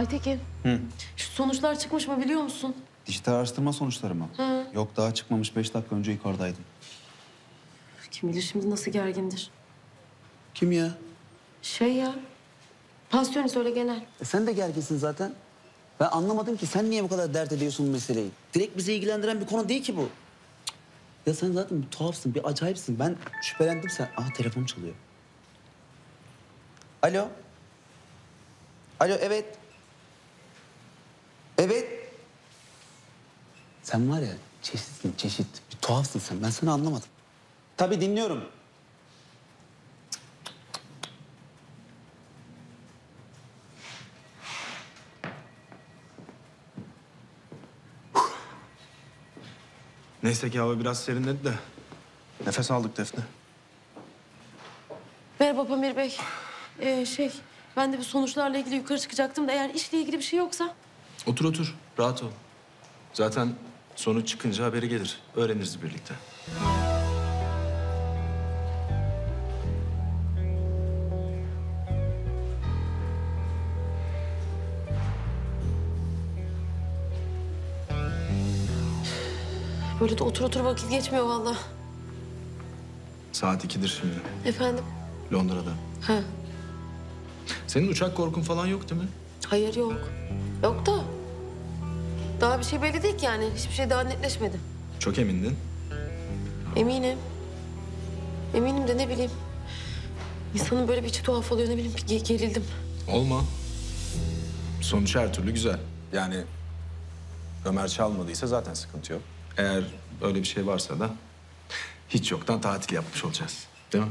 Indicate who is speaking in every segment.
Speaker 1: Aytekin. Şu sonuçlar çıkmış mı biliyor musun?
Speaker 2: Dijital araştırma sonuçları mı?
Speaker 1: Hı.
Speaker 2: Yok daha çıkmamış. Beş dakika önce yukarıdaydım.
Speaker 1: Kim bilir şimdi nasıl gergindir.
Speaker 2: Kim ya?
Speaker 1: Şey ya. Pansiyonu söyle genel.
Speaker 3: E sen de gerginsin zaten. Ben anlamadım ki sen niye bu kadar dert ediyorsun bu meseleyi? Direkt bizi ilgilendiren bir konu değil ki bu. Cık. Ya sen zaten bir tuhafsın, bir acayipsin. Ben şüphelendim sen. Aha telefon çalıyor. Alo. Alo evet. Evet. Sen var ya çeşitsin çeşit. Bir tuhafsın sen. Ben seni anlamadım. Tabii dinliyorum.
Speaker 4: Neyse ki hava biraz serinledi de. Nefes aldık Defne.
Speaker 1: Merhaba Pamir Bey. Ee, şey ben de bu sonuçlarla ilgili yukarı çıkacaktım da eğer işle ilgili bir şey yoksa.
Speaker 4: Otur otur, rahat ol. Zaten sonuç çıkınca haberi gelir. Öğreniriz birlikte.
Speaker 1: Böyle de otur otur vakit geçmiyor vallahi.
Speaker 4: Saat ikidir şimdi.
Speaker 1: Efendim?
Speaker 4: Londra'da.
Speaker 1: Ha.
Speaker 4: Senin uçak korkun falan yok değil mi?
Speaker 1: Hayır yok. Yok da. Daha bir şey belli değil ki yani. Hiçbir şey daha netleşmedi.
Speaker 4: Çok emindin.
Speaker 1: Eminim. Eminim de ne bileyim. İnsanın böyle bir içi tuhaf oluyor ne bileyim ge- gerildim.
Speaker 4: Olma. Sonuç her türlü güzel. Yani Ömer çalmadıysa zaten sıkıntı yok. Eğer öyle bir şey varsa da hiç yoktan tatil yapmış olacağız. Değil mi?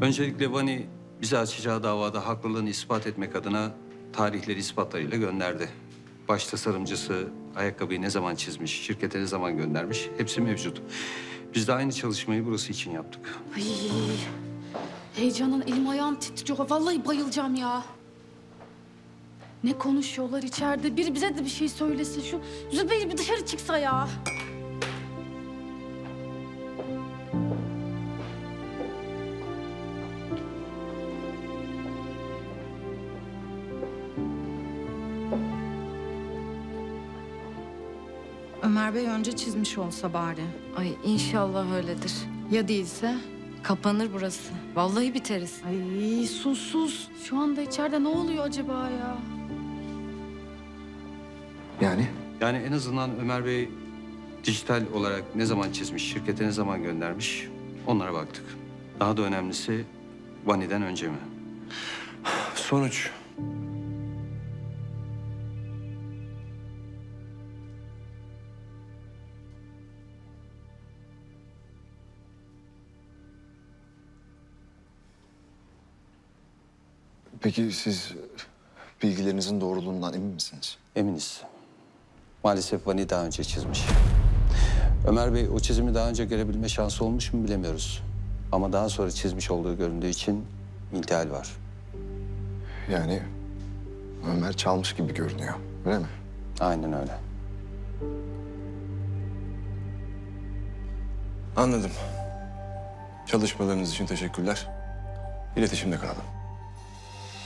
Speaker 5: Öncelikle Vani bize açacağı davada haklılığını ispat etmek adına tarihleri ispatlarıyla gönderdi. Baş tasarımcısı ayakkabıyı ne zaman çizmiş, şirkete ne zaman göndermiş hepsi mevcut. Biz de aynı çalışmayı burası için yaptık.
Speaker 6: Ay, heyecandan elim ayağım titriyor. Vallahi bayılacağım ya. Ne konuşuyorlar içeride? Biri bize de bir şey söylesin. Şu Zübeyir bir dışarı çıksa ya.
Speaker 1: Ömer Bey önce çizmiş olsa bari.
Speaker 7: Ay inşallah öyledir.
Speaker 1: Ya değilse?
Speaker 7: Kapanır burası. Vallahi biteriz.
Speaker 1: Ay sus sus. Şu anda içeride ne oluyor acaba ya?
Speaker 8: Yani?
Speaker 5: Yani en azından Ömer Bey dijital olarak ne zaman çizmiş, şirkete ne zaman göndermiş onlara baktık. Daha da önemlisi Vani'den önce mi?
Speaker 9: Sonuç. Peki siz bilgilerinizin doğruluğundan emin misiniz?
Speaker 5: Eminiz. Maalesef Vani daha önce çizmiş. Ömer Bey o çizimi daha önce görebilme şansı olmuş mu bilemiyoruz. Ama daha sonra çizmiş olduğu göründüğü için intihal var.
Speaker 9: Yani Ömer çalmış gibi görünüyor. Öyle mi?
Speaker 5: Aynen öyle.
Speaker 9: Anladım. Çalışmalarınız için teşekkürler. İletişimde kalalım.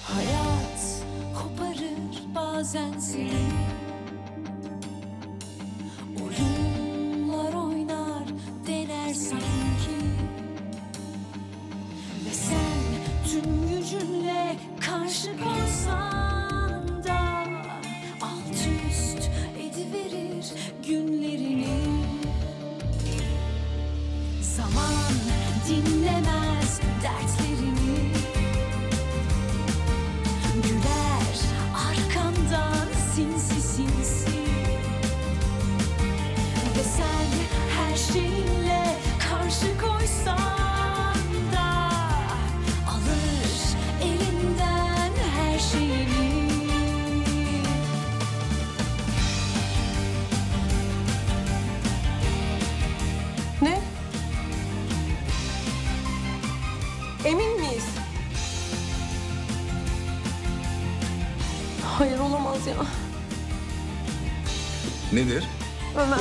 Speaker 10: Hayat koparır bazen seni. Oyunlar oynar dener sanki Ve sen tüm gücünle karşı koysan da Alt üst ediverir günlerini. Zaman dinlemez dertlerini
Speaker 11: ya.
Speaker 4: Nedir?
Speaker 11: Ömer.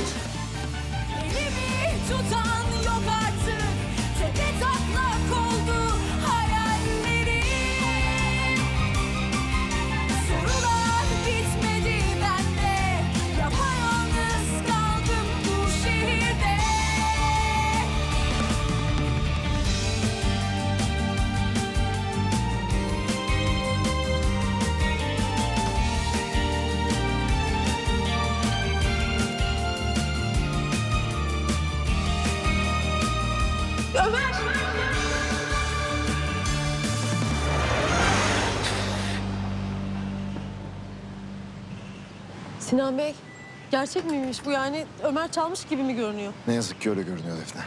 Speaker 11: Sinan Bey, gerçek miymiş bu yani? Ömer çalmış gibi mi görünüyor?
Speaker 9: Ne yazık ki öyle görünüyor Defne.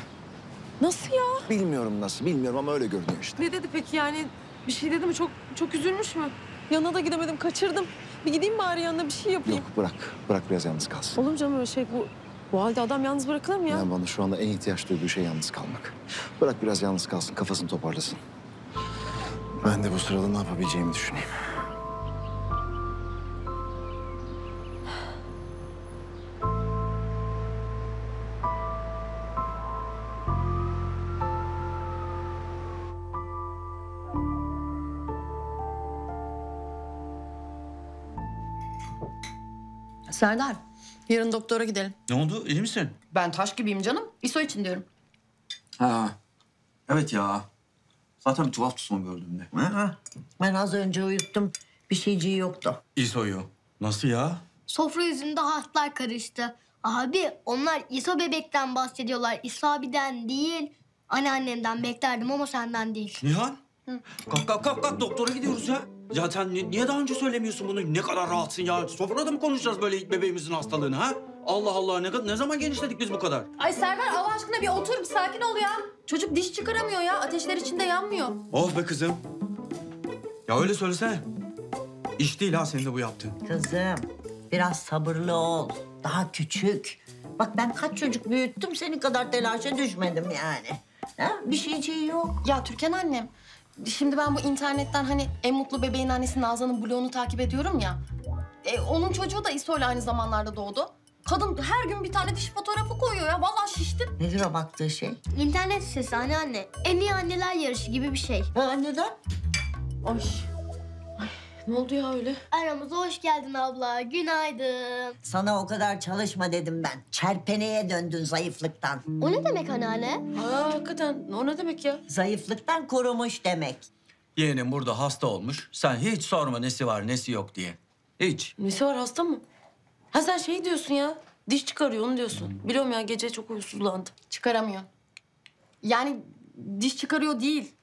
Speaker 11: Nasıl ya?
Speaker 9: Bilmiyorum nasıl, bilmiyorum ama öyle görünüyor işte.
Speaker 11: Ne dedi peki yani? Bir şey dedi mi? Çok çok üzülmüş mü? Yanına da gidemedim, kaçırdım. Bir gideyim bari yanına bir şey yapayım.
Speaker 9: Yok bırak, bırak biraz yalnız kalsın.
Speaker 11: Olur mu canım öyle şey? Bu, bu halde adam yalnız bırakılır mı ya?
Speaker 9: Yani bana şu anda en ihtiyaç duyduğu şey yalnız kalmak. Bırak biraz yalnız kalsın, kafasını toparlasın. Ben de bu sırada ne yapabileceğimi düşüneyim.
Speaker 7: Serdar,
Speaker 1: Yarın doktora gidelim.
Speaker 12: Ne oldu? İyi misin?
Speaker 1: Ben taş gibiyim canım. İso için diyorum.
Speaker 12: Ha. Evet ya. Zaten bir tuhaftı son gördüğümde. Ha?
Speaker 13: Ben az önce uyuttum. Bir şeyciği yoktu.
Speaker 12: İso'yu. Nasıl ya?
Speaker 14: Sofra yüzünde hatlar karıştı. Abi onlar İsa bebekten bahsediyorlar. İsa abiden değil. Anneannemden beklerdim ama senden değil.
Speaker 12: Nihan? Kalk kalk kalk kalk doktora gidiyoruz ya. Ya sen ni- niye daha önce söylemiyorsun bunu? Ne kadar rahatsın ya. Sofrada mı konuşacağız böyle ilk bebeğimizin hastalığını ha? Allah Allah ne, kadar- ne zaman genişledik biz bu kadar?
Speaker 1: Ay Serdar Allah aşkına bir otur, bir sakin ol ya. Çocuk diş çıkaramıyor ya. Ateşler içinde yanmıyor.
Speaker 12: Oh be kızım. Ya öyle söylesene. İş değil ha senin de bu yaptığın.
Speaker 13: Kızım biraz sabırlı ol. Daha küçük. Bak ben kaç çocuk büyüttüm senin kadar telaşa düşmedim yani. Ha? Bir şeyciği yok.
Speaker 1: Ya Türkan annem, şimdi ben bu internetten hani en mutlu bebeğin annesi Nazan'ın bloğunu takip ediyorum ya. E, onun çocuğu da İso'yla aynı zamanlarda doğdu. Kadın her gün bir tane diş fotoğrafı koyuyor ya. Vallahi şiştim.
Speaker 13: Nedir o baktığı şey?
Speaker 14: İnternet sitesi anneanne. En iyi anneler yarışı gibi bir şey.
Speaker 13: Ha, neden?
Speaker 1: Ay. Ne oldu ya öyle?
Speaker 14: Aramıza hoş geldin abla. Günaydın.
Speaker 13: Sana o kadar çalışma dedim ben. Çerpeneye döndün zayıflıktan.
Speaker 14: O ne demek anneanne?
Speaker 1: Aa hakikaten o ne demek ya?
Speaker 13: Zayıflıktan kurumuş demek.
Speaker 12: Yeğenim burada hasta olmuş. Sen hiç sorma nesi var nesi yok diye. Hiç.
Speaker 1: Nesi var hasta mı? Ha sen şey diyorsun ya. Diş çıkarıyor onu diyorsun. Biliyorum ya gece çok huysuzlandım.
Speaker 15: Çıkaramıyor. Yani diş çıkarıyor değil.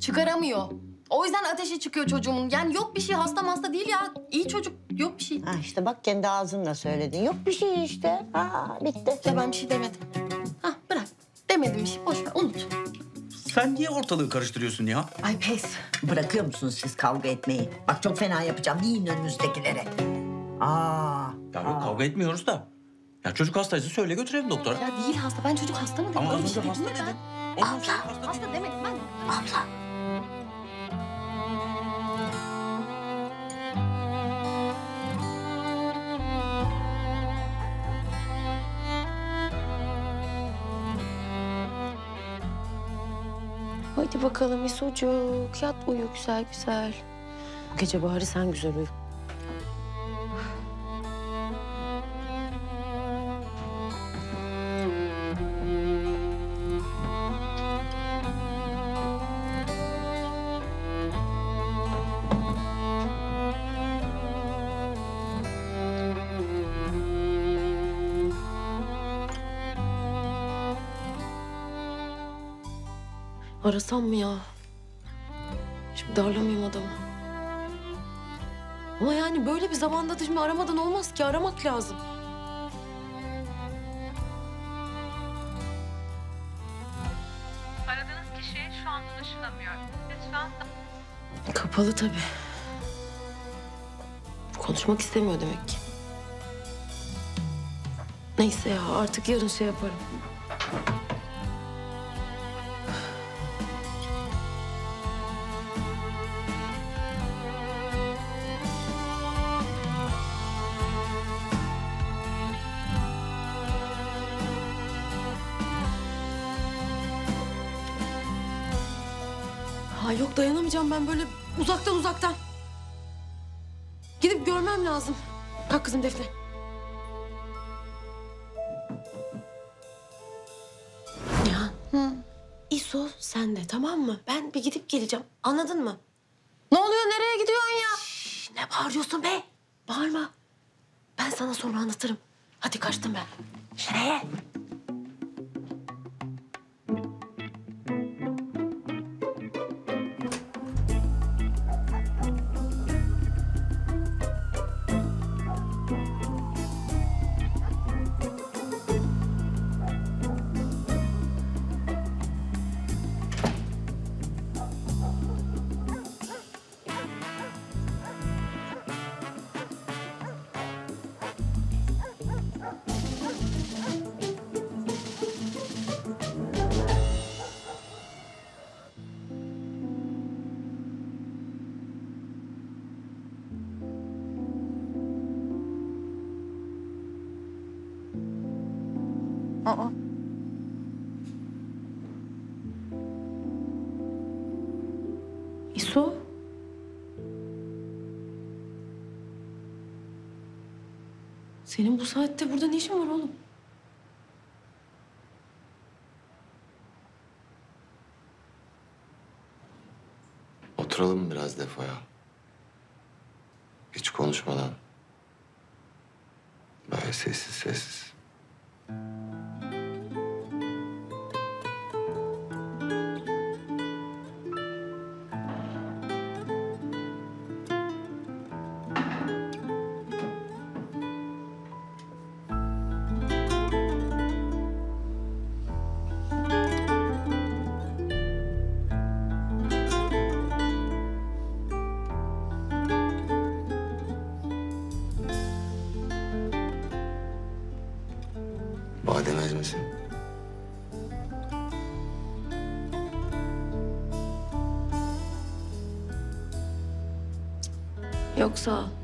Speaker 15: Çıkaramıyor. O yüzden ateşi çıkıyor çocuğumun. Yani yok bir şey hasta hasta değil ya. İyi çocuk yok bir şey.
Speaker 13: Ha işte bak kendi ağzınla söyledin. Yok bir şey işte. Ha bitti.
Speaker 15: Ya ben bir şey demedim. Hah bırak. Demedim bir şey. Boş ver unut.
Speaker 12: Sen niye ortalığı karıştırıyorsun ya?
Speaker 13: Ay pes. Bırakıyor musunuz siz kavga etmeyi? Bak çok fena yapacağım. Yiyin önünüzdekilere. Aa.
Speaker 12: Ya yok kavga etmiyoruz da. Ya çocuk hastaysa söyle götürelim doktora.
Speaker 15: Ya değil hasta. Ben çocuk hasta mı dedim?
Speaker 12: Ama az önce
Speaker 15: şey
Speaker 12: hasta dedin.
Speaker 15: Abla.
Speaker 12: Hasta
Speaker 15: demedim ben.
Speaker 13: Abla.
Speaker 1: Hadi bakalım İso'cuk. Yat uyu güzel güzel. Bu gece bari sen güzel uyu. Arasam mı ya? Şimdi darlamayayım adamı. Ama yani böyle bir zamanda da şimdi aramadan olmaz ki. Aramak lazım.
Speaker 10: Aradığınız kişi şu an ulaşılamıyor. Lütfen
Speaker 1: Kapalı tabii. Konuşmak istemiyor demek ki. Neyse ya artık yarın şey yaparım. Senin bu saatte burada ne işin var oğlum?
Speaker 16: Oturalım biraz defoya.
Speaker 1: Yoksa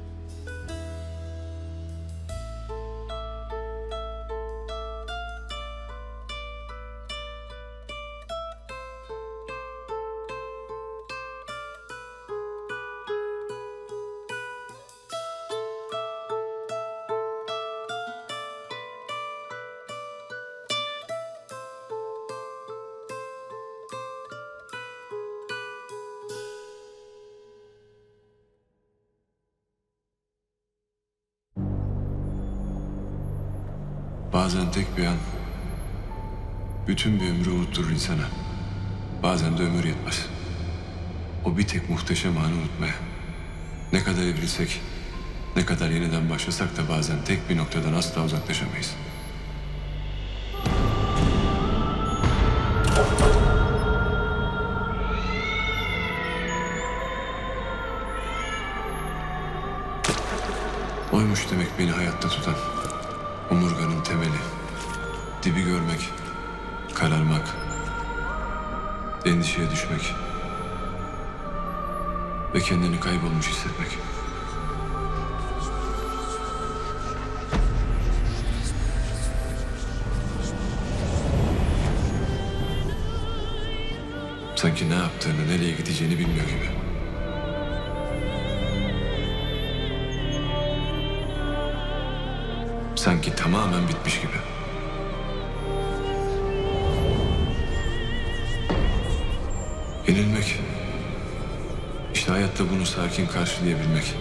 Speaker 17: Bazen tek bir an bütün bir ömrü unutturur insana. Bazen de ömür yetmez. O bir tek muhteşem anı unutmaya. Ne kadar evrilsek, ne kadar yeniden başlasak da bazen tek bir noktadan asla uzaklaşamayız. Oymuş demek beni hayatta tutan. Omurganın temeli. Dibi görmek, kararmak, endişeye düşmek ve kendini kaybolmuş hissetmek. Sanki ne yaptığını, nereye gideceğini bilmiyor gibi. Sanki tamamen bitmiş gibi. Yenilmek. İşte hayatta bunu sakin karşılayabilmek.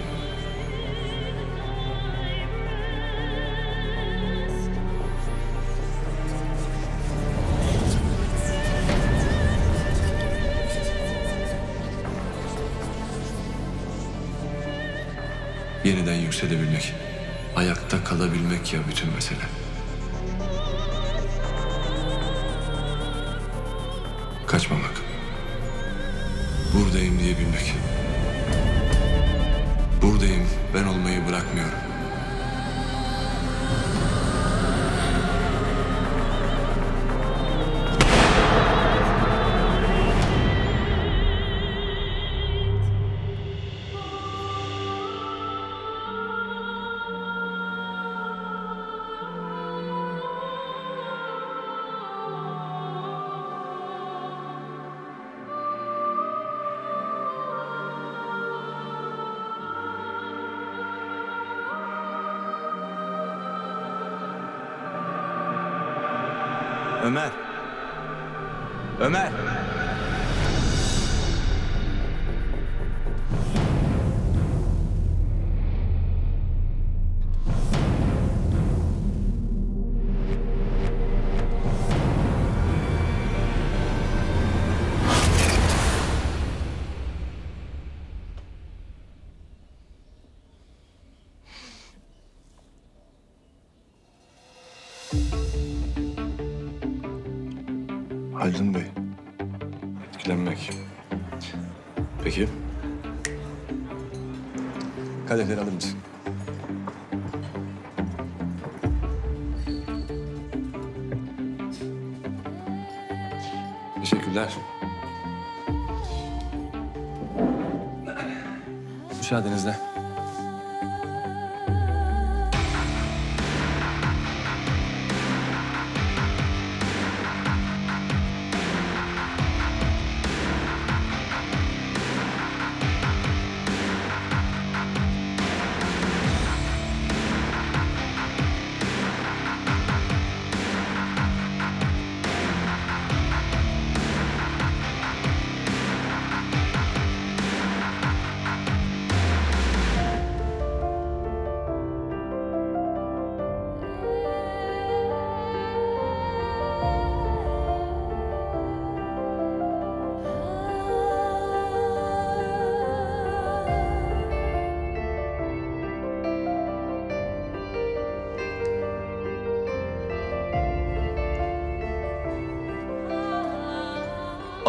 Speaker 17: Yeniden yükselebilmek. Ayakta kalabilmek ya bütün mesele. Kaçmamak. Buradayım diyebilmek. Buradayım, ben olmayı bırakmıyorum.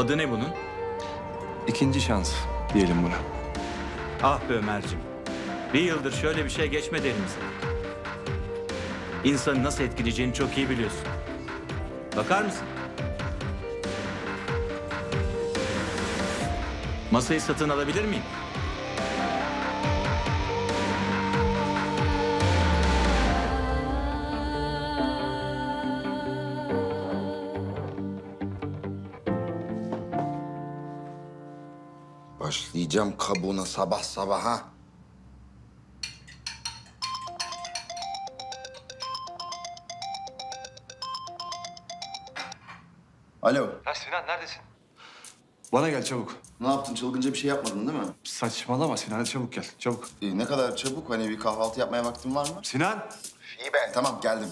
Speaker 12: Adı ne bunun?
Speaker 17: İkinci şans diyelim buna.
Speaker 12: Ah be Ömerciğim. Bir yıldır şöyle bir şey geçmedi elimize. İnsanı nasıl etkileyeceğini çok iyi biliyorsun. Bakar mısın? Masayı satın alabilir miyim?
Speaker 18: Başlayacağım kabuğuna sabah sabah ha. Alo.
Speaker 17: Ha Sinan neredesin? Bana gel çabuk.
Speaker 18: Ne yaptın? Çılgınca bir şey yapmadın değil mi?
Speaker 17: Saçmalama Sinan hadi çabuk gel çabuk.
Speaker 18: Ee, ne kadar çabuk? Hani bir kahvaltı yapmaya vaktin var mı?
Speaker 17: Sinan.
Speaker 18: İyi be. Tamam geldim.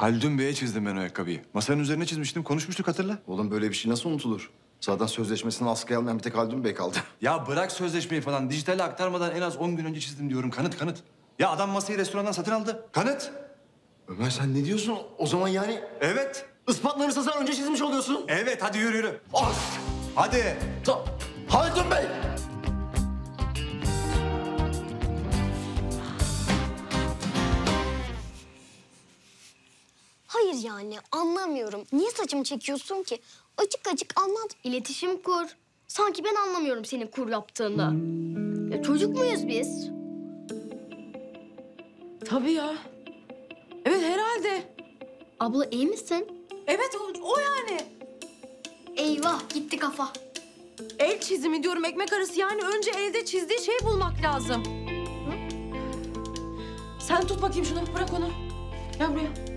Speaker 19: Haldun Bey'e çizdim ben o ayakkabıyı. Masanın üzerine çizmiştim. Konuşmuştuk hatırla.
Speaker 9: Oğlum böyle bir şey nasıl unutulur? Zaten sözleşmesini askıya almayan bir tek Haldun Bey kaldı.
Speaker 19: Ya bırak sözleşmeyi falan. Dijitale aktarmadan en az 10 gün önce çizdim diyorum. Kanıt kanıt. Ya adam masayı restorandan satın aldı. Kanıt.
Speaker 9: Ömer sen ne diyorsun? O zaman yani...
Speaker 19: Evet.
Speaker 9: Ispatlarırsa sen önce çizmiş oluyorsun.
Speaker 19: Evet hadi yürü yürü. Hadi.
Speaker 9: Ta Haldun Bey!
Speaker 14: Hayır yani anlamıyorum. Niye saçımı çekiyorsun ki? Açık açık anlat. İletişim kur. Sanki ben anlamıyorum senin kur yaptığını. Ya çocuk muyuz biz?
Speaker 1: Tabii ya. Evet herhalde.
Speaker 14: Abla iyi misin?
Speaker 1: Evet o, o yani.
Speaker 14: Eyvah gitti kafa.
Speaker 1: El çizimi diyorum ekmek arası yani önce elde çizdiği şeyi bulmak lazım. Hı? Sen tut bakayım şunu bırak onu. Gel buraya.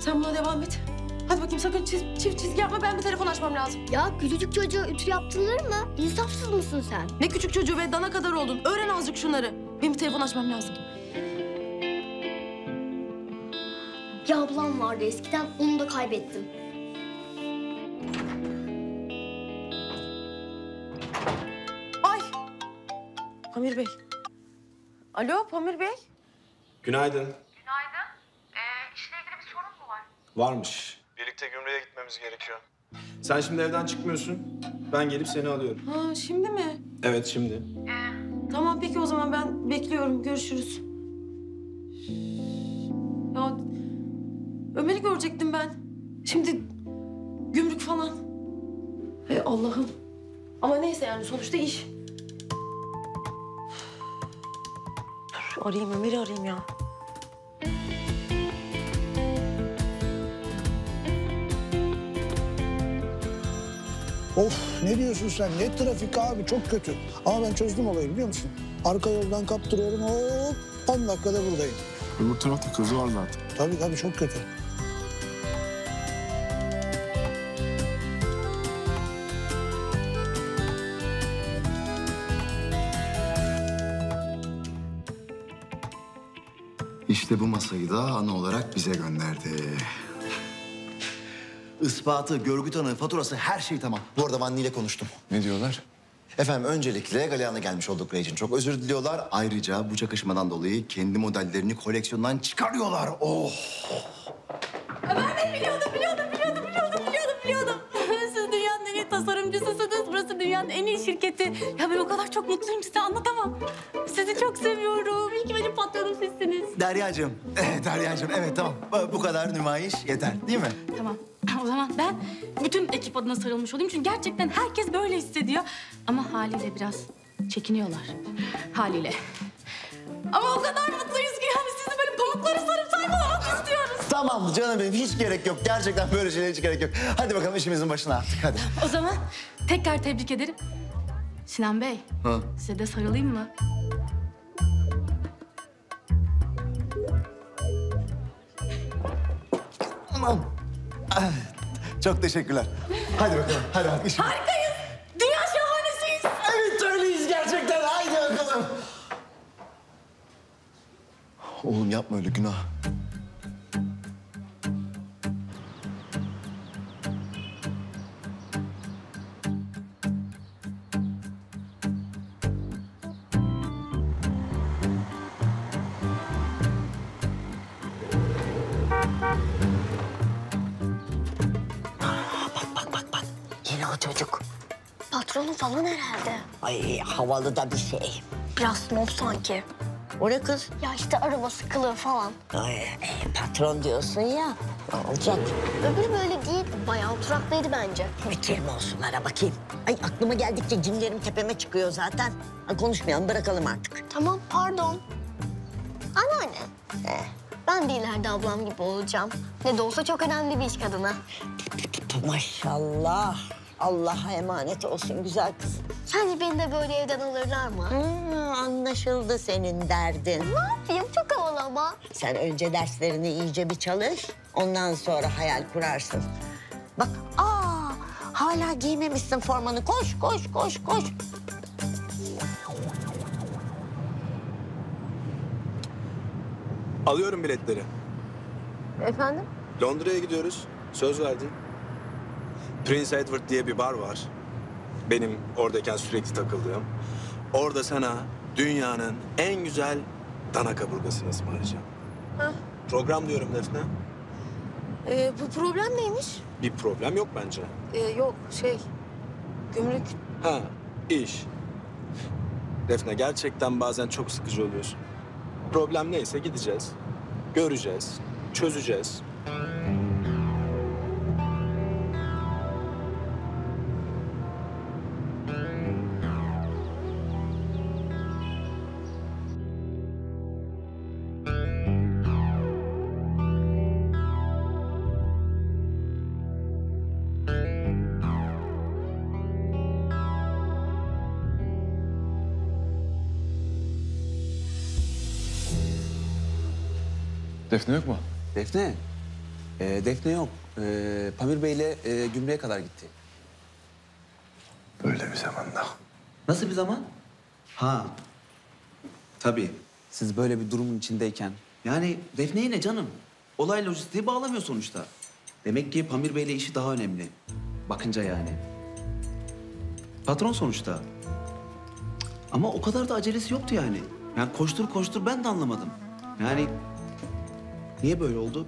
Speaker 1: Sen buna devam et. Hadi bakayım sakın çiz, çift çizgi yapma ben bir telefon açmam lazım.
Speaker 14: Ya küçücük çocuğa ütü yaptırılır mı? İnsafsız mısın sen?
Speaker 1: Ne küçük çocuğu ve dana kadar oldun. Öğren azıcık şunları. Benim bir telefon açmam lazım.
Speaker 14: Bir ablam vardı eskiden onu da kaybettim.
Speaker 1: Ay! Pamir Bey. Alo Pamir Bey.
Speaker 4: Günaydın.
Speaker 20: Günaydın. Ee, işle ilgili bir sorun mu var?
Speaker 4: Varmış. Birlikte gümrüğe gitmemiz gerekiyor. Sen şimdi evden çıkmıyorsun. Ben gelip seni alıyorum.
Speaker 1: Ha şimdi mi?
Speaker 4: Evet şimdi.
Speaker 1: Tamam peki o zaman ben bekliyorum. Görüşürüz. Ya Ömer'i görecektim ben. Şimdi gümrük falan. Hey Allah'ım. Ama neyse yani sonuçta iş. Dur arayayım Ömer'i arayayım ya.
Speaker 21: Of ne diyorsun sen? Ne trafik abi çok kötü. Ama ben çözdüm olayı biliyor musun? Arka yoldan kaptırıyorum hop 10 dakikada buradayım.
Speaker 22: Öbür tarafta kızı var zaten.
Speaker 21: Tabii tabii çok kötü.
Speaker 9: İşte bu masayı da ana olarak bize gönderdi. Ispatı, görgü tanığı, faturası her şey tamam. Bu arada Vanni ile konuştum.
Speaker 19: Ne diyorlar?
Speaker 9: Efendim öncelikle Galeyan'a gelmiş oldukları için çok özür diliyorlar. Ayrıca bu çakışmadan dolayı kendi modellerini koleksiyondan çıkarıyorlar. Oh!
Speaker 23: Ömer Bey biliyordum, biliyordum, biliyordum, biliyordum, biliyordum, biliyordum. Siz dünyanın en iyi tasarımcısısınız. Burası dünyanın en iyi şirketi. Ya ben o kadar çok mutluyum size anlatamam. Sizi çok seviyorum. İyi ki benim patronum sizsiniz.
Speaker 9: Deryacığım, eh, Deryacığım evet tamam. Bu- Bu kadar nümayiş yeter değil mi?
Speaker 24: Tamam. O zaman ben bütün ekip adına sarılmış olayım. Çünkü gerçekten herkes böyle hissediyor. Ama haliyle biraz çekiniyorlar. Haliyle. Ama o kadar mutluyuz ki yani sizi böyle pamukları sarıp saymalamak istiyoruz.
Speaker 9: Tamam canım benim hiç gerek yok. Gerçekten böyle şeylere hiç gerek yok. Hadi bakalım işimizin başına artık hadi.
Speaker 24: O zaman tekrar tebrik ederim. Sinan Bey,
Speaker 9: Ha.
Speaker 24: size de sarılayım mı?
Speaker 9: Tamam. Çok teşekkürler. Hadi bakalım hadi işim.
Speaker 23: Harikayız. Dünya şahanesiyiz.
Speaker 9: Evet öyleyiz gerçekten. Haydi bakalım. Oğlum yapma öyle günah.
Speaker 14: Patronu falan herhalde.
Speaker 13: Ay havalı da bir şey.
Speaker 14: Biraz snob sanki.
Speaker 13: O ne kız?
Speaker 14: Ya işte arabası kılığı falan.
Speaker 13: Ay, e, patron diyorsun ya. Olacak?
Speaker 14: Öbürü böyle değil. Bayağı oturaklıydı bence.
Speaker 13: Bitirme olsunlara bakayım. Ay aklıma geldikçe cinlerim tepeme çıkıyor zaten. Ay, konuşmayalım bırakalım artık.
Speaker 14: Tamam pardon. Anneanne. Ben de ileride ablam gibi olacağım. Ne de olsa çok önemli bir iş kadını.
Speaker 13: Maşallah. Allah'a emanet olsun güzel kız.
Speaker 14: Sence beni de böyle evden alırlar mı?
Speaker 13: Hmm, anlaşıldı senin derdin.
Speaker 14: Ne yapayım? Çok havalı ama.
Speaker 13: Sen önce derslerini iyice bir çalış. Ondan sonra hayal kurarsın. Bak aa hala giymemişsin formanı. Koş koş koş koş.
Speaker 4: Alıyorum biletleri.
Speaker 14: Efendim?
Speaker 4: Londra'ya gidiyoruz. Söz verdin. Prince Edward diye bir bar var. Benim oradayken sürekli takıldığım. Orada sana dünyanın en güzel dana kaburgasını ısmarlayacağım.
Speaker 1: Ha.
Speaker 4: Program diyorum Defne.
Speaker 1: Ee, bu problem neymiş?
Speaker 4: Bir problem yok bence.
Speaker 1: Ee, yok şey gümrük.
Speaker 4: Ha, iş. Defne gerçekten bazen çok sıkıcı oluyorsun. Problem neyse gideceğiz. Göreceğiz, çözeceğiz.
Speaker 17: Defne yok mu?
Speaker 3: Defne. Ee, Defne yok. Ee, Pamir Bey'le e, gümrüğe kadar gitti.
Speaker 17: Böyle bir zamanda.
Speaker 3: Nasıl bir zaman? Ha. Tabii. Siz böyle bir durumun içindeyken. Yani Defne'ye ne canım? Olay lojistiği bağlamıyor sonuçta. Demek ki Pamir Bey'le işi daha önemli. Bakınca yani. Patron sonuçta. Ama o kadar da acelesi yoktu yani. Yani koştur koştur ben de anlamadım. Yani niye böyle oldu?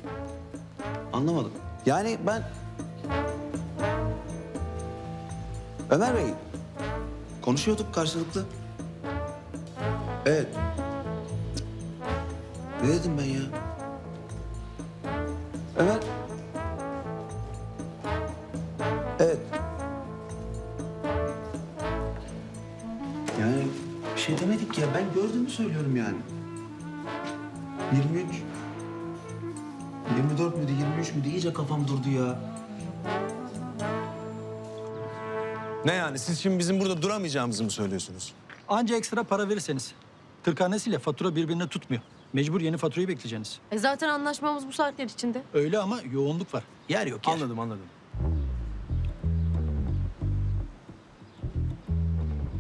Speaker 3: Anlamadım. Yani ben... Ömer Bey, konuşuyorduk karşılıklı. Evet. Ne dedim ben ya? Ömer... Evet. Yani bir şey demedik ya. Ben gördüğümü söylüyorum yani. 23. 24 müydü, 23 müydü? İyice kafam durdu ya.
Speaker 4: Ne yani? Siz şimdi bizim burada duramayacağımızı mı söylüyorsunuz?
Speaker 25: Anca ekstra para verirseniz. Tırkhanesiyle fatura birbirine tutmuyor. Mecbur yeni faturayı bekleyeceksiniz.
Speaker 1: E zaten anlaşmamız bu saatler içinde.
Speaker 25: Öyle ama yoğunluk var. Yer yok yer.
Speaker 4: Anladım, anladım.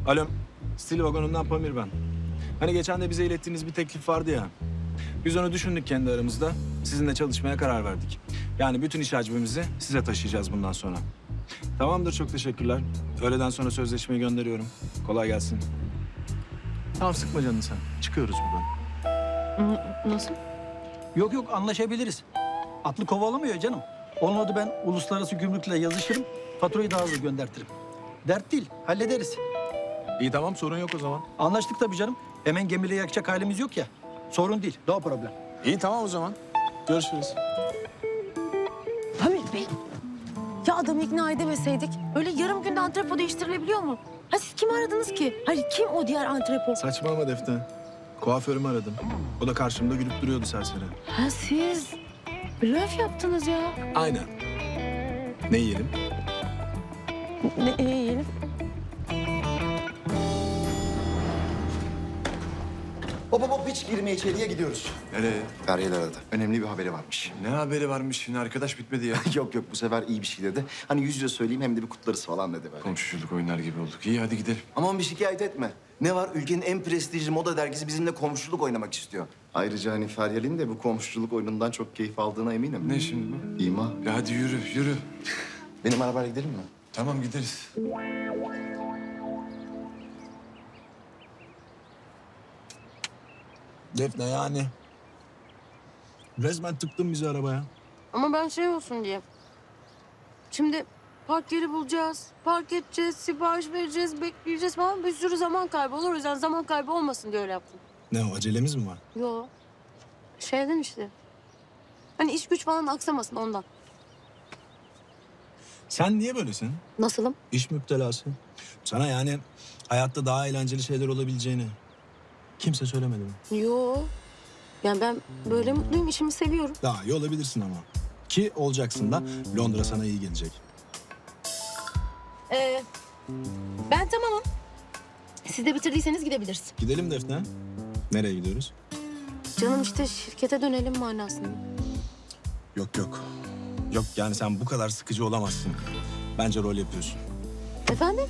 Speaker 4: Alo, Stil Vagonu'ndan Pamir ben. Hani geçen de bize ilettiğiniz bir teklif vardı ya. Biz onu düşündük kendi aramızda. Sizinle çalışmaya karar verdik. Yani bütün iş hacmimizi size taşıyacağız bundan sonra. Tamamdır, çok teşekkürler. Öğleden sonra sözleşmeyi gönderiyorum. Kolay gelsin. Tamam, sıkma canını sen. Çıkıyoruz buradan.
Speaker 1: Nasıl?
Speaker 25: Yok yok anlaşabiliriz. Atlı kovalamıyor canım. Olmadı ben uluslararası gümrükle yazışırım. Faturayı daha hızlı göndertirim. Dert değil, hallederiz.
Speaker 4: İyi tamam, sorun yok o zaman.
Speaker 25: Anlaştık tabii canım. Hemen gemiyle yakacak halimiz yok ya. Sorun değil, no problem.
Speaker 4: İyi tamam o zaman. Görüşürüz.
Speaker 1: Pamir Bey. Ya adamı ikna edemeseydik öyle yarım günde antrepo değiştirilebiliyor mu? Ha siz kimi aradınız ki? Hayır kim o diğer antrepo?
Speaker 4: Saçmalama Defne. Kuaförümü aradım. O da karşımda gülüp duruyordu serseri.
Speaker 1: Ha siz blöf yaptınız ya.
Speaker 4: Aynen. Ne yiyelim?
Speaker 1: Ne e, yiyelim?
Speaker 18: Hop hop hop hiç girme içeriye gidiyoruz.
Speaker 9: Nereye?
Speaker 18: Feryal aradı. Önemli bir haberi varmış.
Speaker 9: Ne haberi varmış şimdi arkadaş bitmedi ya.
Speaker 18: yok yok bu sefer iyi bir şey dedi. Hani yüz yüze söyleyeyim hem de bir kutlarız falan dedi böyle.
Speaker 9: Komşuculuk oyunlar gibi olduk. İyi hadi gidelim.
Speaker 18: Aman bir şikayet etme. Ne var? Ülkenin en prestijli moda dergisi bizimle komşuluk oynamak istiyor. Ayrıca hani Feryal'in de bu komşuculuk oyunundan çok keyif aldığına eminim.
Speaker 9: Ne şimdi bu?
Speaker 18: İma.
Speaker 9: Ya hadi yürü yürü.
Speaker 18: Benim arabayla gidelim mi?
Speaker 9: Tamam gideriz.
Speaker 4: Defne yani. Resmen tıktın bizi arabaya.
Speaker 1: Ama ben şey olsun diye. Şimdi park yeri bulacağız, park edeceğiz, sipariş vereceğiz, bekleyeceğiz falan. Bir sürü zaman kaybı olur. O yüzden zaman kaybı olmasın diye öyle yaptım.
Speaker 4: Ne o acelemiz mi var?
Speaker 1: Yo. Şeyden işte. Hani iş güç falan aksamasın ondan.
Speaker 4: Sen niye böylesin?
Speaker 1: Nasılım?
Speaker 4: İş müptelası. Sana yani hayatta daha eğlenceli şeyler olabileceğini kimse söylemedi mi?
Speaker 1: Yo. Yani ben böyle mutluyum, işimi seviyorum.
Speaker 4: Daha iyi olabilirsin ama. Ki olacaksın da Londra sana iyi gelecek.
Speaker 1: Ee, ben tamamım. Siz de bitirdiyseniz gidebiliriz.
Speaker 4: Gidelim Defne. Nereye gidiyoruz?
Speaker 1: Canım işte şirkete dönelim manasında.
Speaker 4: Yok yok. Yok yani sen bu kadar sıkıcı olamazsın. Bence rol yapıyorsun.
Speaker 1: Efendim?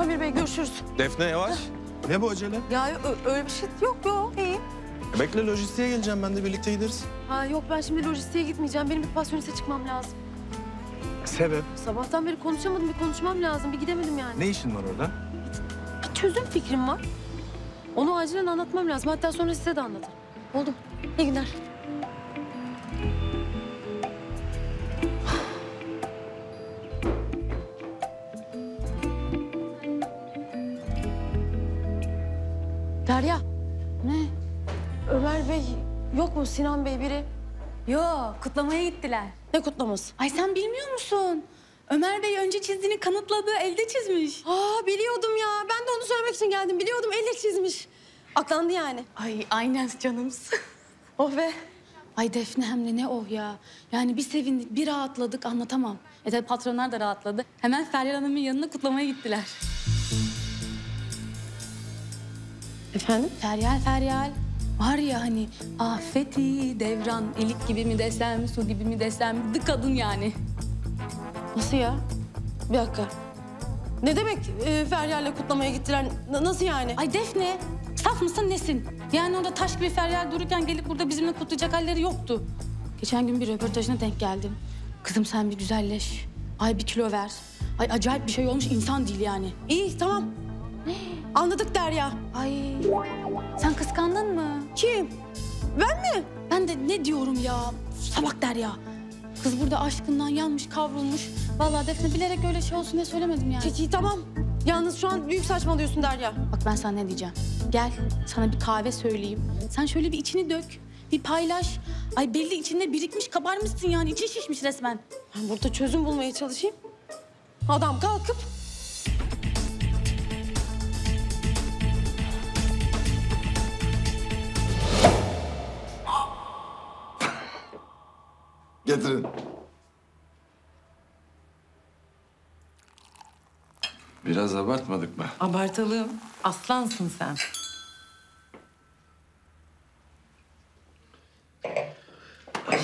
Speaker 1: Pamir Bey. Görüşürüz.
Speaker 4: Defne yavaş. Ne bu acele?
Speaker 1: Ya öyle bir şey yok yok iyi.
Speaker 4: Bekle lojistiğe geleceğim ben de birlikte gideriz.
Speaker 1: Ha yok ben şimdi lojistiğe gitmeyeceğim. Benim bir pasyonise çıkmam lazım.
Speaker 4: Sebep?
Speaker 1: Sabahtan beri konuşamadım. Bir konuşmam lazım. Bir gidemedim yani.
Speaker 4: Ne işin var orada?
Speaker 1: Bir çözüm fikrim var. Onu acilen anlatmam lazım. Hatta sonra size de anlatırım. Oldu. İyi günler. Yok mu? Sinan Bey biri?
Speaker 24: Yok, kutlamaya gittiler.
Speaker 1: Ne kutlaması?
Speaker 24: Ay sen bilmiyor musun? Ömer Bey önce çizdiğini kanıtladı, elde çizmiş.
Speaker 1: Aa biliyordum ya. Ben de onu söylemek için geldim. Biliyordum elle çizmiş. Aklandı yani.
Speaker 24: Ay aynen canımız.
Speaker 1: oh be.
Speaker 24: Ay Defne hem de ne oh ya. Yani bir sevindik, bir rahatladık anlatamam. E tabi patronlar da rahatladı. Hemen Feryal Hanım'ın yanına kutlamaya gittiler.
Speaker 1: Efendim?
Speaker 24: Feryal, Feryal. Var ya hani afeti, devran, ilik gibi mi desem, su gibi mi desem, dı kadın yani.
Speaker 1: Nasıl ya? Bir dakika. Ne demek e, Feryal'le kutlamaya gittiler? N- nasıl yani?
Speaker 24: Ay Defne, saf mısın nesin? Yani orada taş gibi Feryal dururken gelip burada bizimle kutlayacak halleri yoktu. Geçen gün bir röportajına denk geldim. Kızım sen bir güzelleş. Ay bir kilo ver. Ay acayip bir şey olmuş insan değil yani.
Speaker 1: İyi tamam. Anladık Derya.
Speaker 24: Ay sen kıskandın mı?
Speaker 1: Kim? Ben mi?
Speaker 24: Ben de ne diyorum ya? Salak Derya. Kız burada aşkından yanmış, kavrulmuş. Vallahi Defne bilerek öyle şey olsun diye söylemedim yani.
Speaker 1: Peki tamam. Yalnız şu an büyük saçmalıyorsun Derya.
Speaker 24: Bak ben sana ne diyeceğim. Gel sana bir kahve söyleyeyim. Sen şöyle bir içini dök. Bir paylaş. Ay belli içinde birikmiş kabarmışsın yani. İçin şişmiş resmen.
Speaker 1: Ben burada çözüm bulmaya çalışayım. Adam kalkıp
Speaker 26: Getirin.
Speaker 17: Biraz abartmadık mı?
Speaker 27: Abartalım. Aslansın sen.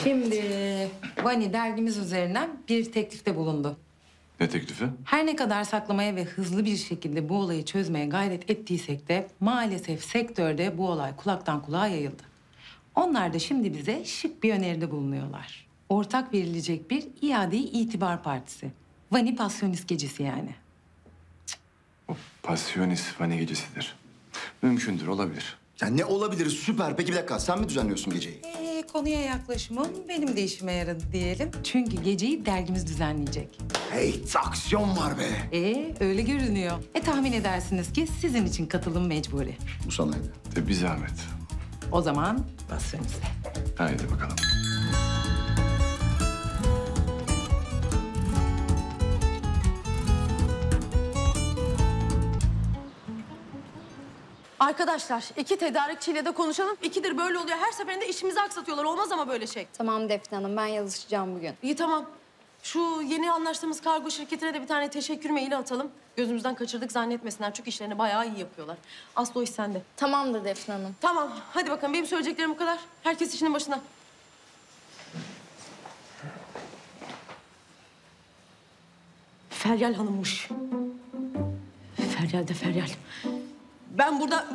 Speaker 27: Şimdi Vani dergimiz üzerinden bir teklifte bulundu.
Speaker 17: Ne teklifi?
Speaker 27: Her ne kadar saklamaya ve hızlı bir şekilde bu olayı çözmeye gayret ettiysek de maalesef sektörde bu olay kulaktan kulağa yayıldı. Onlar da şimdi bize şık bir öneride bulunuyorlar. Ortak verilecek bir iade itibar partisi. Vani Pasyonist Gecesi yani.
Speaker 17: Pasyonist fani gecesidir. Mümkündür, olabilir.
Speaker 9: Ya ne olabilir süper. Peki bir dakika sen mi düzenliyorsun geceyi?
Speaker 27: Ee, konuya yaklaşımım benim de işime yaradı diyelim. Çünkü geceyi dergimiz düzenleyecek.
Speaker 9: Hey aksiyon var be.
Speaker 27: Ee, öyle görünüyor. E tahmin edersiniz ki sizin için katılım mecburi.
Speaker 9: Bu sanaydı.
Speaker 17: De bir zahmet.
Speaker 27: O zaman pasyoniste.
Speaker 17: Haydi bakalım.
Speaker 1: Arkadaşlar iki tedarikçiyle de konuşalım. İkidir böyle oluyor. Her seferinde işimizi aksatıyorlar. Olmaz ama böyle şey.
Speaker 28: Tamam Defne Hanım ben yazışacağım bugün.
Speaker 1: İyi tamam. Şu yeni anlaştığımız kargo şirketine de bir tane teşekkür maili atalım. Gözümüzden kaçırdık zannetmesinler. Çünkü işlerini bayağı iyi yapıyorlar. Aslı o iş sende.
Speaker 28: Tamamdır Defne Hanım.
Speaker 1: Tamam. Hadi bakalım. Benim söyleyeceklerim bu kadar. Herkes işinin başına. Feryal Hanım'mış. Feryal de Feryal. Ben burada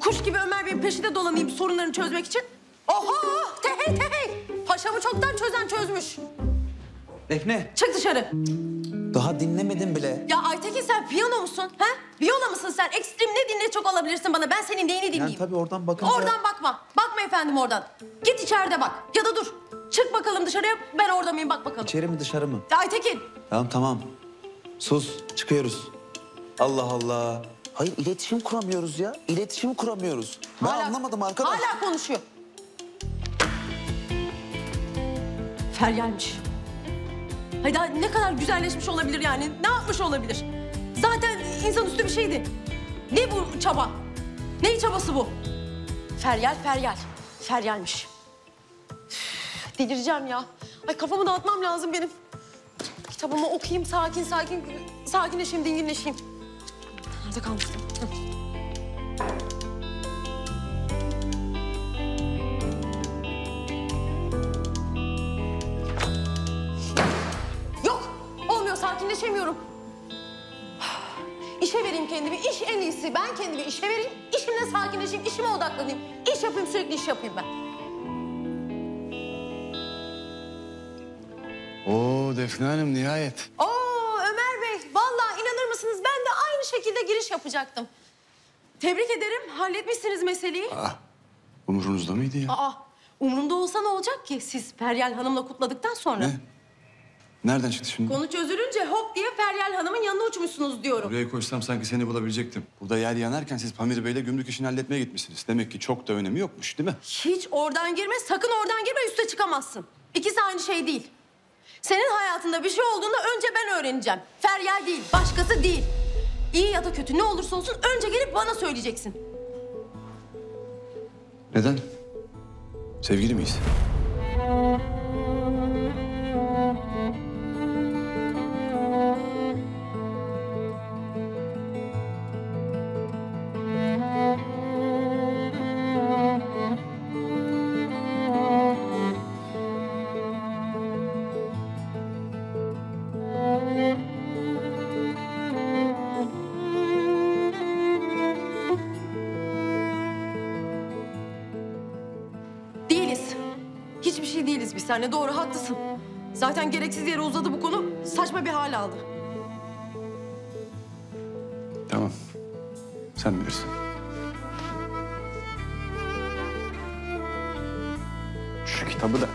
Speaker 1: kuş gibi Ömer Bey'in peşinde dolanayım sorunlarını çözmek için. Oha! Tehey tehey! Paşamı çoktan çözen çözmüş.
Speaker 3: Defne,
Speaker 1: Çık dışarı.
Speaker 3: daha dinlemedim bile.
Speaker 1: Ya Aytekin sen piyano musun? Ha? Viola mısın sen? Ekstrem ne dinle çok olabilirsin bana. Ben senin neyini dinleyeyim?
Speaker 3: Yani tabii oradan bakınca...
Speaker 1: Oradan bakma. Bakma efendim oradan. Git içeride bak. Ya da dur. Çık bakalım dışarıya. Ben orada mıyım bak bakalım.
Speaker 3: İçeri mi dışarı mı?
Speaker 1: Aytekin.
Speaker 3: Tamam tamam. Sus, çıkıyoruz. Allah Allah. Hayır iletişim kuramıyoruz ya. İletişim kuramıyoruz. Ben anlamadım arkadaş.
Speaker 1: Hala konuşuyor. Feryal'miş. Hayır daha ne kadar güzelleşmiş olabilir yani? Ne yapmış olabilir? Zaten insanüstü bir şeydi. Ne bu çaba? Ne çabası bu? Feryal, Feryal. Feryal'miş. Üf, Delireceğim ya. Ay kafamı dağıtmam lazım benim. Kitabımı okuyayım sakin sakin. Sakinleşeyim, dinginleşeyim. Nerede kalmıştım? Yok, olmuyor. Sakinleşemiyorum. iyisi ben kendimi işe vereyim, işimle sakinleşeyim, işime odaklanayım. İş yapayım, sürekli iş yapayım ben.
Speaker 17: Oo Defne Hanım nihayet.
Speaker 1: Oo Ömer Bey, vallahi inanır mısınız ben de aynı yapacaktım. Tebrik ederim, halletmişsiniz meseleyi.
Speaker 17: Aa, umurunuzda mıydı ya?
Speaker 1: Aa, umurumda olsa ne olacak ki siz Feryal Hanım'la kutladıktan sonra?
Speaker 17: Ne? Nereden çıktı şimdi?
Speaker 1: Konu çözülünce hop diye Feryal Hanım'ın yanına uçmuşsunuz diyorum.
Speaker 17: Buraya koşsam sanki seni bulabilecektim. Burada yer yanarken siz Pamir Bey'le gümrük işini halletmeye gitmişsiniz. Demek ki çok da önemi yokmuş değil mi?
Speaker 1: Hiç oradan girme, sakın oradan girme, üste çıkamazsın. İkisi aynı şey değil. Senin hayatında bir şey olduğunda önce ben öğreneceğim. Feryal değil, başkası değil. İyi ya da kötü ne olursa olsun önce gelip bana söyleyeceksin.
Speaker 17: Neden? Sevgili miyiz?
Speaker 1: Doğru, haklısın. Zaten gereksiz yere uzadı bu konu. Saçma bir hal aldı.
Speaker 17: Tamam. Sen bilirsin. Şu kitabı da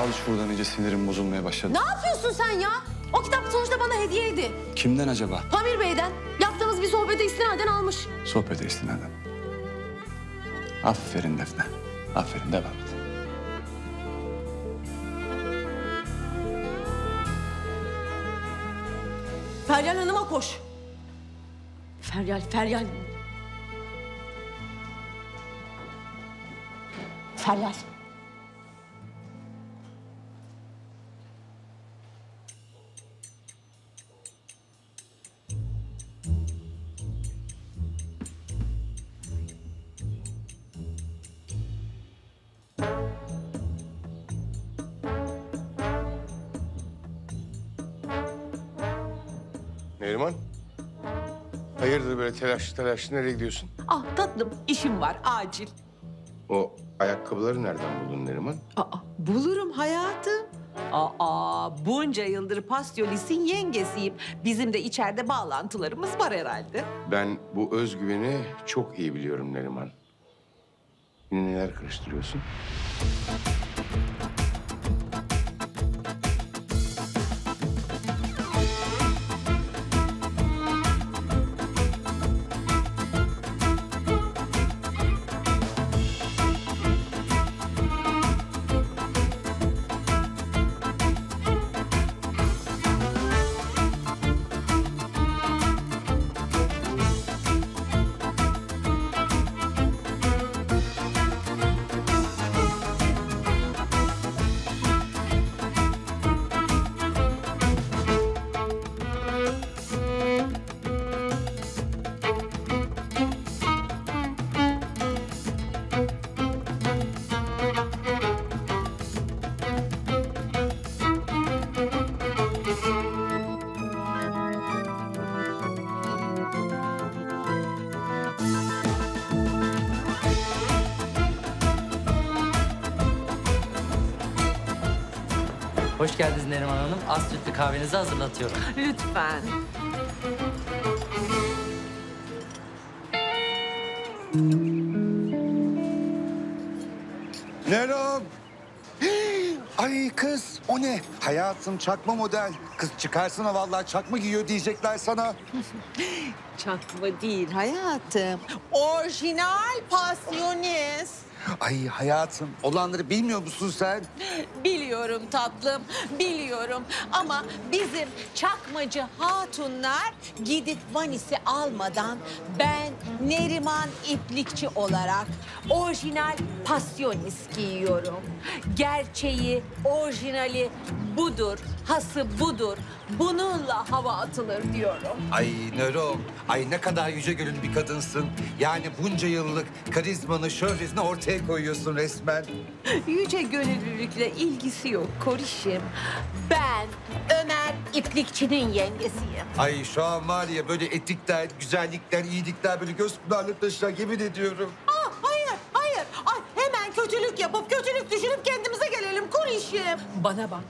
Speaker 17: al şuradan iyice sinirim bozulmaya başladı.
Speaker 1: Ne yapıyorsun sen ya? O kitap sonuçta bana hediyeydi.
Speaker 17: Kimden acaba?
Speaker 1: Pamir Bey'den. Yaptığımız bir sohbete istinaden almış.
Speaker 17: Sohbete istinaden. Aferin Defne. Aferin devam et.
Speaker 1: Feryal Hanım'a koş. Feryal, Feryal. Feryal.
Speaker 29: Telaşlı telaşlı nereye gidiyorsun?
Speaker 30: Ah tatlım işim var acil.
Speaker 29: O ayakkabıları nereden buldun Neriman?
Speaker 30: Aa bulurum hayatım. Aa bunca yıldır Pastyolist'in yengesiyim. Bizim de içeride bağlantılarımız var herhalde.
Speaker 29: Ben bu özgüveni çok iyi biliyorum Neriman. Yine neler karıştırıyorsun?
Speaker 31: Hoş geldiniz Neriman Hanım. Az sütlü kahvenizi hazırlatıyorum.
Speaker 30: Lütfen.
Speaker 32: Nerom. Ay kız o ne? Hayatım çakma model. Kız çıkarsana vallahi çakma giyiyor diyecekler sana.
Speaker 30: Çakma değil hayatım. Orijinal pasyonist.
Speaker 32: Ay hayatım olanları bilmiyor musun sen?
Speaker 30: Biliyorum tatlım, biliyorum. Ama bizim çakmacı hatunlar gidip vanisi almadan ben Neriman iplikçi olarak orijinal pasyonist giyiyorum. Gerçeği, orijinali budur, hası budur. Bununla hava atılır diyorum.
Speaker 32: Ay Nero, ay ne kadar yüce gönüllü bir kadınsın. Yani bunca yıllık karizmanı, şöhretini ortaya koyuyorsun resmen.
Speaker 30: Yüce gönüllülükle ilgisi yok Korişim. Ben Ömer İplikçi'nin yengesiyim.
Speaker 32: Ay şu an var ya böyle etikler, güzellikler, iyilikler böyle göz pınarlık taşlar yemin ediyorum.
Speaker 30: Ah, hemen kötülük yapıp kötülük düşünüp kendimize gelelim Korişim. Bana bak,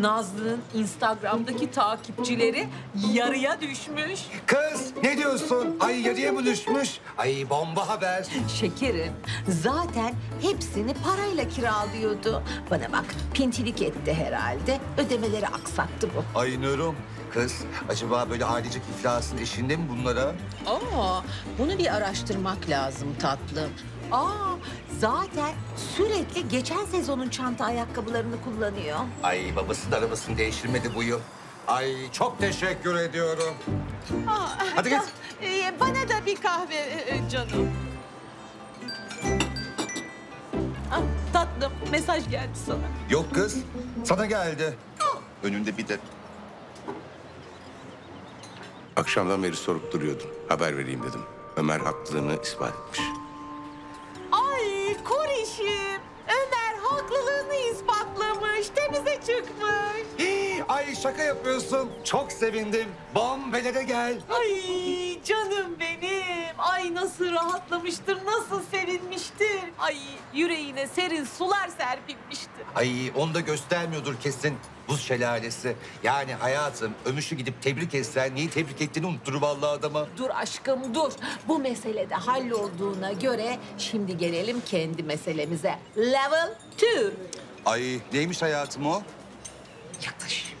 Speaker 30: Nazlı'nın Instagram'daki takipçileri yarıya düşmüş.
Speaker 32: Kız ne diyorsun? Ay yarıya mı düşmüş? Ay bomba haber.
Speaker 30: Şekerim, zaten hepsini parayla kiralıyordu. Bana bak, pintilik etti herhalde. Ödemeleri aksattı bu.
Speaker 32: Ay Nero, kız acaba böyle ailecek iflasın eşinde mi bunlara?
Speaker 30: Aa, bunu bir araştırmak lazım tatlım. Aa, zaten sürekli geçen sezonun çanta ayakkabılarını kullanıyor.
Speaker 32: Ay babası da arabasını değiştirmedi bu yıl. Ay çok teşekkür ediyorum. Hadi git.
Speaker 30: Ee, bana da bir kahve e, canım. Ah, tatlım, mesaj geldi sana.
Speaker 32: Yok kız, sana geldi. Önünde bir de
Speaker 29: Akşamdan beri sorup duruyordun. Haber vereyim dedim. Ömer haklılığını ispat etmiş.
Speaker 30: Korişim, Ömer haklılığını ispatlamış, temize çıkmış.
Speaker 32: Ay şaka yapıyorsun. Çok sevindim. Bombelere gel.
Speaker 30: Ay canım benim. Ay nasıl rahatlamıştır, nasıl sevinmiştir. Ay yüreğine serin sular serpilmiştir.
Speaker 32: Ay onu da göstermiyordur kesin buz şelalesi. Yani hayatım ömüşü gidip tebrik etsen niye tebrik ettiğini unutturur vallahi adama.
Speaker 30: Dur aşkım dur. Bu meselede hallolduğuna göre şimdi gelelim kendi meselemize. Level 2.
Speaker 32: Ay neymiş hayatım o?
Speaker 30: Yaklaş.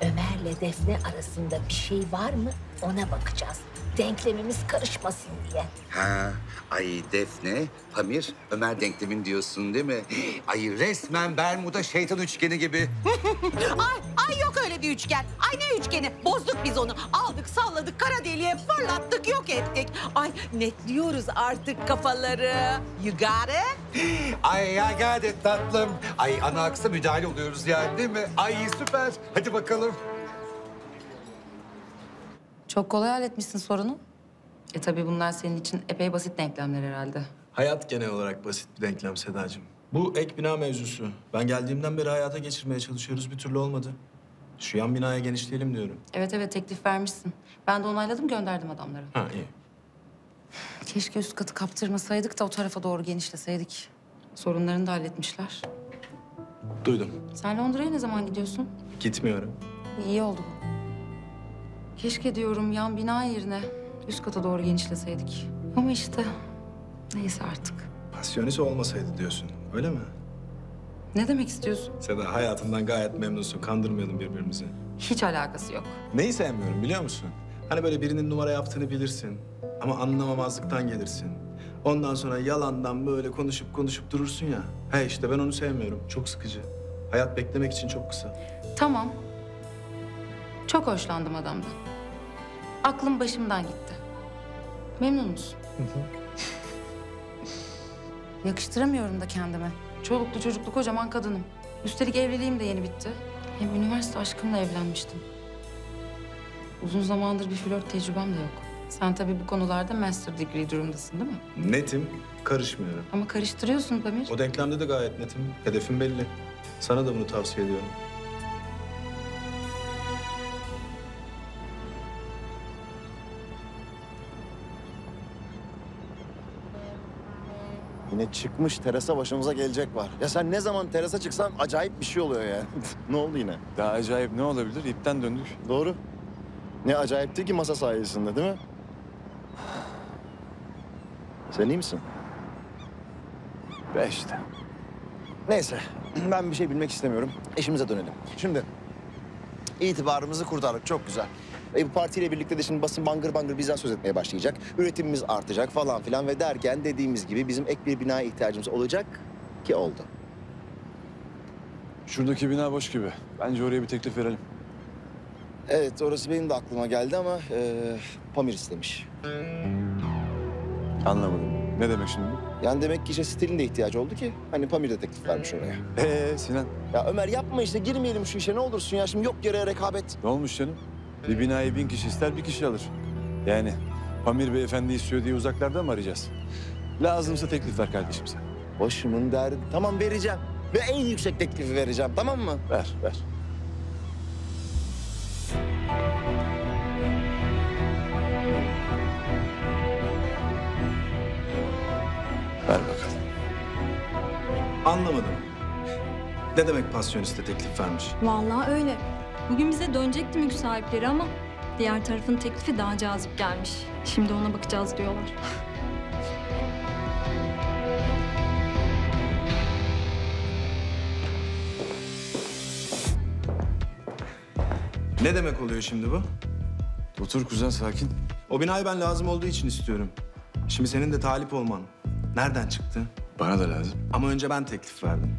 Speaker 30: Ömer'le Defne arasında bir şey var mı ona bakacağız. Denklemimiz karışmasın diye.
Speaker 32: Ha, ay Defne, Pamir, Ömer denklemin diyorsun değil mi? Ay resmen Bermuda şeytan üçgeni gibi.
Speaker 30: ay, ay yok öyle bir üçgen. Ay ne üçgeni? Bozduk biz onu. Aldık salladık kara deliğe fırlattık yok ettik. Ay netliyoruz artık kafaları. You got it?
Speaker 32: Ay ya gayet tatlım. Ay ana aksa müdahale oluyoruz yani değil mi? Ay süper. Hadi bakalım.
Speaker 7: Çok kolay halletmişsin sorunu. E tabii bunlar senin için epey basit denklemler herhalde.
Speaker 4: Hayat genel olarak basit bir denklem Sedacığım. Bu ek bina mevzusu. Ben geldiğimden beri hayata geçirmeye çalışıyoruz. Bir türlü olmadı. Şu yan binaya genişleyelim diyorum.
Speaker 7: Evet evet teklif vermişsin. Ben de onayladım gönderdim adamları.
Speaker 4: Ha iyi.
Speaker 7: Keşke üst katı kaptırmasaydık da o tarafa doğru genişleseydik. Sorunlarını da halletmişler.
Speaker 4: Duydum.
Speaker 7: Sen Londra'ya ne zaman gidiyorsun?
Speaker 4: Gitmiyorum.
Speaker 7: İyi oldu bu. Keşke diyorum yan bina yerine üst kata doğru genişleseydik. Ama işte neyse artık.
Speaker 4: Pasyonist olmasaydı diyorsun. Öyle mi?
Speaker 7: Ne demek istiyorsun?
Speaker 4: Seda hayatından gayet memnunsun. Kandırmayalım birbirimizi.
Speaker 7: Hiç alakası yok.
Speaker 4: Neyi sevmiyorum biliyor musun? Hani böyle birinin numara yaptığını bilirsin. Ama anlamamazlıktan gelirsin. Ondan sonra yalandan böyle konuşup konuşup durursun ya. He işte ben onu sevmiyorum. Çok sıkıcı. Hayat beklemek için çok kısa.
Speaker 7: Tamam. Çok hoşlandım adamdan. Aklım başımdan gitti. Memnun musun? Yakıştıramıyorum da kendime. Çoluklu çocuklu kocaman kadınım. Üstelik evliliğim de yeni bitti. Hem üniversite aşkımla evlenmiştim. Uzun zamandır bir flört tecrübem de yok. Sen tabii bu konularda master degree durumdasın değil mi?
Speaker 4: Netim, karışmıyorum.
Speaker 7: Ama karıştırıyorsun Pamir.
Speaker 4: O denklemde de gayet netim. Hedefim belli. Sana da bunu tavsiye ediyorum.
Speaker 9: Yine çıkmış terasa başımıza gelecek var. Ya sen ne zaman terasa çıksan acayip bir şey oluyor yani. ne oldu yine?
Speaker 17: Daha acayip ne olabilir? İpten döndük.
Speaker 9: Doğru. Ne acayipti ki masa sayesinde değil mi? Sen iyi misin? Be işte. Neyse ben bir şey bilmek istemiyorum. İşimize dönelim. Şimdi itibarımızı kurtardık çok güzel. E, bu partiyle birlikte de şimdi basın bangır bangır bizden söz etmeye başlayacak. Üretimimiz artacak falan filan ve derken dediğimiz gibi bizim ek bir binaya ihtiyacımız olacak ki oldu.
Speaker 17: Şuradaki bina boş gibi. Bence oraya bir teklif verelim.
Speaker 9: Evet orası benim de aklıma geldi ama e, Pamir istemiş.
Speaker 17: Anlamadım. Ne demek şimdi?
Speaker 9: Yani demek ki işte stilin de ihtiyacı oldu ki hani Pamir de teklif vermiş oraya.
Speaker 17: Ee Sinan?
Speaker 9: Ya Ömer yapma işte girmeyelim şu işe ne olursun ya şimdi yok yere rekabet.
Speaker 17: Ne olmuş canım? Bir binayı bin kişi ister bir kişi alır. Yani Pamir Beyefendi istiyor diye uzaklardan mı arayacağız? Lazımsa teklif ver kardeşim sen.
Speaker 9: Başımın derdi. Tamam vereceğim. Ve en yüksek teklifi vereceğim tamam mı?
Speaker 17: Ver ver. Ver bakalım.
Speaker 4: Anlamadım. Ne demek pasyoniste teklif vermiş?
Speaker 28: Vallahi öyle. Bugün bize dönecekti mülk sahipleri ama diğer tarafın teklifi daha cazip gelmiş. Şimdi ona bakacağız diyorlar.
Speaker 4: Ne demek oluyor şimdi bu?
Speaker 17: Otur kuzen sakin.
Speaker 4: O binayı ben lazım olduğu için istiyorum. Şimdi senin de talip olman. Nereden çıktı?
Speaker 17: Bana da lazım.
Speaker 4: Ama önce ben teklif verdim.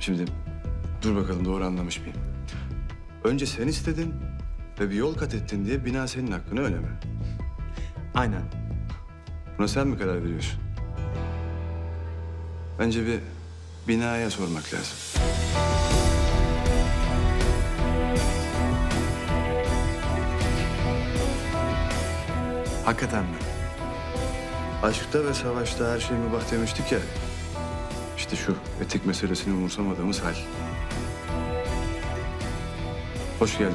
Speaker 17: Şimdi dur bakalım doğru anlamış mıyım? Önce sen istedin ve bir yol kat ettin diye bina senin hakkın öyle mi?
Speaker 4: Aynen.
Speaker 17: Buna sen mi karar veriyorsun? Bence bir binaya sormak lazım.
Speaker 4: Hakikaten mi?
Speaker 17: Aşkta ve savaşta her şey mübah demiştik ya. İşte şu etik meselesini umursamadığımız hal. Hoş geldin.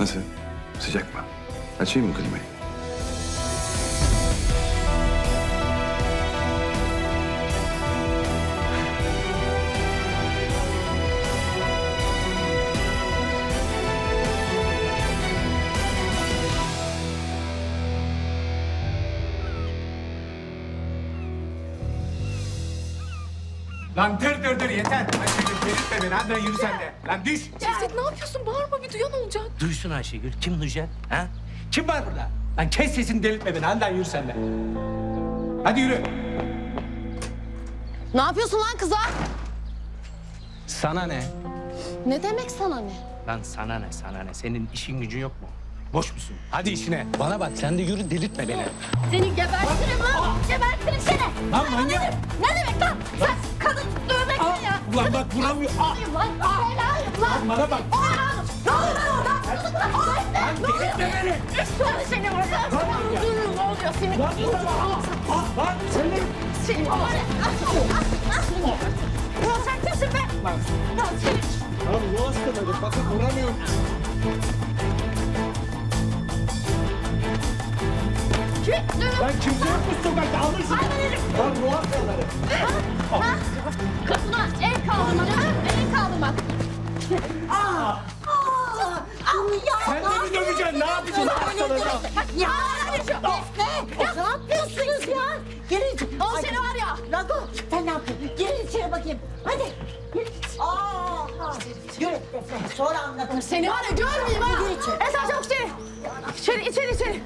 Speaker 17: Nasıl? Sıcak mı? Açayım mı klimayı?
Speaker 33: Lan dır dır dır yeter. Ayşegül delirtme beni. Hadi yürü sen de. Lan düş.
Speaker 1: Cevdet ne yapıyorsun? Bağırma bir duyan olacak.
Speaker 33: Duysun Ayşegül. Kim duyacak? Ha? Kim var burada? Lan kes sesini delirtme beni. Hadi yürü sen de. Hadi yürü.
Speaker 34: Ne yapıyorsun lan kıza?
Speaker 33: Sana ne?
Speaker 34: Ne demek sana ne?
Speaker 33: Lan sana ne sana ne? Senin işin gücün yok mu? Boş musun? Hadi işine. Bana bak sen de yürü delirtme beni.
Speaker 14: Seni gebertirim lan. Gebertirim seni.
Speaker 33: Lan manyak.
Speaker 14: Ne demek lan? Sen
Speaker 33: Ulan bak vuramıyor. Ah!
Speaker 14: Lan. Helal lan.
Speaker 33: Lan bana bak.
Speaker 14: Orhan. Ne oluyor lan orada?
Speaker 33: Lan delirtme beni.
Speaker 14: Sonra seni orada. Sana öldürürüm. Ne oluyor seni?
Speaker 33: Lan bu da Lan seni.
Speaker 14: Seni ya. Ulan sen kimsin be? Lan seni.
Speaker 33: Lan bu hasta. Bakın vuramıyorum. Lan kimse yok mu sokakta? Alırsın. Lan bu hastaları.
Speaker 14: Kapına el kaldırmak. El kaldırmak.
Speaker 13: Aa! Aa!
Speaker 33: Sen de mi döveceksin? Ne yapacaksın hastaları?
Speaker 13: Ya! Ya ne yapıyorsunuz ya? Gelin.
Speaker 14: O seni var ya.
Speaker 13: Rago sen ne yapıyorsun? Gelin içeri bakayım. Hadi. Gelin. Aa! Yürü Defne. Sonra anlatırım.
Speaker 14: Seni var ya görmeyeyim ha.
Speaker 13: Yürü içeri.
Speaker 14: Esra çok içeri. İçeri, içeri, içeri.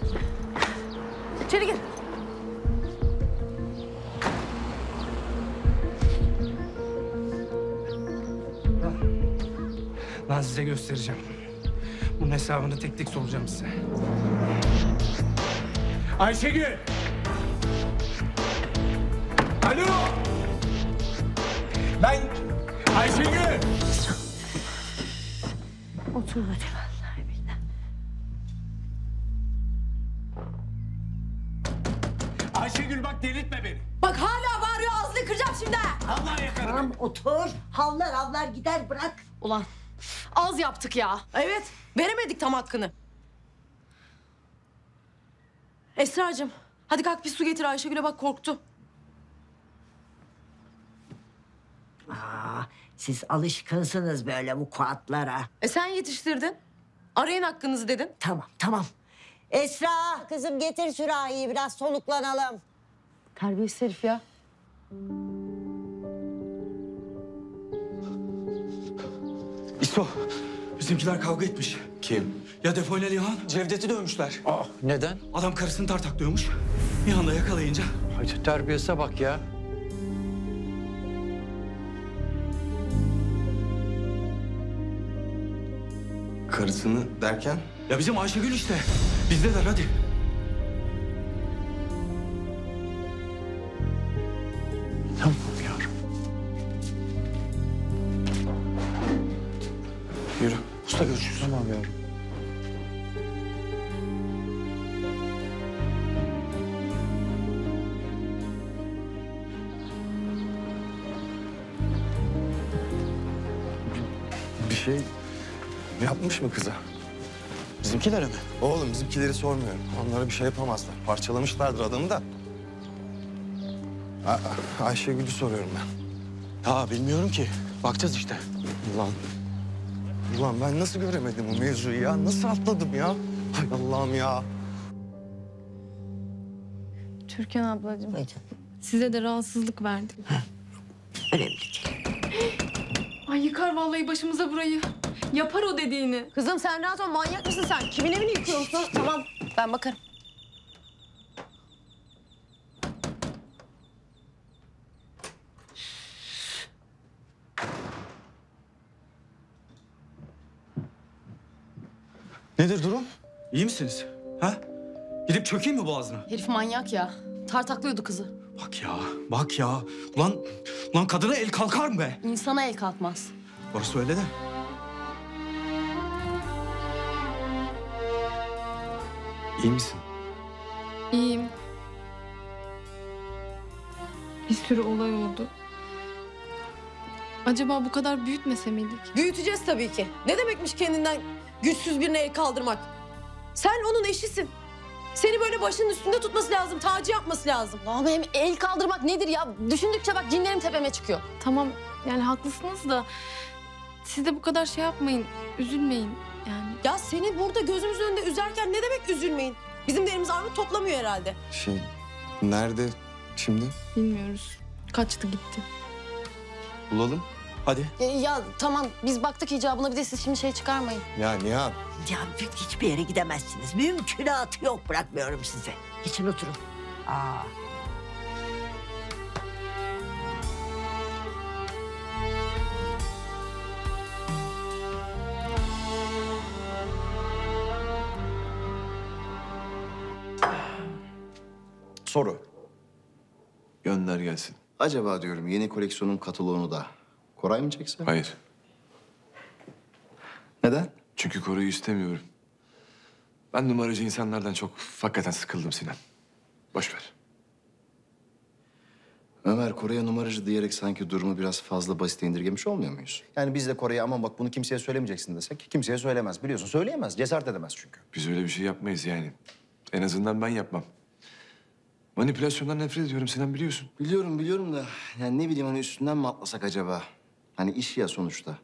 Speaker 14: İçeri gir.
Speaker 33: Lan size göstereceğim. Bunun hesabını tek tek soracağım size. Ayşegül! Alo! Ben... Ayşegül!
Speaker 13: Otur hadi vallahi billahi.
Speaker 33: Ayşegül bak delirtme beni.
Speaker 1: Bak hala bağırıyor ağzını kıracağım şimdi. ha.
Speaker 33: Allah yakarım.
Speaker 13: Tamam otur. Havlar havlar gider bırak.
Speaker 1: Ulan az yaptık ya. Evet veremedik tam hakkını. Esra'cığım hadi kalk bir su getir Ayşegül'e bak korktu.
Speaker 13: Aa, siz alışkınsınız böyle bu kuatlara.
Speaker 1: E sen yetiştirdin. Arayın hakkınızı dedin.
Speaker 13: Tamam tamam. Esra kızım getir sürahiyi biraz soluklanalım.
Speaker 1: Terbiyesiz herif ya.
Speaker 35: İso, bizimkiler kavga etmiş.
Speaker 4: Kim?
Speaker 35: Ya Defo ile Lihan Cevdet'i dövmüşler. Aa, neden? Adam karısını tartaklıyormuş. Bir anda yakalayınca.
Speaker 31: Hadi terbiyesine bak ya.
Speaker 16: Karısını derken?
Speaker 33: Ya bizim Ayşegül işte. Bizdeler hadi.
Speaker 16: Tamam
Speaker 33: Usta görüşürüz.
Speaker 16: Tamam yavrum. Bir şey yapmış mı kıza?
Speaker 33: Bizimkilere mi?
Speaker 16: Oğlum bizimkileri sormuyorum. Onlara bir şey yapamazlar. Parçalamışlardır adamı da. A- Ayşegül'ü soruyorum ben.
Speaker 33: Ha bilmiyorum ki. Bakacağız işte.
Speaker 16: Ulan. Ulan ben nasıl göremedim bu mevzuyu ya? Nasıl atladım ya? Hay Allah'ım ya.
Speaker 28: Türkan ablacığım. Size de rahatsızlık verdim.
Speaker 13: Önemli
Speaker 28: Ay yıkar vallahi başımıza burayı. Yapar o dediğini.
Speaker 36: Kızım sen rahat ol. Manyak mısın sen? Kimin evini yıkıyorsun?
Speaker 1: Tamam ben bakarım.
Speaker 33: Nedir durum? İyi misiniz? Ha? Gidip çökeyim mi boğazına?
Speaker 1: Herif manyak ya. Tartaklıyordu kızı.
Speaker 33: Bak ya, bak ya. Ulan, ulan kadına el kalkar mı be?
Speaker 1: İnsana el kalkmaz.
Speaker 33: Orası öyle de.
Speaker 16: İyi misin?
Speaker 28: İyiyim. Bir sürü olay oldu. Acaba bu kadar büyütmese miydik?
Speaker 36: Büyüteceğiz tabii ki. Ne demekmiş kendinden güçsüz birine el kaldırmak? Sen onun eşisin. Seni böyle başının üstünde tutması lazım. Tacı yapması lazım.
Speaker 1: Ama hem el kaldırmak nedir ya? Düşündükçe bak cinlerim tepeme çıkıyor.
Speaker 28: Tamam yani haklısınız da siz de bu kadar şey yapmayın, üzülmeyin yani.
Speaker 36: Ya seni burada gözümüzün önünde üzerken ne demek üzülmeyin? Bizim derimiz armut toplamıyor herhalde.
Speaker 16: Şey, nerede şimdi?
Speaker 28: Bilmiyoruz. Kaçtı gitti.
Speaker 16: Bulalım.
Speaker 33: Hadi.
Speaker 1: Ya, ya tamam biz baktık icabına bir de siz şimdi şey çıkarmayın.
Speaker 16: Ya Nihan.
Speaker 13: Ya hiçbir yere gidemezsiniz. Mümkünatı yok bırakmıyorum size. Geçin oturun. Aa.
Speaker 9: Soru.
Speaker 17: Gönder gelsin.
Speaker 9: Acaba diyorum yeni koleksiyonun kataloğunu da Koray mı çekse?
Speaker 17: Hayır.
Speaker 9: Neden?
Speaker 17: Çünkü Koray'ı istemiyorum. Ben numaracı insanlardan çok hakikaten sıkıldım Sinan. Boş ver.
Speaker 9: Ömer Koray'a numaracı diyerek sanki durumu biraz fazla basite indirgemiş olmuyor muyuz? Yani biz de Koray'a aman bak bunu kimseye söylemeyeceksin desek kimseye söylemez. Biliyorsun söyleyemez, cesaret edemez çünkü.
Speaker 17: Biz öyle bir şey yapmayız yani. En azından ben yapmam. Manipülasyondan nefret ediyorum Sinan biliyorsun.
Speaker 9: Biliyorum biliyorum da yani ne bileyim hani üstünden mi atlasak acaba? Hani iş ya sonuçta.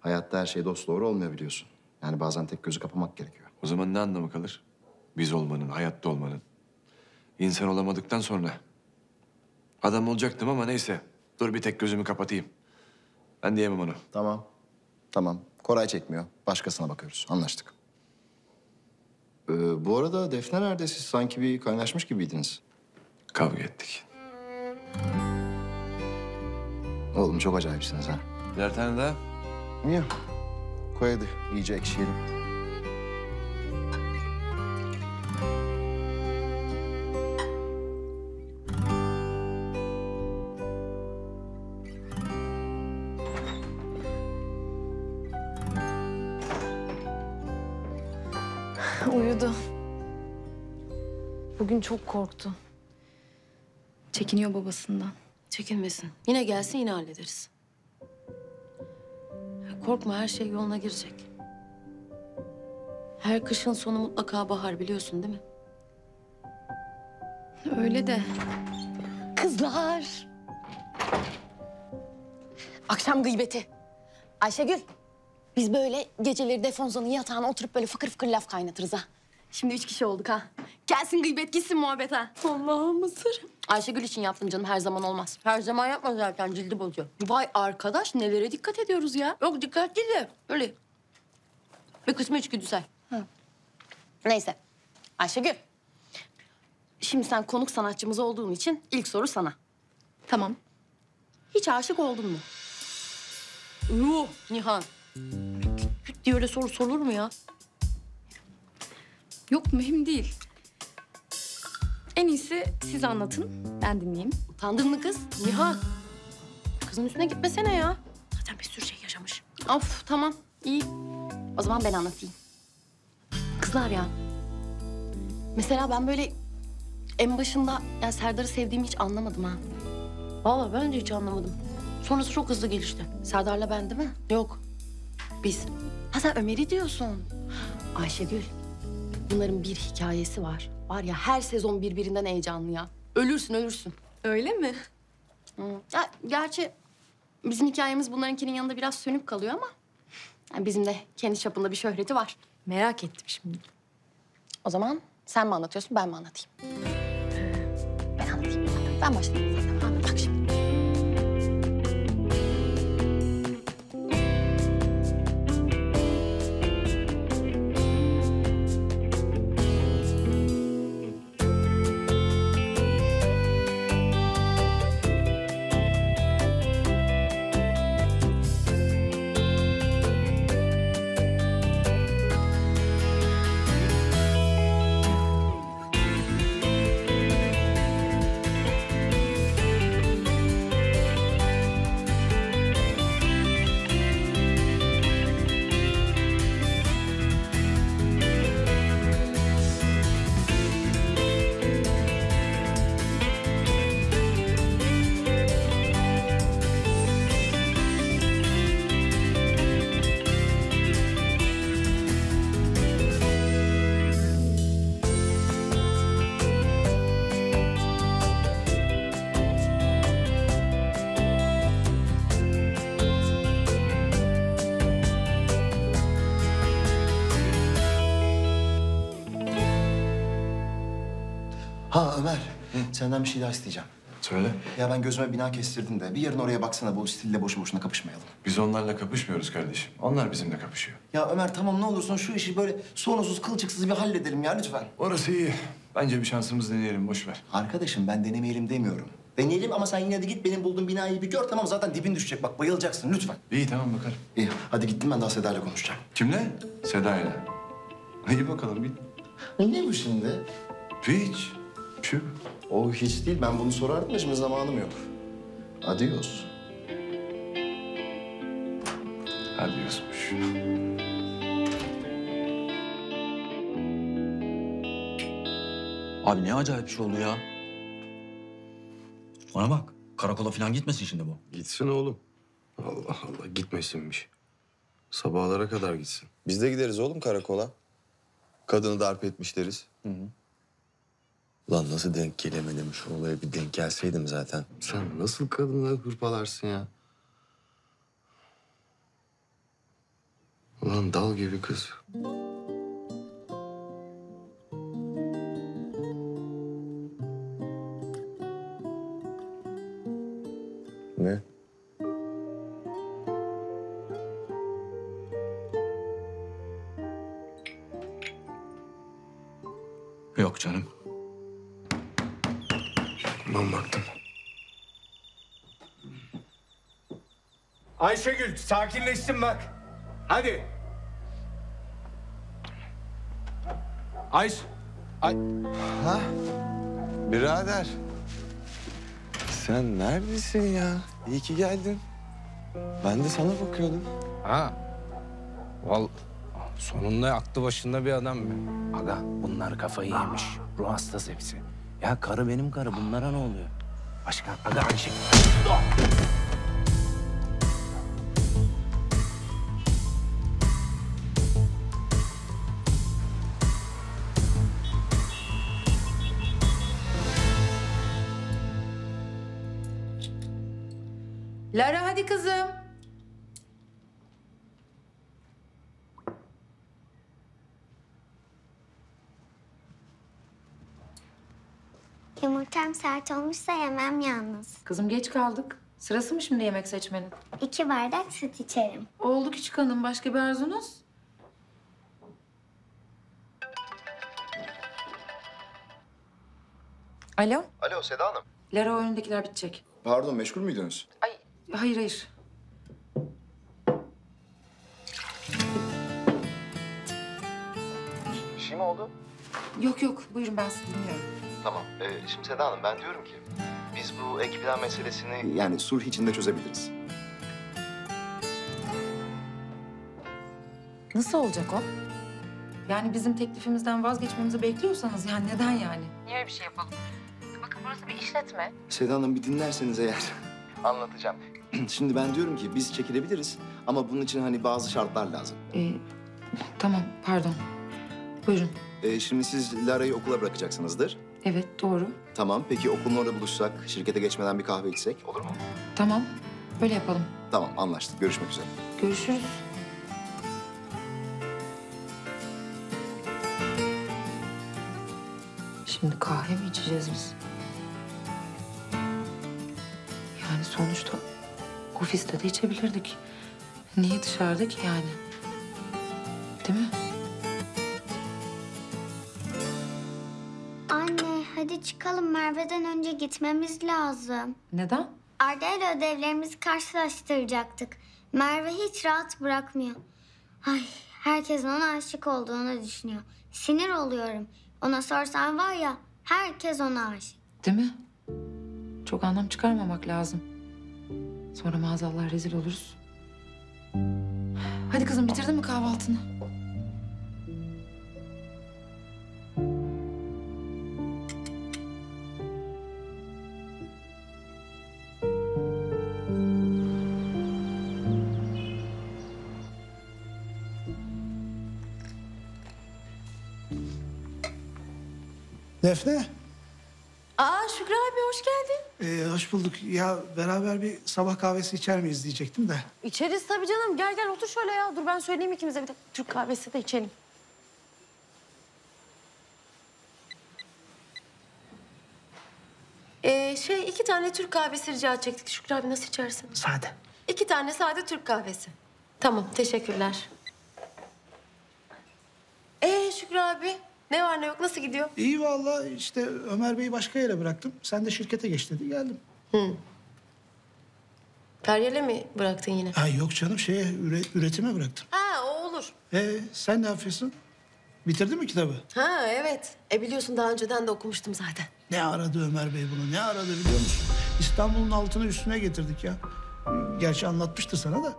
Speaker 9: Hayatta her şey dost doğru olmuyor biliyorsun. Yani bazen tek gözü kapamak gerekiyor.
Speaker 17: O zaman ne anlamı kalır? Biz olmanın, hayatta olmanın. İnsan olamadıktan sonra. Adam olacaktım ama neyse. Dur bir tek gözümü kapatayım. Ben diyemem onu.
Speaker 9: Tamam. Tamam. Koray çekmiyor. Başkasına bakıyoruz. Anlaştık. Ee, bu arada Defne nerede? Siz sanki bir kaynaşmış gibiydiniz.
Speaker 17: Kavga ettik.
Speaker 9: Oğlum çok acayipsiniz ha.
Speaker 17: Birer tane daha.
Speaker 9: Niye? Koy hadi. İyice ekşiyelim.
Speaker 28: Uyudu. Bugün çok korktu. Çekiniyor babasından.
Speaker 1: Çekinmesin. Yine gelsin yine hallederiz. Korkma her şey yoluna girecek. Her kışın sonu mutlaka bahar biliyorsun değil mi?
Speaker 28: Öyle de
Speaker 1: Kızlar. Akşam gıybeti. Ayşegül. Biz böyle geceleri Defonza'nın yatağına oturup böyle fıkır fıkır laf kaynatırız ha. Şimdi üç kişi olduk ha. Gelsin gıybet gitsin muhabbet ha. Allah'ım mısır. Ayşegül için yaptım canım her zaman olmaz. Her zaman yapma zaten cildi bozuyor. Vay arkadaş nelere dikkat ediyoruz ya. Yok dikkat değil de öyle. Bir kısmı içgüdüsel. Neyse. Ayşegül. Şimdi sen konuk sanatçımız olduğun için ilk soru sana.
Speaker 28: Tamam.
Speaker 1: Hiç aşık oldun mu? Yuh Nihan. öyle soru sorulur mu ya?
Speaker 28: Yok mühim değil. En iyisi siz anlatın. Ben dinleyeyim.
Speaker 1: Utandın mı kız? Nihan. Kızın üstüne gitmesene ya. Zaten bir sürü şey yaşamış. Of tamam iyi. O zaman ben anlatayım. Kızlar ya. Mesela ben böyle en başında ya Serdar'ı sevdiğimi hiç anlamadım ha. Vallahi ben de hiç anlamadım. Sonrası çok hızlı gelişti. Serdar'la ben değil mi? Yok. Biz. Ha sen Ömer'i diyorsun. Ayşegül. Bunların bir hikayesi var. Var ya her sezon birbirinden heyecanlı ya. Ölürsün ölürsün.
Speaker 28: Öyle mi?
Speaker 1: Hı. Ya gerçi bizim hikayemiz bunlarınkinin yanında biraz sönük kalıyor ama... yani bizim de kendi çapında bir şöhreti var.
Speaker 28: Merak ettim şimdi.
Speaker 1: O zaman sen mi anlatıyorsun ben mi anlatayım? Ben anlatayım. Ben başlayayım zaten.
Speaker 9: Senden bir şey daha isteyeceğim.
Speaker 17: Söyle.
Speaker 9: Ya ben gözüme bina kestirdim de bir yarın oraya baksana bu stille boşu boşuna kapışmayalım.
Speaker 17: Biz onlarla kapışmıyoruz kardeşim. Onlar bizimle kapışıyor.
Speaker 9: Ya Ömer tamam ne olursun şu işi böyle sorunsuz kılçıksız bir halledelim ya lütfen.
Speaker 17: Orası iyi. Bence bir şansımız deneyelim, boş ver.
Speaker 9: Arkadaşım ben denemeyelim demiyorum. Deneyelim ama sen yine de git benim bulduğum binayı bir gör tamam zaten dibin düşecek bak bayılacaksın lütfen.
Speaker 17: İyi tamam bakarım.
Speaker 9: İyi hadi gittim ben daha Seda'yla konuşacağım.
Speaker 17: Kimle? Seda'yla. İyi bakalım git.
Speaker 9: Ne bu şimdi?
Speaker 17: Hiç. Şu.
Speaker 9: O hiç değil ben bunu sorardım da şimdi zamanım yok. Adios.
Speaker 17: Adiosmuş.
Speaker 12: Abi ne acayip bir şey oldu ya. Bana bak. Karakola falan gitmesin şimdi bu.
Speaker 16: Gitsin oğlum. Allah Allah gitmesinmiş. Sabahlara kadar gitsin. Biz de gideriz oğlum karakola. Kadını darp etmiş deriz. Lan nasıl denk gelemedim şu olaya bir denk gelseydim zaten. Sen nasıl kadınları hırpalarsın ya? Ulan dal gibi kız. Ne?
Speaker 12: Yok canım.
Speaker 16: Ben baktım.
Speaker 37: Ayşegül sakinleşsin bak. Hadi.
Speaker 16: Ayş. Ay. Ha? Birader. Sen neredesin ya? İyi ki geldin. Ben de sana bakıyordum.
Speaker 33: Ha. Val sonunda aklı başında bir adam be. Aga bunlar kafayı yemiş. Ruh hastası hepsi. Ya karı benim karı. Bunlara ne oluyor? Başka aga Ayşe.
Speaker 7: Lara hadi kızım.
Speaker 38: Yumurtam sert olmuşsa yemem yalnız.
Speaker 7: Kızım geç kaldık. Sırası mı şimdi yemek seçmenin?
Speaker 38: İki bardak süt içerim.
Speaker 7: Oldu küçük hanım. Başka bir arzunuz? Alo?
Speaker 9: Alo Seda Hanım.
Speaker 7: Lara önündekiler bitecek.
Speaker 9: Pardon meşgul müydünüz?
Speaker 7: Hayır hayır.
Speaker 9: şey mi oldu?
Speaker 7: Yok yok buyurun ben sizi dinliyorum.
Speaker 9: Tamam. Ee, şimdi Seda Hanım ben diyorum ki biz bu ek plan meselesini yani sulh içinde çözebiliriz.
Speaker 7: Nasıl olacak o? Yani bizim teklifimizden vazgeçmemizi bekliyorsanız yani neden yani? Niye bir şey yapalım? Bakın burası bir işletme.
Speaker 9: Seda Hanım bir dinlerseniz eğer. Anlatacağım. Şimdi ben diyorum ki biz çekilebiliriz ama bunun için hani bazı şartlar lazım.
Speaker 7: Ee, tamam pardon. Buyurun.
Speaker 9: Ee, şimdi siz Lara'yı okula bırakacaksınızdır.
Speaker 7: Evet doğru.
Speaker 9: Tamam. Peki okulun orada buluşsak, şirkete geçmeden bir kahve içsek olur mu?
Speaker 7: Tamam öyle yapalım.
Speaker 9: Tamam anlaştık. Görüşmek üzere.
Speaker 7: Görüşürüz. Şimdi kahve mi içeceğiz biz? Yani sonuçta ofiste de içebilirdik. Niye dışarıda ki yani? Değil mi?
Speaker 14: Hadi çıkalım Merve'den önce gitmemiz lazım.
Speaker 7: Neden?
Speaker 14: Arda ile ödevlerimizi karşılaştıracaktık. Merve hiç rahat bırakmıyor. Ay herkes ona aşık olduğunu düşünüyor. Sinir oluyorum. Ona sorsan var ya herkes ona aşık.
Speaker 7: Değil mi? Çok anlam çıkarmamak lazım. Sonra maazallah rezil oluruz. Hadi kızım bitirdin mi kahvaltını?
Speaker 39: Defne.
Speaker 1: Aa Şükrü abi hoş geldin.
Speaker 39: Ee, hoş bulduk. Ya beraber bir sabah kahvesi içer miyiz diyecektim de.
Speaker 1: İçeriz tabii canım. Gel gel otur şöyle ya. Dur ben söyleyeyim ikimize bir de Türk kahvesi de içelim. Ee, şey iki tane Türk kahvesi rica edecektik. Şükrü abi nasıl içersin?
Speaker 39: Sade.
Speaker 1: İki tane sade Türk kahvesi. Tamam teşekkürler. Ee Şükrü abi ne var ne yok nasıl gidiyor?
Speaker 39: İyi vallahi işte Ömer Bey'i başka yere bıraktım. Sen de şirkete geç dedi geldim.
Speaker 1: Hı. Feryal'e mi bıraktın yine?
Speaker 39: Ay yok canım şeye üre- üretime bıraktım.
Speaker 1: Ha o olur.
Speaker 39: Ee, sen ne yapıyorsun? Bitirdin mi kitabı?
Speaker 1: Ha evet. E biliyorsun daha önceden de okumuştum zaten.
Speaker 39: Ne aradı Ömer Bey bunu? Ne aradı biliyor musun? İstanbul'un altını üstüne getirdik ya. Gerçi anlatmıştır sana da.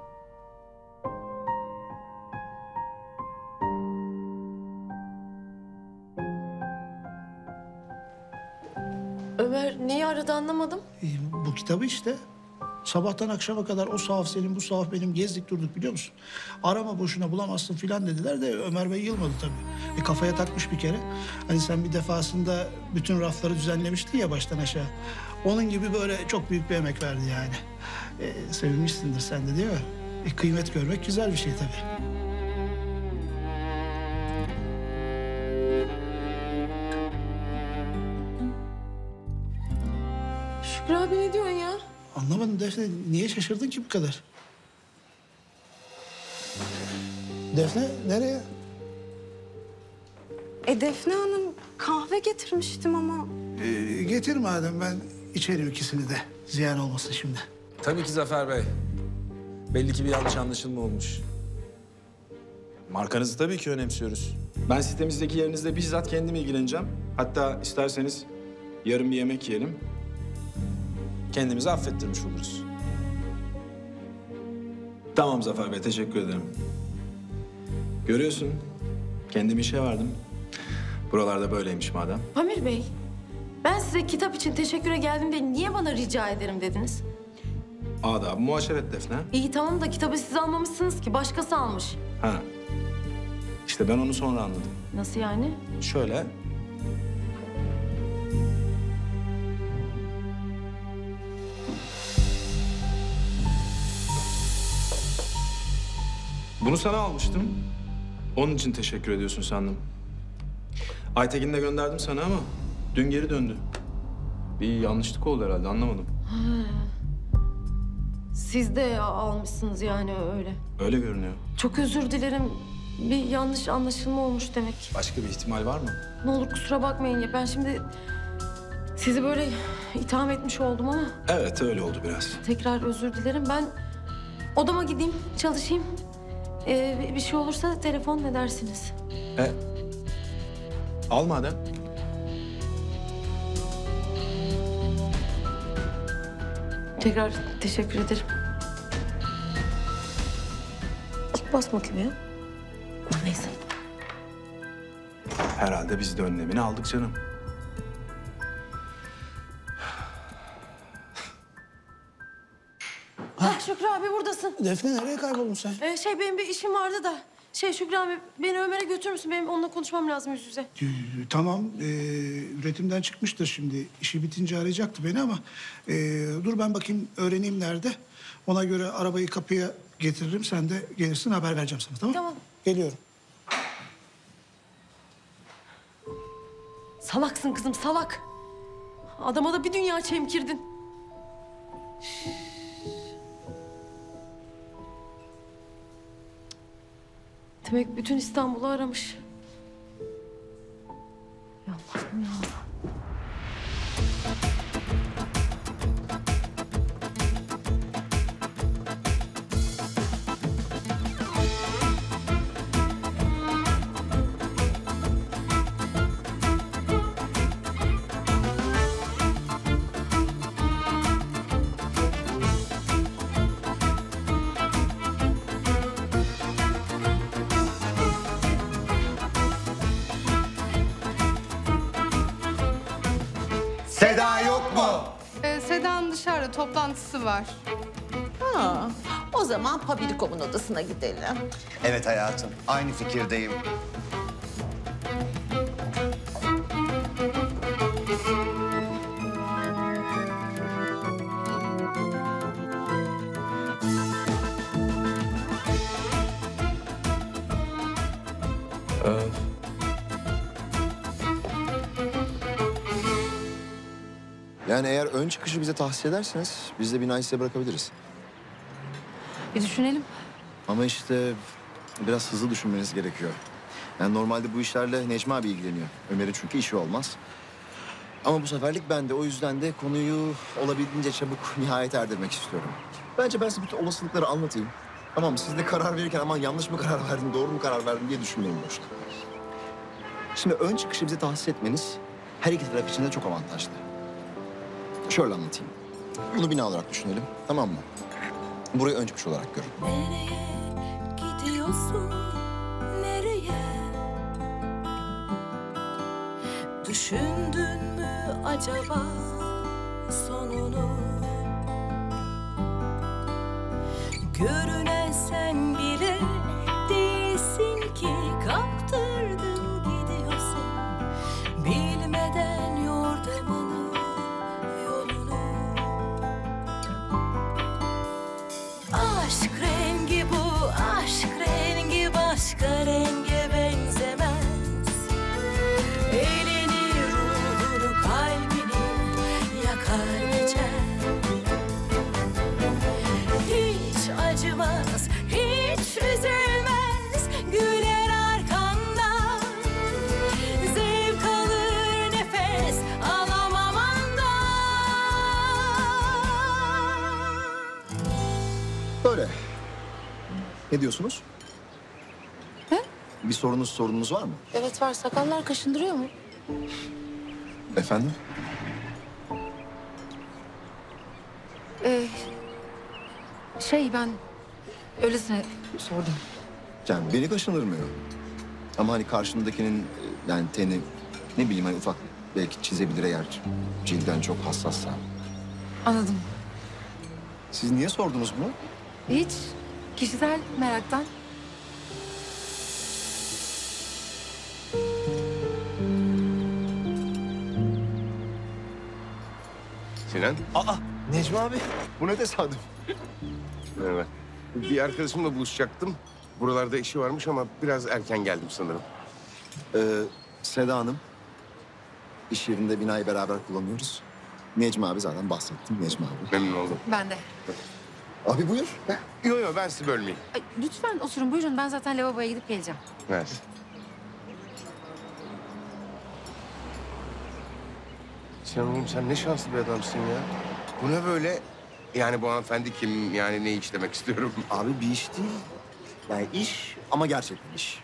Speaker 1: Aradı anlamadım.
Speaker 39: Ee, bu kitabı işte. Sabahtan akşama kadar o sahaf senin, bu sahaf benim gezdik durduk biliyor musun? Arama boşuna bulamazsın filan dediler de Ömer Bey yılmadı tabii. E, kafaya takmış bir kere. Hani sen bir defasında bütün rafları düzenlemiştin ya baştan aşağı. Onun gibi böyle çok büyük bir emek verdi yani. E, sevinmişsindir sen de değil mi? E, kıymet görmek güzel bir şey tabii.
Speaker 1: Şükrü abi ne diyorsun ya?
Speaker 39: Anlamadım Defne. Niye şaşırdın ki bu kadar? Defne nereye?
Speaker 27: E Defne Hanım kahve getirmiştim ama.
Speaker 39: Ee, getir madem ben içerim ikisini de. Ziyan olmasın şimdi.
Speaker 4: Tabii ki Zafer Bey. Belli ki bir yanlış anlaşılma olmuş. Markanızı tabii ki önemsiyoruz. Ben sitemizdeki yerinizde bizzat kendim ilgileneceğim. Hatta isterseniz yarın bir yemek yiyelim. Kendimizi affettirmiş oluruz. Tamam Zafer Bey, teşekkür ederim. Görüyorsun, kendim işe verdim. Buralarda böyleymiş madem.
Speaker 1: Pamir Bey, ben size kitap için teşekküre geldim de niye bana rica ederim dediniz?
Speaker 4: Adab muaşeret Defne.
Speaker 1: İyi tamam da kitabı siz almamışsınız ki başkası almış.
Speaker 4: Ha. İşte ben onu sonra anladım.
Speaker 1: Nasıl yani?
Speaker 4: Şöyle. Bunu sana almıştım. Onun için teşekkür ediyorsun sandım. Aytekin'le gönderdim sana ama dün geri döndü. Bir yanlışlık oldu herhalde anlamadım.
Speaker 1: Ha. Siz de almışsınız yani öyle.
Speaker 4: Öyle görünüyor.
Speaker 1: Çok özür dilerim. Bir yanlış anlaşılma olmuş demek.
Speaker 4: Başka bir ihtimal var mı?
Speaker 1: Ne olur kusura bakmayın ya. Ben şimdi sizi böyle itham etmiş oldum ama
Speaker 4: Evet öyle oldu biraz.
Speaker 1: tekrar özür dilerim. Ben odama gideyim, çalışayım. Ee, bir şey olursa telefon edersiniz.
Speaker 4: E, Al madem.
Speaker 1: Tekrar teşekkür ederim. Bas bakayım ya. Neyse.
Speaker 4: Herhalde biz de önlemini aldık canım.
Speaker 1: Ha, Şükrü abi buradasın.
Speaker 39: Defne nereye kayboldun sen?
Speaker 1: Ee, şey benim bir işim vardı da. Şey Şükrü abi beni Ömer'e götürür müsün? Benim onunla konuşmam lazım yüz yüze.
Speaker 39: Ee, Tamam, ee, üretimden çıkmıştır şimdi. İşi bitince arayacaktı beni ama... ee, dur ben bakayım, öğreneyim nerede. Ona göre arabayı kapıya getiririm. Sen de gelirsin, haber vereceğim sana, tamam
Speaker 1: Tamam.
Speaker 39: Geliyorum.
Speaker 1: Salaksın kızım salak. Adama da bir dünya çemkirdin. Demek bütün İstanbul'u aramış. Ya Allah'ım ya.
Speaker 27: Toplantısı var.
Speaker 30: Ha, o zaman Pabilikom'un odasına gidelim.
Speaker 9: Evet hayatım, aynı fikirdeyim. Ön çıkışı bize tahsis ederseniz biz de binayı size bırakabiliriz.
Speaker 1: Bir düşünelim.
Speaker 9: Ama işte biraz hızlı düşünmeniz gerekiyor. Yani normalde bu işlerle Necmi abi ilgileniyor. Ömer'in çünkü işi olmaz. Ama bu seferlik ben de o yüzden de konuyu olabildiğince çabuk nihayet erdirmek istiyorum. Bence ben size bütün olasılıkları anlatayım. Tamam? Siz de karar verirken aman yanlış mı karar verdim, doğru mu karar verdim diye düşünmeyin boşuna. Şimdi ön çıkışı bize tahsis etmeniz her iki taraf için de çok avantajlı. Şöyle anlatayım. Bunu bina olarak düşünelim, tamam mı? Burayı ön çıkış olarak görün.
Speaker 10: Gidiyorsun nereye? Düşündün mü acaba sonunu? Görünen sen bile değilsin
Speaker 9: Ne diyorsunuz?
Speaker 1: He?
Speaker 9: Bir sorunuz sorununuz var mı?
Speaker 1: Evet var sakallar kaşındırıyor mu?
Speaker 9: Efendim?
Speaker 1: Ee, şey ben öylesine sordum.
Speaker 9: Yani beni kaşındırmıyor. Ama hani karşındakinin e, yani teni ne bileyim hani ufak belki çizebilir eğer cilden çok hassassa.
Speaker 1: Anladım.
Speaker 9: Siz niye sordunuz bunu?
Speaker 1: Hiç kişisel meraktan.
Speaker 29: Sinan.
Speaker 9: Aa Necmi abi. Bu ne tesadüf?
Speaker 29: Merhaba. Bir arkadaşımla buluşacaktım. Buralarda işi varmış ama biraz erken geldim sanırım.
Speaker 9: Ee, Seda Hanım. iş yerinde binayı beraber kullanıyoruz. Necmi abi zaten bahsettim Necmi abi.
Speaker 29: Memnun oldum.
Speaker 1: Ben de.
Speaker 9: Abi buyur.
Speaker 29: Yok yok ben sizi bölmeyeyim.
Speaker 1: Ay, lütfen oturun buyurun ben zaten lavaboya gidip geleceğim.
Speaker 29: Evet. Sinan oğlum sen ne şanslı bir adamsın ya. Bu ne böyle? Yani bu hanımefendi kim? Yani ne iş demek istiyorum.
Speaker 9: Abi bir iş değil. Yani iş ama gerçek bir iş.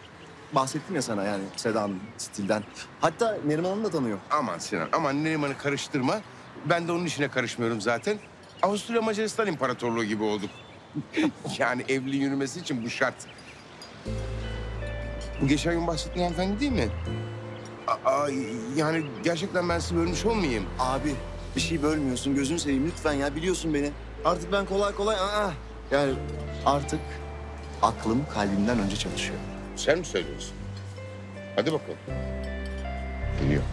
Speaker 9: bahsettim ya sana yani Seda'nın stilden. Hatta Neriman Hanım da tanıyor.
Speaker 29: Aman Sinan, aman Neriman'ı karıştırma. Ben de onun işine karışmıyorum zaten. Avusturya Macaristan İmparatorluğu gibi olduk. yani evliliğin yürümesi için bu şart. Bu geçen gün bahsettiğin hanımefendi değil mi? Aa, yani gerçekten ben sizi bölmüş olmayayım.
Speaker 9: Abi bir şey bölmüyorsun gözünü seveyim lütfen ya biliyorsun beni. Artık ben kolay kolay aa. Yani artık aklım kalbimden önce çalışıyor.
Speaker 29: Sen mi söylüyorsun? Hadi bakalım. Geliyor.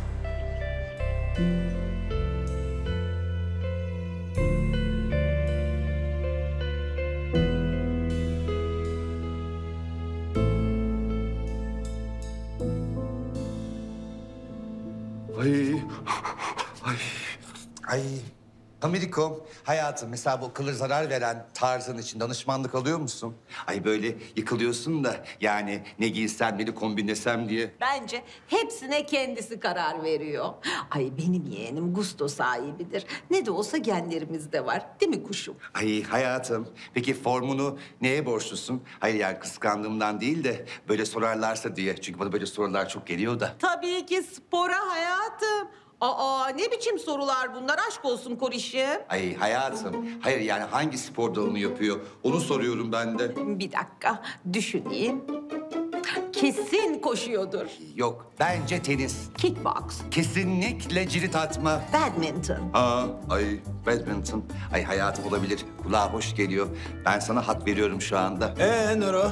Speaker 32: Ay. Ay. Ay. Ameriko, hayatım mesela bu kılır zarar veren tarzın için danışmanlık alıyor musun? Ay böyle yıkılıyorsun da yani ne giysem ne de kombinlesem diye.
Speaker 30: Bence hepsine kendisi karar veriyor. Ay benim yeğenim gusto sahibidir. Ne de olsa genlerimizde var. Değil mi kuşum?
Speaker 32: Ay hayatım, peki formunu neye borçlusun? Hayır yani kıskandığımdan değil de böyle sorarlarsa diye. Çünkü bana böyle sorular çok geliyor da.
Speaker 30: Tabii ki spora hayatım. Aa ne biçim sorular bunlar aşk olsun korişim.
Speaker 32: Ay hayatım, hayır yani hangi spor dalını yapıyor? Onu soruyorum ben de.
Speaker 30: Bir dakika düşüneyim. Kesin koşuyordur.
Speaker 32: Yok, bence tenis.
Speaker 30: Kickbox.
Speaker 32: Kesinlikle cirit atma.
Speaker 30: Badminton.
Speaker 32: Aa, ay badminton. Ay hayatım olabilir. Kulağa hoş geliyor. Ben sana hak veriyorum şu anda.
Speaker 4: Ee Nero?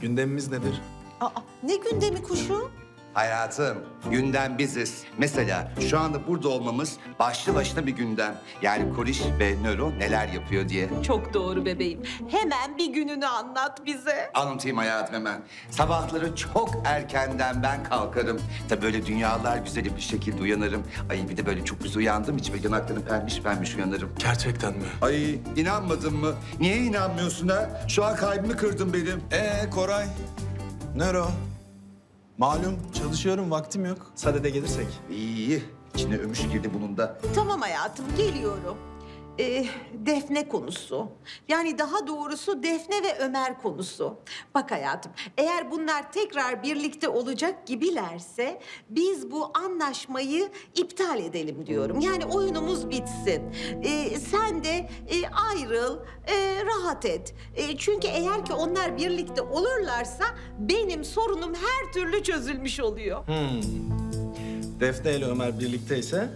Speaker 4: Gündemimiz nedir?
Speaker 30: Aa ne gündemi kuşu?
Speaker 32: Hayatım, gündem biziz. Mesela şu anda burada olmamız başlı başına bir gündem. Yani Koriş ve Nöro neler yapıyor diye.
Speaker 30: Çok doğru bebeğim. Hemen bir gününü anlat bize.
Speaker 32: Anlatayım hayatım hemen. Sabahları çok erkenden ben kalkarım. Tabii böyle dünyalar güzeli bir şekilde uyanırım. Ay bir de böyle çok güzel uyandım için böyle yanaklarım pembiş pembiş uyanırım.
Speaker 4: Gerçekten mi?
Speaker 32: Ay inanmadın mı? Niye inanmıyorsun ha? Şu an kalbimi kırdın benim.
Speaker 4: Ee Koray? Nero? Malum çalışıyorum vaktim yok. Sadede gelirsek.
Speaker 32: İyi. İçine ömüş girdi bunun da.
Speaker 30: Tamam hayatım geliyorum. Ee, Defne konusu. Yani daha doğrusu Defne ve Ömer konusu. Bak hayatım, eğer bunlar tekrar birlikte olacak gibilerse biz bu anlaşmayı iptal edelim diyorum. Yani oyunumuz bitsin. Ee, sen de e, ayrıl, e, rahat et. E, çünkü eğer ki onlar birlikte olurlarsa benim sorunum her türlü çözülmüş oluyor.
Speaker 4: Hmm. Defne ile Ömer birlikteyse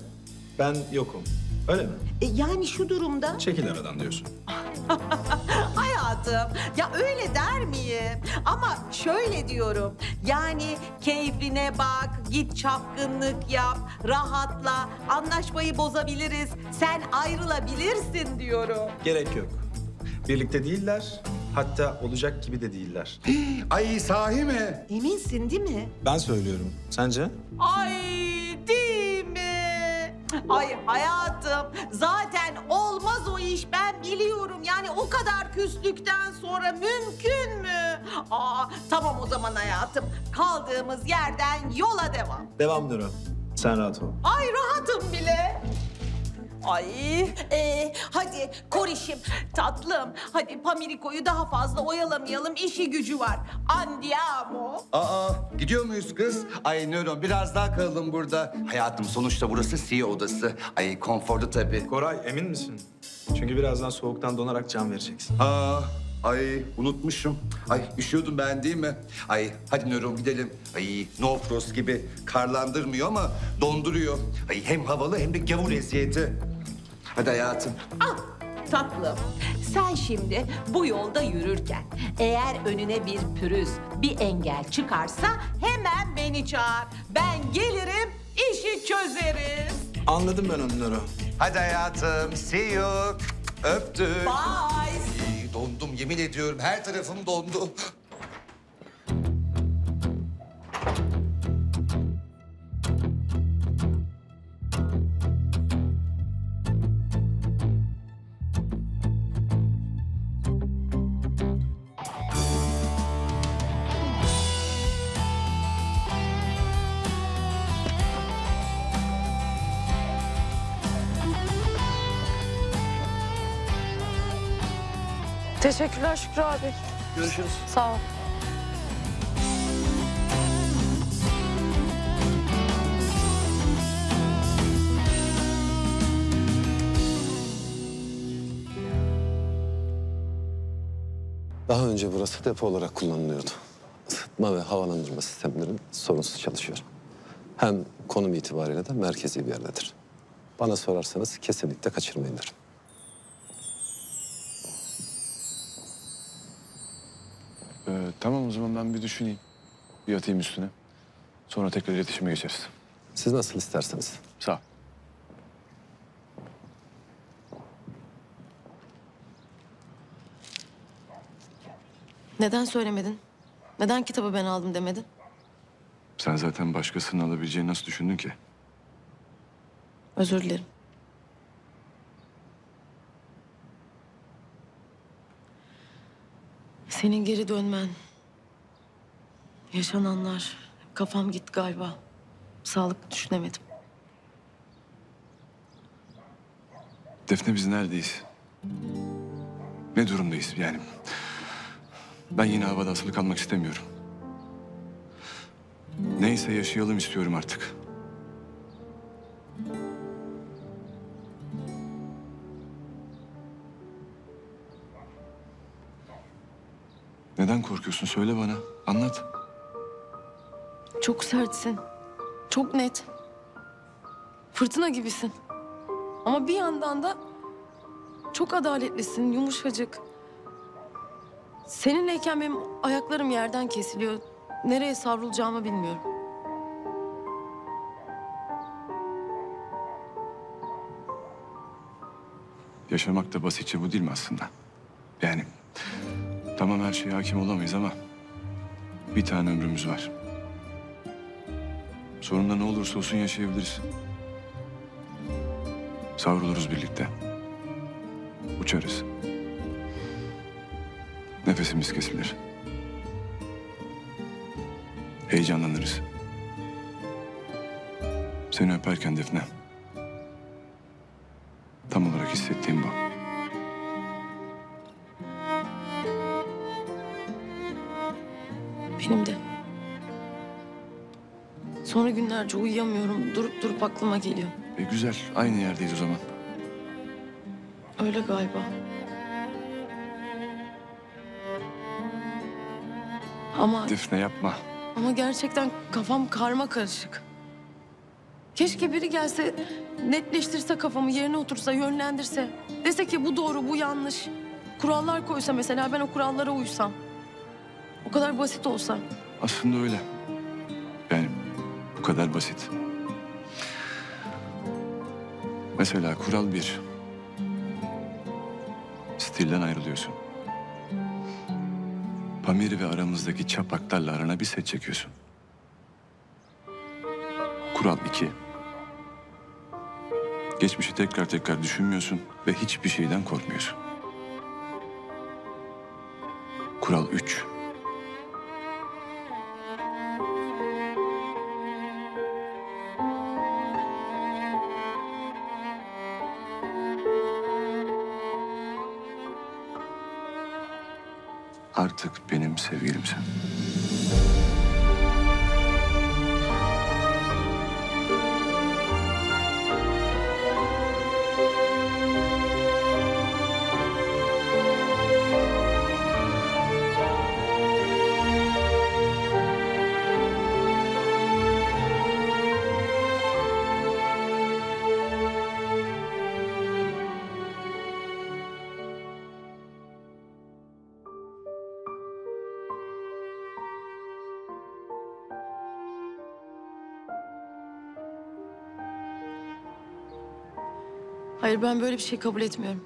Speaker 4: ben yokum. Öyle mi?
Speaker 30: E, yani şu durumda...
Speaker 4: Çekil aradan diyorsun.
Speaker 30: Hayatım, ya öyle der miyim? Ama şöyle diyorum, yani keyfine bak, git çapkınlık yap, rahatla, anlaşmayı bozabiliriz, sen ayrılabilirsin diyorum.
Speaker 4: Gerek yok. Birlikte değiller. Hatta olacak gibi de değiller.
Speaker 32: Ay sahi mi?
Speaker 30: Eminsin değil mi?
Speaker 4: Ben söylüyorum. Sence?
Speaker 30: Ay değil mi? Ay hayatım, zaten olmaz o iş ben biliyorum. Yani o kadar küslükten sonra mümkün mü? Aa, tamam o zaman hayatım, kaldığımız yerden yola devam.
Speaker 4: Devam Nero. Sen rahat ol.
Speaker 30: Ay rahatım bile. Ay, ee, hadi Korişim, tatlım. Hadi Pamiriko'yu daha fazla oyalamayalım. işi gücü var. Andiamo.
Speaker 32: Aa, gidiyor muyuz kız? Ay Nöron biraz daha kalalım burada. Hayatım sonuçta burası CEO odası. Ay konforlu tabii.
Speaker 4: Koray emin misin? Çünkü birazdan soğuktan donarak can vereceksin.
Speaker 32: Aa, ay unutmuşum. Ay üşüyordum ben değil mi? Ay hadi Nöron gidelim. Ay no frost gibi karlandırmıyor ama donduruyor. Ay hem havalı hem de gavur eziyeti. Hadi hayatım.
Speaker 30: Ah tatlım. Sen şimdi bu yolda yürürken eğer önüne bir pürüz, bir engel çıkarsa hemen beni çağır. Ben gelirim, işi çözeriz.
Speaker 4: Anladım ben onu Nero.
Speaker 32: Hadi hayatım. See you. Öptüm.
Speaker 30: Bye.
Speaker 32: Dondum yemin ediyorum. Her tarafım dondu.
Speaker 1: Teşekkürler Şükrü abi.
Speaker 9: Görüşürüz.
Speaker 1: Sağ ol.
Speaker 17: Daha önce burası depo olarak kullanılıyordu. Isıtma ve havalandırma sistemleri sorunsuz çalışıyor. Hem konum itibariyle de merkezi bir yerdedir. Bana sorarsanız kesinlikle kaçırmayın derim. Ee, tamam o zaman ben bir düşüneyim. Bir yatayım üstüne. Sonra tekrar iletişime geçeriz.
Speaker 16: Siz nasıl isterseniz.
Speaker 17: Sağ ol.
Speaker 1: Neden söylemedin? Neden kitabı ben aldım demedin?
Speaker 17: Sen zaten başkasının alabileceğini nasıl düşündün ki?
Speaker 1: Özür dilerim. Senin geri dönmen, yaşananlar, kafam gitti galiba. Sağlıklı düşünemedim.
Speaker 17: Defne biz neredeyiz? Ne durumdayız yani? Ben yine havada asılı kalmak istemiyorum. Neyse yaşayalım istiyorum artık. Neden korkuyorsun? Söyle bana. Anlat.
Speaker 1: Çok sertsin. Çok net. Fırtına gibisin. Ama bir yandan da çok adaletlisin, yumuşacık. Seninleyken benim ayaklarım yerden kesiliyor. Nereye savrulacağımı bilmiyorum.
Speaker 17: Yaşamak da basitçe bu değil mi aslında? Tamam her şeye hakim olamayız ama bir tane ömrümüz var. Sorunla ne olursa olsun yaşayabiliriz. Savruluruz birlikte. Uçarız. Nefesimiz kesilir. Heyecanlanırız. Seni öperken Defne.
Speaker 1: Günlerce uyuyamıyorum. Durup durup aklıma geliyor.
Speaker 17: E güzel, aynı yerdeyiz o zaman.
Speaker 1: Öyle galiba. Ama
Speaker 17: Defne yapma.
Speaker 1: ama gerçekten kafam karma karışık. Keşke biri gelse, netleştirse kafamı, yerine otursa, yönlendirse. Dese ki bu doğru, bu yanlış. Kurallar koysa mesela ben o kurallara uysam. O kadar basit olsa.
Speaker 17: Aslında öyle. Basit. Mesela kural bir. Stilden ayrılıyorsun. Pamir ve aramızdaki çapaklarla arana bir set çekiyorsun. Kural iki. Geçmişi tekrar tekrar düşünmüyorsun ve hiçbir şeyden korkmuyorsun. Kural üç.
Speaker 1: Hayır ben böyle bir şey kabul etmiyorum.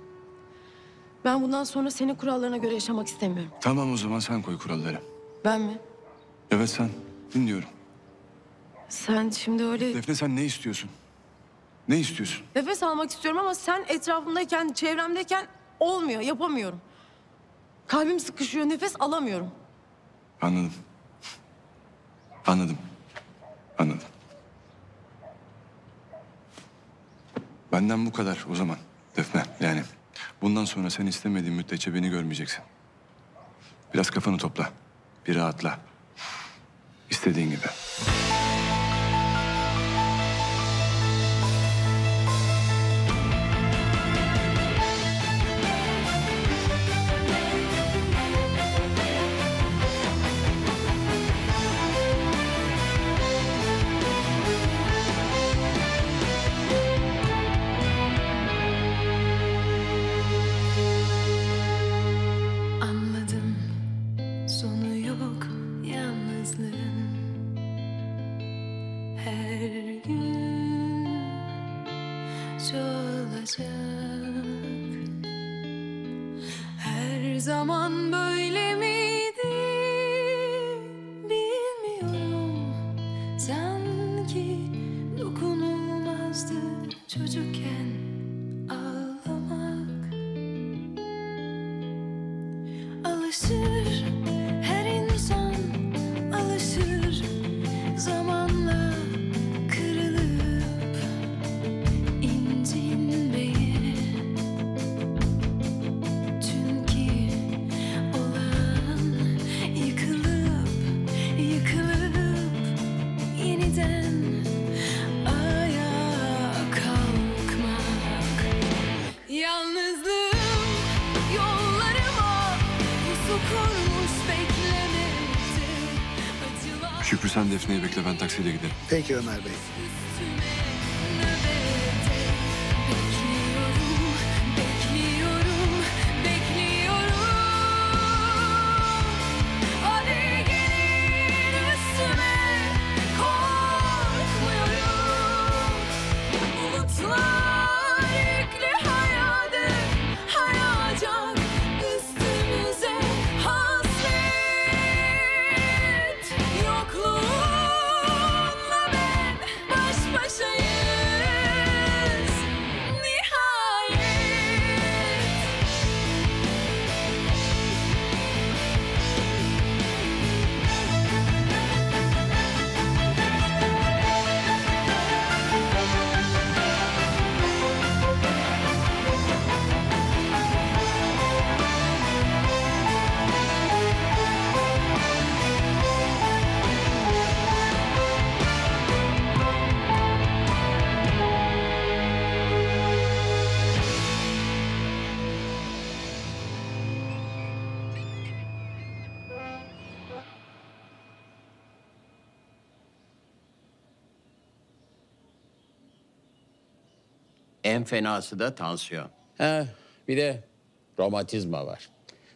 Speaker 1: Ben bundan sonra senin kurallarına göre yaşamak istemiyorum.
Speaker 17: Tamam o zaman sen koy kuralları.
Speaker 1: Ben mi?
Speaker 17: Evet sen. Dinliyorum.
Speaker 1: Sen şimdi öyle
Speaker 17: Defne sen ne istiyorsun? Ne istiyorsun?
Speaker 1: nefes almak istiyorum ama sen etrafımdayken, çevremdeyken olmuyor, yapamıyorum. Kalbim sıkışıyor, nefes alamıyorum.
Speaker 17: Anladım. Anladım. Benden bu kadar o zaman Defne. Yani bundan sonra sen istemediğin müddetçe beni görmeyeceksin. Biraz kafanı topla. Bir rahatla. İstediğin gibi. Defne'yi bekle ben taksiyle giderim.
Speaker 10: Peki Ömer Bey.
Speaker 40: En fenası da tansiyon. Ha, bir de romatizma var.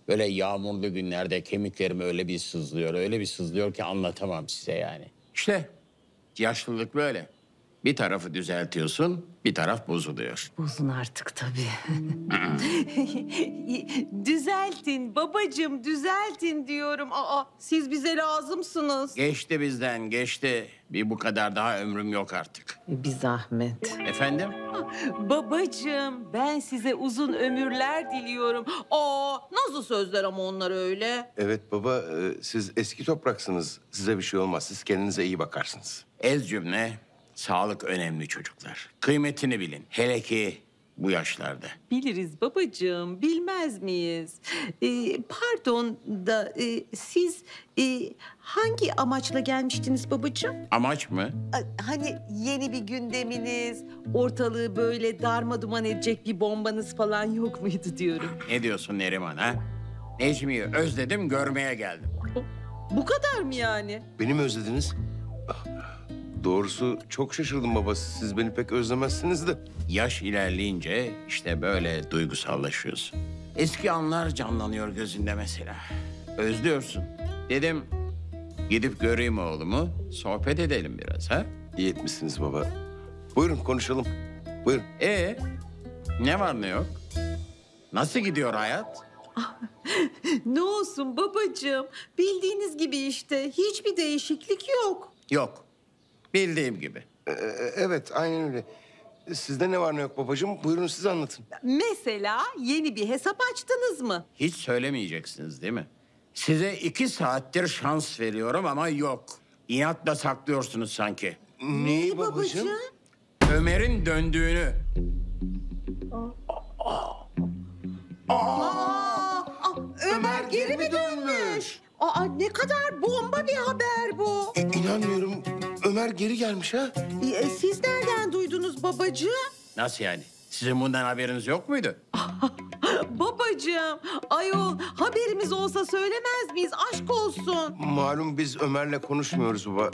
Speaker 40: Böyle yağmurlu günlerde kemiklerim öyle bir sızlıyor, öyle bir sızlıyor ki anlatamam size yani. İşte yaşlılık böyle. Bir tarafı düzeltiyorsun, bir taraf bozuluyor.
Speaker 30: Bozun artık tabii. düzeltin babacığım düzeltin diyorum. Aa siz bize lazımsınız.
Speaker 40: Geçti bizden, geçti. Bir bu kadar daha ömrüm yok artık.
Speaker 30: Bir zahmet.
Speaker 40: Efendim?
Speaker 30: Babacığım ben size uzun ömürler diliyorum. Aa nasıl sözler ama onlar öyle.
Speaker 29: Evet baba, e, siz eski topraksınız. Size bir şey olmaz. Siz kendinize iyi bakarsınız.
Speaker 40: Ez cümle, sağlık önemli çocuklar. Kıymetini bilin. Hele ki bu yaşlarda.
Speaker 30: Biliriz babacığım, bilmez miyiz? Ee, pardon da e, siz e, hangi amaçla gelmiştiniz babacığım?
Speaker 40: Amaç mı?
Speaker 30: A- Hani yeni bir gündeminiz, ortalığı böyle darma duman edecek bir bombanız falan yok muydu diyorum.
Speaker 40: Ne diyorsun Neriman ha? Necmi'yi özledim, görmeye geldim.
Speaker 30: Bu kadar mı yani?
Speaker 29: Beni mi özlediniz? Ah, Doğrusu çok şaşırdım baba. Siz beni pek özlemezsiniz de.
Speaker 40: Yaş ilerleyince işte böyle duygusallaşıyorsun. Eski anlar canlanıyor gözünde mesela. Özlüyorsun. Dedim gidip göreyim oğlumu, sohbet edelim biraz ha?
Speaker 29: İyi etmişsiniz baba. Buyurun konuşalım. Buyurun.
Speaker 40: Ee, ne var ne yok? Nasıl gidiyor hayat?
Speaker 30: ne olsun babacığım, bildiğiniz gibi işte hiçbir değişiklik yok.
Speaker 40: Yok. Bildiğim gibi.
Speaker 29: Ee, evet, aynen öyle. Sizde ne var ne yok babacığım? Buyurun siz anlatın.
Speaker 30: Mesela yeni bir hesap açtınız mı?
Speaker 40: Hiç söylemeyeceksiniz değil mi? Size iki saattir şans veriyorum ama yok. İnatla saklıyorsunuz sanki.
Speaker 29: Neyi babacığım?
Speaker 40: Ömer'in döndüğünü.
Speaker 30: Aa, aa, Ömer geri mi dönmüş? Aa ne kadar bomba bir haber bu.
Speaker 29: İnanmıyorum. Ömer geri gelmiş ha.
Speaker 30: E, siz nereden duydunuz babacığım?
Speaker 40: Nasıl yani? Sizin bundan haberiniz yok muydu?
Speaker 30: Babacığım, ayol haberimiz olsa söylemez miyiz? Aşk olsun.
Speaker 29: Malum biz Ömer'le konuşmuyoruz baba.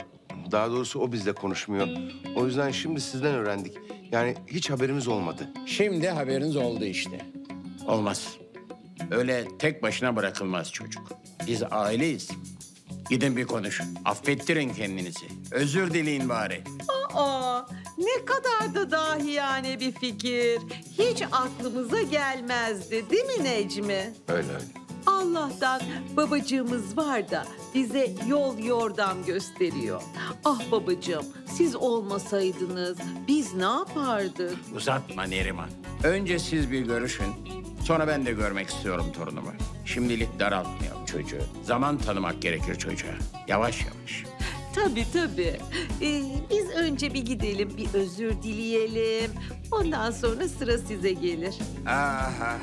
Speaker 29: Daha doğrusu o bizle konuşmuyor. O yüzden şimdi sizden öğrendik. Yani hiç haberimiz olmadı.
Speaker 40: Şimdi haberiniz oldu işte. Olmaz. Öyle tek başına bırakılmaz çocuk. Biz aileyiz. Gidin bir konuşun. Affettirin kendinizi. Özür dileyin bari.
Speaker 30: Aa, ne kadar da dahiyane bir fikir. Hiç aklımıza gelmezdi değil mi Necmi?
Speaker 29: Öyle öyle.
Speaker 30: Allah'tan babacığımız var da bize yol yordam gösteriyor. Ah babacığım siz olmasaydınız biz ne yapardık?
Speaker 40: Uzatma Neriman. Önce siz bir görüşün. Sonra ben de görmek istiyorum torunumu. Şimdilik daraltmayalım çocuğu. Zaman tanımak gerekir çocuğa. Yavaş yavaş.
Speaker 30: Tabii tabii. Ee, biz önce bir gidelim, bir özür dileyelim. Ondan sonra sıra size gelir.
Speaker 40: Aha.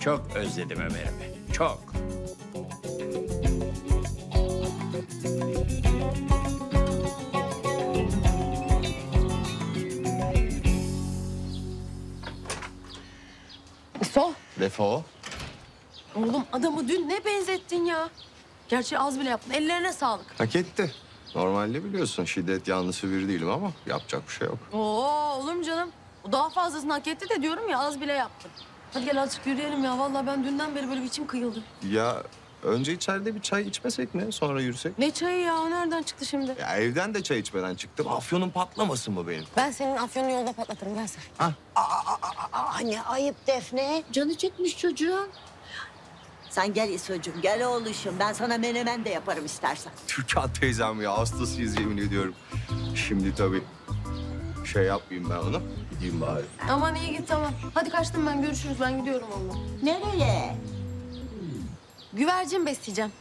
Speaker 40: Çok özledim Ömer'imi. Çok.
Speaker 1: İso.
Speaker 16: Defo.
Speaker 1: Oğlum adamı dün ne benzettin ya? Gerçi az bile yaptın. Ellerine sağlık.
Speaker 16: Hak etti. Normalde biliyorsun şiddet yanlısı biri değilim ama yapacak bir şey yok.
Speaker 1: Oo olur mu canım? O daha fazlasını hak etti de diyorum ya az bile yaptın. Hadi gel azıcık yürüyelim ya. Vallahi ben dünden beri böyle bir içim kıyıldı.
Speaker 16: Ya önce içeride bir çay içmesek mi? Sonra yürüsek?
Speaker 1: Ne çayı ya? O nereden çıktı şimdi?
Speaker 16: Ya evden de çay içmeden çıktım. Afyonun patlamasın mı benim?
Speaker 1: Ben senin afyonu yolda patlatırım. Gel sen.
Speaker 13: Aa, ne ayıp Defne. Canı çekmiş çocuğun. Sen gel İsocuğum, gel oğluşum. Ben sana menemen de yaparım istersen.
Speaker 16: Türkan teyzem ya hastasıyız yemin ediyorum. Şimdi tabii şey yapmayayım ben onu. Gideyim bari.
Speaker 1: Aman iyi git tamam. Hadi kaçtım ben. Görüşürüz. Ben gidiyorum valla.
Speaker 13: Nereye?
Speaker 1: Güvercin besleyeceğim.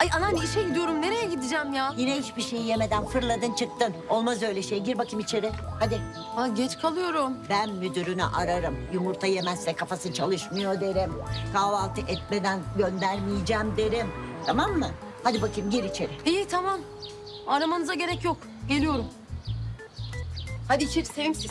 Speaker 1: Ay anneanne işe gidiyorum. Nereye gideceğim ya?
Speaker 13: Yine hiçbir şey yemeden fırladın çıktın. Olmaz öyle şey. Gir bakayım içeri. Hadi.
Speaker 1: Ha, geç kalıyorum.
Speaker 13: Ben müdürünü ararım. Yumurta yemezse kafası çalışmıyor derim. Kahvaltı etmeden göndermeyeceğim derim. Tamam mı? Hadi bakayım gir içeri.
Speaker 1: İyi tamam. Aramanıza gerek yok. Geliyorum. Hadi içeri sevimsiz.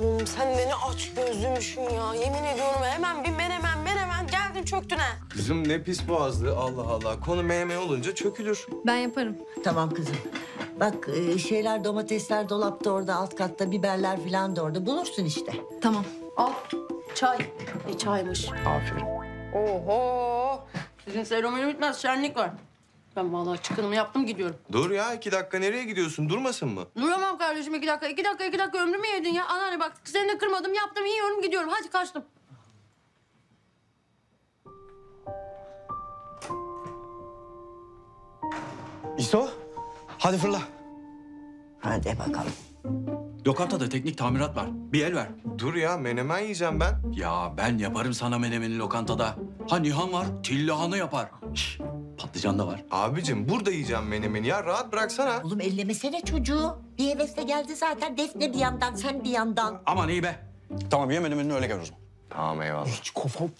Speaker 1: Oğlum sen beni aç gözlümüşsün ya. Yemin ediyorum hemen bir menemen menemen geldin çöktün ha.
Speaker 16: Kızım ne pis boğazlı Allah Allah. Konu meyme olunca çökülür.
Speaker 1: Ben yaparım.
Speaker 13: Tamam kızım. Bak e, şeyler domatesler dolapta orada alt katta biberler falan da orada bulursun işte.
Speaker 1: Tamam. Al çay. Ne çaymış.
Speaker 16: Aferin.
Speaker 1: Oho. Sizin serumunu bitmez şenlik var. Ben vallahi çıkınımı yaptım gidiyorum.
Speaker 16: Dur ya iki dakika nereye gidiyorsun? Durmasın mı?
Speaker 1: Duramam kardeşim iki dakika. iki dakika iki dakika ömrümü yedin ya. Anneanne bak seni de kırmadım yaptım yiyorum gidiyorum. Hadi kaçtım.
Speaker 41: İso, hadi fırla.
Speaker 13: Hadi bakalım.
Speaker 41: Lokantada teknik tamirat var. Bir el ver.
Speaker 16: Dur ya menemen yiyeceğim ben.
Speaker 41: Ya ben yaparım sana menemeni lokantada. Ha Nihan var, Tillahan'ı yapar. Şş, patlıcan da var.
Speaker 16: Abicim burada yiyeceğim menemeni ya. Rahat bıraksana.
Speaker 13: Oğlum ellemesene çocuğu. Bir hevesle geldi zaten. Defne bir yandan, sen bir yandan.
Speaker 41: Aman iyi be. Tamam ye menemenini öyle gel o zaman.
Speaker 16: Tamam eyvallah.
Speaker 41: Hiç kafam...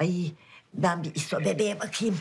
Speaker 13: Ay ben bir İso bebeğe bakayım.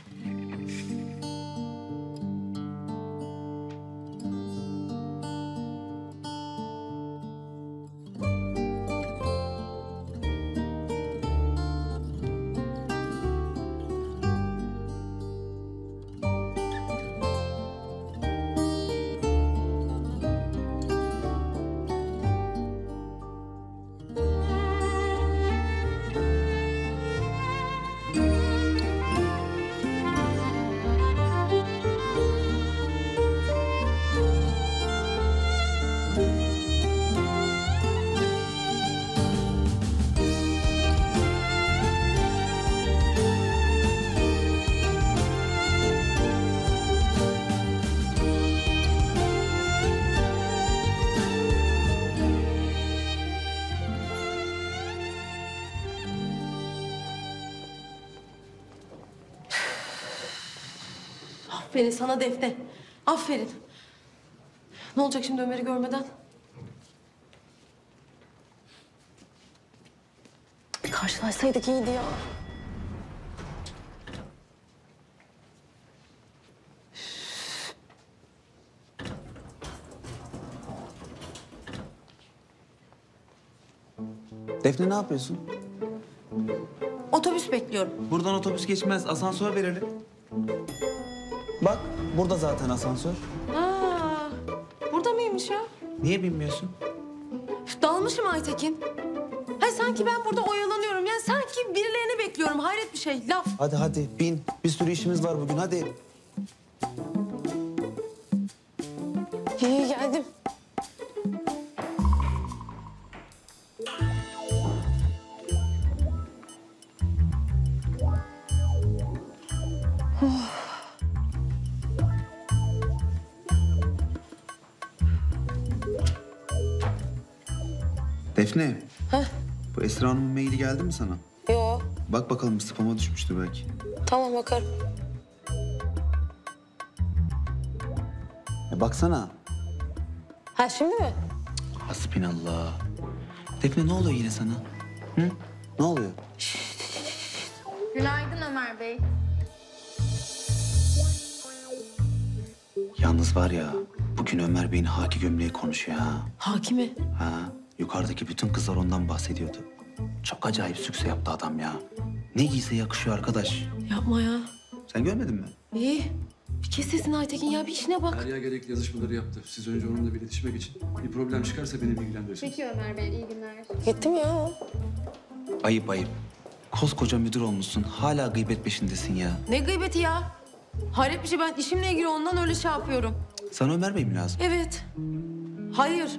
Speaker 1: Aferin sana Defne. Aferin. Ne olacak şimdi Ömer'i görmeden? Karşılaşsaydık iyiydi ya.
Speaker 3: Defne ne yapıyorsun?
Speaker 1: Otobüs bekliyorum.
Speaker 3: Buradan otobüs geçmez. Asansör verelim. Burada zaten asansör.
Speaker 1: Aa, burada mıymış ya?
Speaker 3: Niye binmiyorsun?
Speaker 1: Üf, Dalmışım Aytekin. Hay sanki ben burada oyalanıyorum. Yani sanki birilerini bekliyorum. Hayret bir şey. Laf.
Speaker 3: Hadi hadi bin. Bir sürü işimiz var bugün hadi.
Speaker 1: İyi geldim.
Speaker 3: Defne,
Speaker 1: Heh.
Speaker 3: bu Esra Hanım'ın maili geldi mi sana?
Speaker 1: Yo
Speaker 3: Bak bakalım spama düşmüştür belki.
Speaker 1: tamam bakarım.
Speaker 3: E baksana.
Speaker 1: Ha şimdi mi?
Speaker 3: Hasbinallah. Defne ne oluyor yine sana? Hı? Ne oluyor?
Speaker 14: Günaydın Ömer Bey.
Speaker 3: Yalnız var ya, bugün Ömer Bey'in haki gömleği konuşuyor ha.
Speaker 1: Hakimi.
Speaker 3: Ha, yukarıdaki bütün kızlar ondan bahsediyordu. Çok acayip sükse yaptı adam ya. Ne giyse yakışıyor arkadaş.
Speaker 1: Yapma ya.
Speaker 3: Sen görmedin mi?
Speaker 1: İyi. Bir kes sesini Aytekin ya bir işine bak.
Speaker 19: Derya gerekli yazışmaları yaptı. Siz önce onunla bir iletişime geçin. Bir problem çıkarsa beni bilgilendirirsiniz.
Speaker 14: Peki Ömer Bey, iyi günler.
Speaker 1: Gittim ya.
Speaker 3: Ayıp ayıp. Koskoca müdür olmuşsun. Hala gıybet peşindesin ya.
Speaker 1: Ne gıybeti ya? Hayret bir şey ben işimle ilgili ondan öyle şey yapıyorum.
Speaker 3: Sana Ömer Bey mi lazım?
Speaker 1: Evet. Hayır.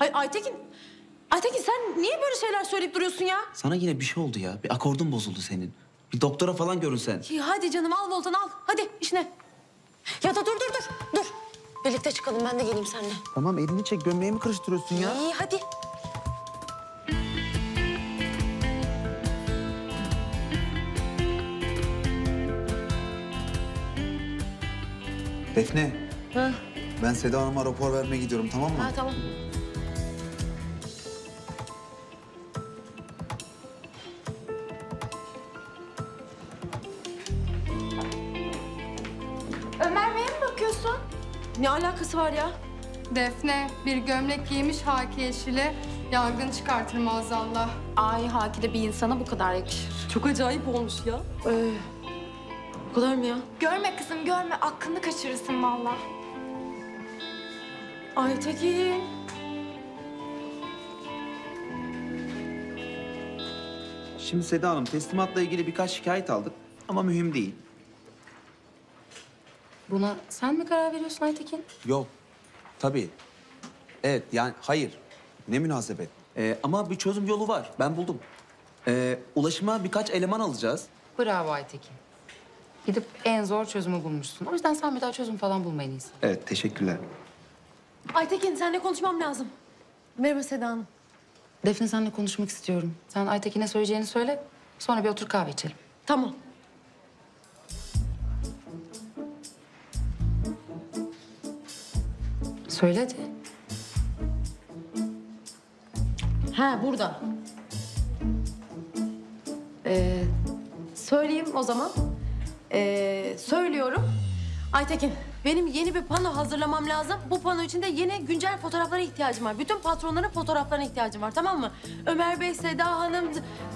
Speaker 1: Hayır Aytekin. Aytekin sen niye böyle şeyler söyleyip duruyorsun ya?
Speaker 3: Sana yine bir şey oldu ya. Bir akordun bozuldu senin. Bir doktora falan görünsen.
Speaker 1: İyi, hadi canım al voltanı al. Hadi işine. Ya da dur dur dur. Dur. Birlikte çıkalım ben de geleyim seninle.
Speaker 3: Tamam elini çek. Gömleği mi karıştırıyorsun ya?
Speaker 1: İyi hadi.
Speaker 3: Defne,
Speaker 1: Ha,
Speaker 3: ben Seda Hanım'a rapor vermeye gidiyorum tamam mı?
Speaker 1: ha tamam. Alakası var ya?
Speaker 27: Defne bir gömlek giymiş haki yeşili. Yangın çıkartır maazallah.
Speaker 24: Ay Haki de bir insana bu kadar yakışır.
Speaker 1: Çok acayip olmuş ya. Ee, bu kadar mı ya?
Speaker 27: Görme kızım görme. Aklını kaçırırsın valla.
Speaker 1: Aytekin.
Speaker 3: Şimdi Seda Hanım teslimatla ilgili birkaç şikayet aldık. Ama mühim değil.
Speaker 7: Buna sen mi karar veriyorsun Aytekin?
Speaker 3: Yok. Tabii. Evet yani hayır. Ne münasebet. Ee, ama bir çözüm yolu var. Ben buldum. Ee, ulaşıma birkaç eleman alacağız.
Speaker 7: Bravo Aytekin. Gidip en zor çözümü bulmuşsun. O yüzden sen bir daha çözüm falan bulma en iyisi.
Speaker 3: Evet teşekkürler.
Speaker 1: Aytekin seninle konuşmam lazım. Merhaba Seda Hanım.
Speaker 7: Defne seninle konuşmak istiyorum. Sen Aytekin'e söyleyeceğini söyle. Sonra bir otur kahve içelim.
Speaker 1: Tamam.
Speaker 7: Söyle hadi.
Speaker 1: Ha burada. Ee, söyleyeyim o zaman. Ee, söylüyorum. Aytekin, benim yeni bir pano hazırlamam lazım. Bu pano için de yeni güncel fotoğraflara ihtiyacım var. Bütün patronların fotoğraflarına ihtiyacım var, tamam mı? Ömer Bey, Seda Hanım,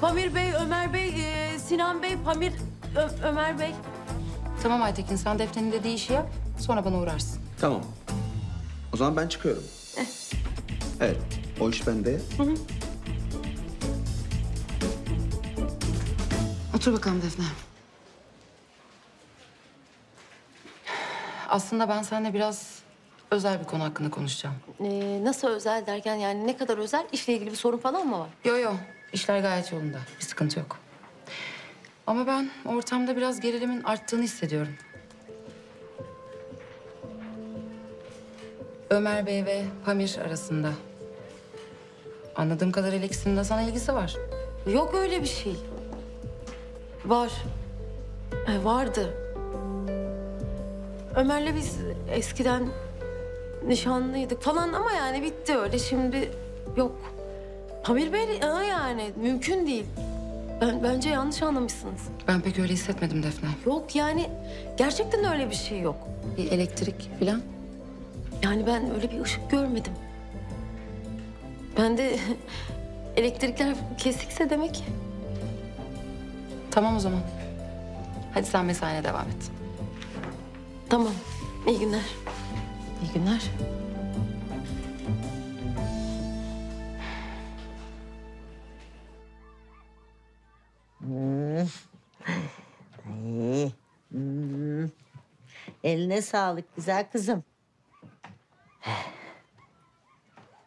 Speaker 1: Pamir Bey, Ömer Bey, e, Sinan Bey, Pamir, Ö- Ömer Bey.
Speaker 7: Tamam Aytekin sen Defne'nin dediği işi yap. Sonra bana uğrarsın.
Speaker 3: Tamam. O zaman ben çıkıyorum. Evet. O iş bende.
Speaker 7: Otur bakalım Defne. Aslında ben seninle biraz özel bir konu hakkında konuşacağım.
Speaker 1: Ee, nasıl özel derken yani ne kadar özel? İşle ilgili bir sorun falan mı var?
Speaker 7: Yo yo, işler gayet yolunda. Bir sıkıntı yok. Ama ben ortamda biraz gerilimin arttığını hissediyorum. Ömer Bey ve Pamir arasında. Anladığım kadarıyla ikisinin de sana ilgisi var.
Speaker 1: Yok öyle bir şey. Var. E, vardı. Ömer'le biz eskiden nişanlıydık falan ama yani bitti öyle şimdi yok. Pamir Bey aa yani mümkün değil. Ben bence yanlış anlamışsınız.
Speaker 7: Ben pek öyle hissetmedim Defne.
Speaker 1: Yok yani gerçekten öyle bir şey yok.
Speaker 7: Bir elektrik falan.
Speaker 1: Yani ben öyle bir ışık görmedim. Ben de elektrikler kesikse demek.
Speaker 7: Tamam o zaman. Hadi sen mesaine devam et.
Speaker 1: Tamam. İyi günler. İyi günler.
Speaker 13: Hmm. Ay, hmm. Eline sağlık güzel kızım.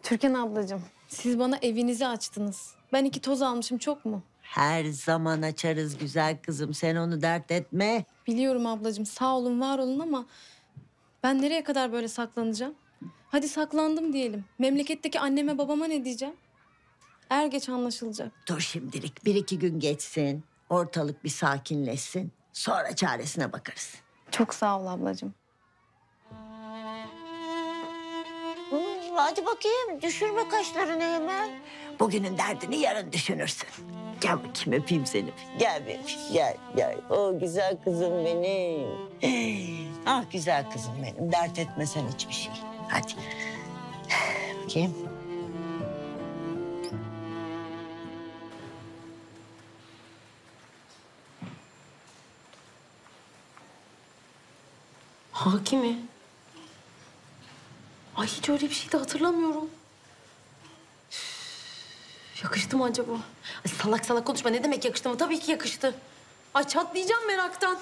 Speaker 28: Türkan ablacığım, siz bana evinizi açtınız. Ben iki toz almışım çok mu?
Speaker 13: Her zaman açarız güzel kızım. Sen onu dert etme.
Speaker 28: Biliyorum ablacığım sağ olun var olun ama ben nereye kadar böyle saklanacağım? Hadi saklandım diyelim. Memleketteki anneme babama ne diyeceğim? Er geç anlaşılacak.
Speaker 13: Dur şimdilik bir iki gün geçsin. Ortalık bir sakinleşsin. Sonra çaresine bakarız.
Speaker 28: Çok sağ ol ablacığım.
Speaker 13: Hmm, Hadi bakayım düşürme kaşlarını hemen. Bugünün derdini yarın düşünürsün. Gel bakayım öpeyim seni. Gel benim. Gel gel. O güzel kızım benim. Ah güzel kızım benim. Dert etmesen hiçbir şey. Hadi. Bakayım.
Speaker 1: Hakimi. Ay hiç öyle bir şey de hatırlamıyorum. Üf, Yakıştı mı acaba? Ay salak salak konuşma. Ne demek yakıştı mı? Tabii ki yakıştı. Ay çatlayacağım meraktan.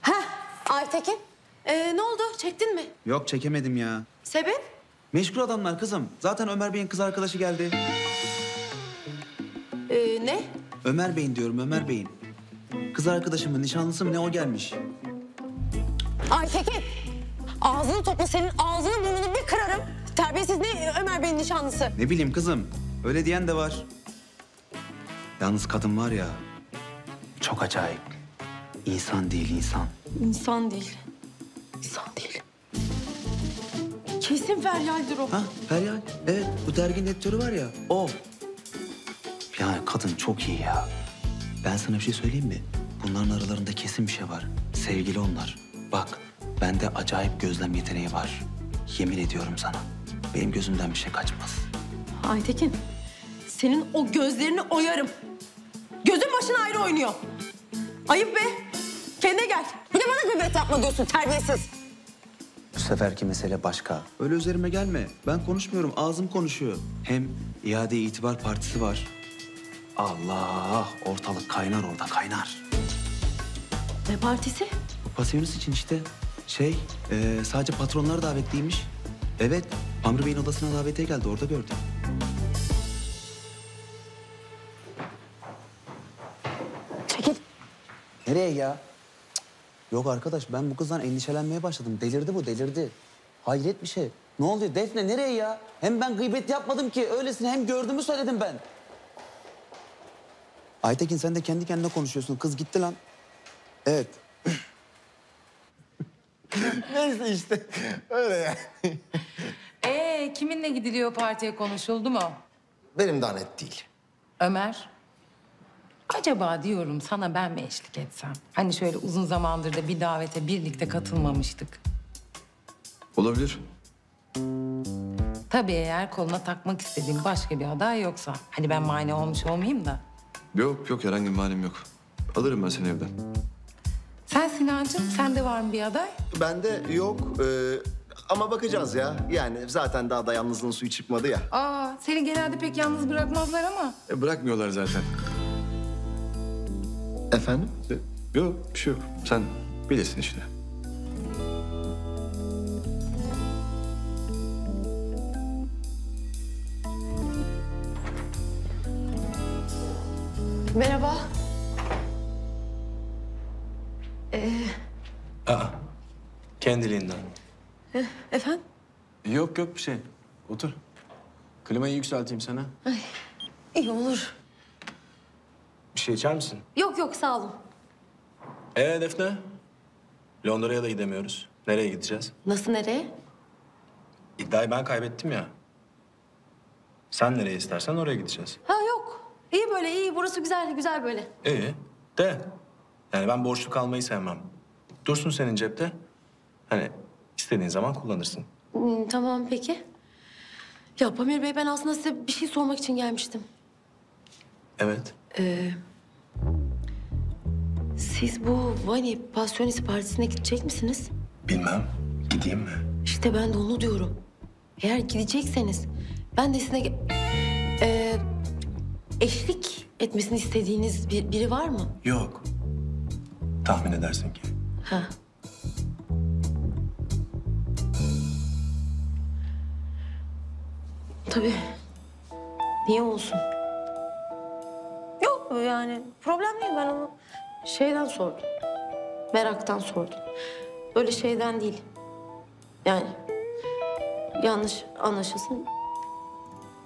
Speaker 1: Heh Aytekin. Ee, ne oldu? Çektin mi?
Speaker 3: Yok çekemedim ya.
Speaker 1: Sebep?
Speaker 3: Meşgul adamlar kızım. Zaten Ömer Bey'in kız arkadaşı geldi.
Speaker 1: Ee, ne?
Speaker 3: Ömer Bey'in diyorum Ömer Bey'in. Kız arkadaşımın nişanlısı mı ne o gelmiş.
Speaker 1: Aytekin. Ağzını topla senin ağzını burnunu bir kırarım. Terbiyesiz ne Ömer Bey'in nişanlısı.
Speaker 3: Ne bileyim kızım. Öyle diyen de var. Yalnız kadın var ya. Çok acayip. İnsan değil insan.
Speaker 1: İnsan değil. İnsan değil. Kesin Feryal'dir o.
Speaker 3: Ha Feryal. Evet bu derginin editörü var ya o. Yani kadın çok iyi ya. Ben sana bir şey söyleyeyim mi? Bunların aralarında kesin bir şey var. Sevgili onlar. Bak bende acayip gözlem yeteneği var. Yemin ediyorum sana. Benim gözümden bir şey kaçmaz.
Speaker 1: Aytekin, senin o gözlerini oyarım. Gözün başın ayrı oynuyor. Ayıp be. Kendine gel. Bir de bana gıybet yapma diyorsun terbiyesiz.
Speaker 3: Bu seferki mesele başka. Öyle üzerime gelme. Ben konuşmuyorum. Ağzım konuşuyor. Hem iade itibar partisi var. Allah! Ortalık kaynar orada kaynar.
Speaker 1: Ne partisi?
Speaker 3: Bu Pasyonist için işte şey e, sadece patronlar davetliymiş. Evet Amri Bey'in odasına davetiye geldi orada gördüm.
Speaker 1: Çekil.
Speaker 3: Nereye ya? Cık. Yok arkadaş ben bu kızdan endişelenmeye başladım. Delirdi bu delirdi. Hayret bir şey. Ne oluyor Defne nereye ya? Hem ben gıybet yapmadım ki. Öylesine hem gördüğümü söyledim ben. Aytekin sen de kendi kendine konuşuyorsun. Kız gitti lan. Evet.
Speaker 9: Neyse işte öyle ya.
Speaker 27: Ee, kiminle gidiliyor partiye konuşuldu mu?
Speaker 9: Benim daha net değil.
Speaker 27: Ömer. Acaba diyorum sana ben mi eşlik etsem? Hani şöyle uzun zamandır da bir davete birlikte katılmamıştık.
Speaker 17: Olabilir.
Speaker 27: Tabii eğer koluna takmak istediğim başka bir aday yoksa. Hani ben mani olmuş olmayayım da.
Speaker 17: Yok yok herhangi bir manim yok. Alırım ben seni evden.
Speaker 27: Sen Sinancığım, sende var mı bir aday?
Speaker 9: Bende yok ee, ama bakacağız ya. Yani zaten daha da yalnızlığın suyu çıkmadı ya.
Speaker 27: Aa, seni genelde pek yalnız bırakmazlar ama.
Speaker 17: E, bırakmıyorlar zaten.
Speaker 9: Efendim?
Speaker 17: E, yok bir şey yok. Sen bilirsin işte.
Speaker 1: Merhaba. Ee,
Speaker 4: Aa, kendiliğinden.
Speaker 1: e, efendim?
Speaker 4: Yok yok bir şey. Otur. Klimayı yükselteyim sana.
Speaker 1: İyi olur.
Speaker 4: Bir şey içer misin?
Speaker 1: Yok yok sağ olun.
Speaker 4: Ee Defne? Londra'ya da gidemiyoruz. Nereye gideceğiz?
Speaker 1: Nasıl nereye?
Speaker 4: İddiayı ben kaybettim ya. Sen nereye istersen oraya gideceğiz.
Speaker 1: Ha yok. İyi böyle iyi. Burası güzel güzel böyle.
Speaker 4: İyi. De. Yani ben borçlu kalmayı sevmem. Dursun senin cepte. Hani istediğin zaman kullanırsın.
Speaker 1: Hmm, tamam peki. Ya Pamir Bey ben aslında size bir şey sormak için gelmiştim.
Speaker 4: Evet.
Speaker 1: Ee, siz bu Vani Pasyonist Partisi'ne gidecek misiniz?
Speaker 4: Bilmem. Gideyim mi?
Speaker 1: İşte ben de onu diyorum. Eğer gidecekseniz ben de size Ee, eşlik etmesini istediğiniz bir, biri var mı?
Speaker 4: Yok. Tahmin edersin ki.
Speaker 1: Ha. Tabii. Niye olsun? Yok yani problem değil ben onu şeyden sordum. Meraktan sordum. Öyle şeyden değil. Yani yanlış anlaşılsın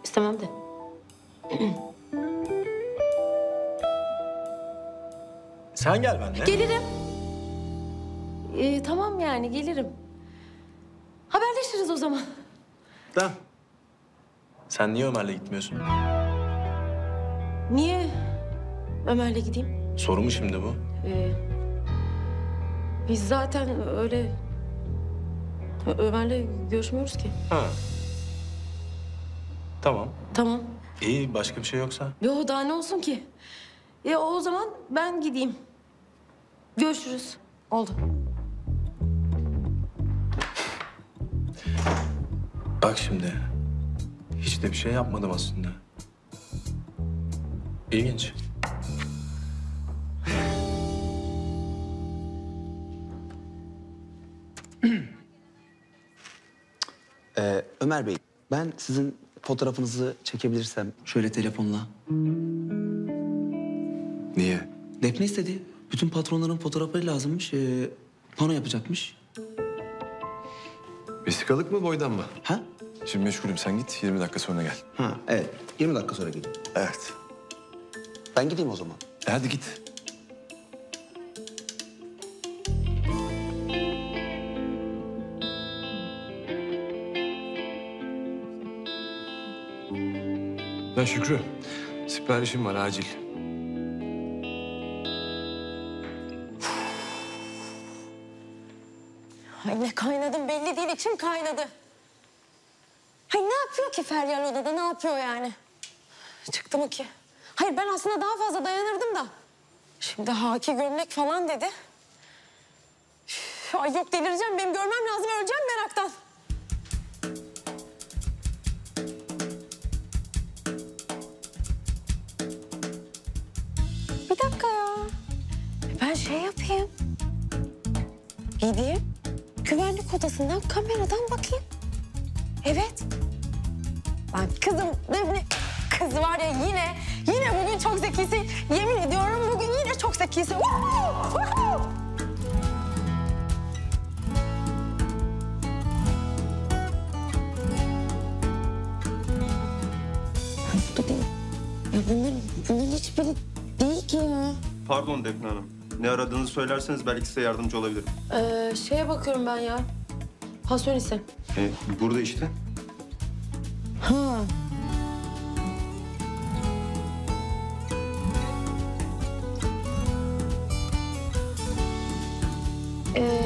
Speaker 1: istemem de.
Speaker 42: Sen gel benimle.
Speaker 1: Gelirim. Ee, tamam yani gelirim. Haberleşiriz o zaman.
Speaker 42: Da. Sen niye Ömer'le gitmiyorsun?
Speaker 1: Niye Ömer'le gideyim?
Speaker 42: Soru mu şimdi bu?
Speaker 1: Ee, biz zaten öyle Ö- Ömer'le görüşmüyoruz ki.
Speaker 42: Ha. Tamam.
Speaker 1: Tamam.
Speaker 42: İyi başka bir şey yoksa.
Speaker 1: Yo daha ne olsun ki? Ya o zaman ben gideyim. Görüşürüz. Oldu.
Speaker 42: Bak şimdi. Hiç de bir şey yapmadım aslında. İlginç.
Speaker 3: Ee, Ömer Bey, ben sizin fotoğrafınızı çekebilirsem şöyle telefonla.
Speaker 16: Niye?
Speaker 3: Defne istedi. Bütün patronların fotoğrafları lazımmış. Ee, pano yapacakmış.
Speaker 16: Vesikalık mı boydan mı?
Speaker 3: Ha?
Speaker 16: Şimdi meşgulüm sen git 20 dakika sonra gel.
Speaker 3: Ha evet. 20 dakika sonra geleyim.
Speaker 16: Evet.
Speaker 3: Ben gideyim o zaman.
Speaker 16: E hadi git. Ya Şükrü, siparişim var acil.
Speaker 1: Ne kaynadım belli değil. içim kaynadı. Ay ne yapıyor ki Feryal odada? Ne yapıyor yani? Çıktı mı ki? Hayır ben aslında daha fazla dayanırdım da. Şimdi haki gömlek falan dedi. Ay yok delireceğim. Benim görmem lazım. Öleceğim meraktan. Bir dakika ya. Ben şey yapayım. Gideyim. Güvenlik odasından kameradan bakayım. Evet. Lan kızım Defne kız var ya yine yine bugün çok zekisin. Yemin ediyorum bugün yine çok zekisin. Woohoo! Woohoo! Ya bunların, bunların hiçbiri değil ki ya.
Speaker 43: Pardon Defne Hanım. Ne aradığınızı söylerseniz belki size yardımcı olabilirim.
Speaker 1: Ee, şeye bakıyorum ben ya. Pasyonise.
Speaker 43: E, burada işte.
Speaker 1: Ha. Ee,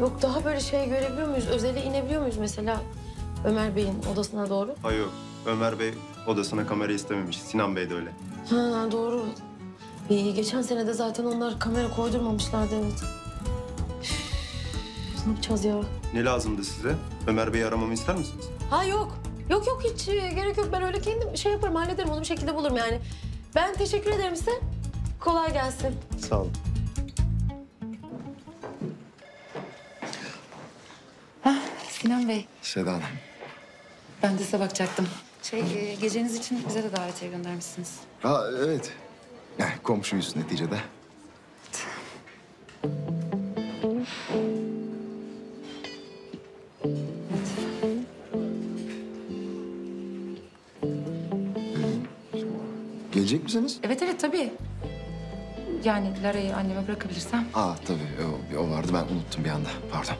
Speaker 1: yok daha böyle şey görebiliyor muyuz? Özele inebiliyor muyuz mesela Ömer Bey'in odasına doğru?
Speaker 43: Hayır yok. Ömer Bey odasına kamera istememiş. Sinan Bey de öyle.
Speaker 1: Ha doğru. Ee, geçen sene de zaten onlar kamera koydurmamışlardı evet. Üf, ne yapacağız ya?
Speaker 43: Ne lazımdı size? Ömer Bey'i aramamı ister misiniz?
Speaker 1: Ha yok. Yok yok hiç e, gerek yok. Ben öyle kendim şey yaparım hallederim onu bir şekilde bulurum yani. Ben teşekkür ederim size. Kolay gelsin.
Speaker 43: Sağ olun.
Speaker 7: Sinan Bey,
Speaker 16: Seda Hanım.
Speaker 7: ben de size bakacaktım. Şey, e, geceniz için bize de davetiye göndermişsiniz.
Speaker 9: Ha evet. Yani komşuyuz neticede. Gelecek misiniz?
Speaker 7: Evet evet tabii. Yani Lara'yı anneme bırakabilirsem.
Speaker 9: Aa tabii o, o vardı ben unuttum bir anda. Pardon.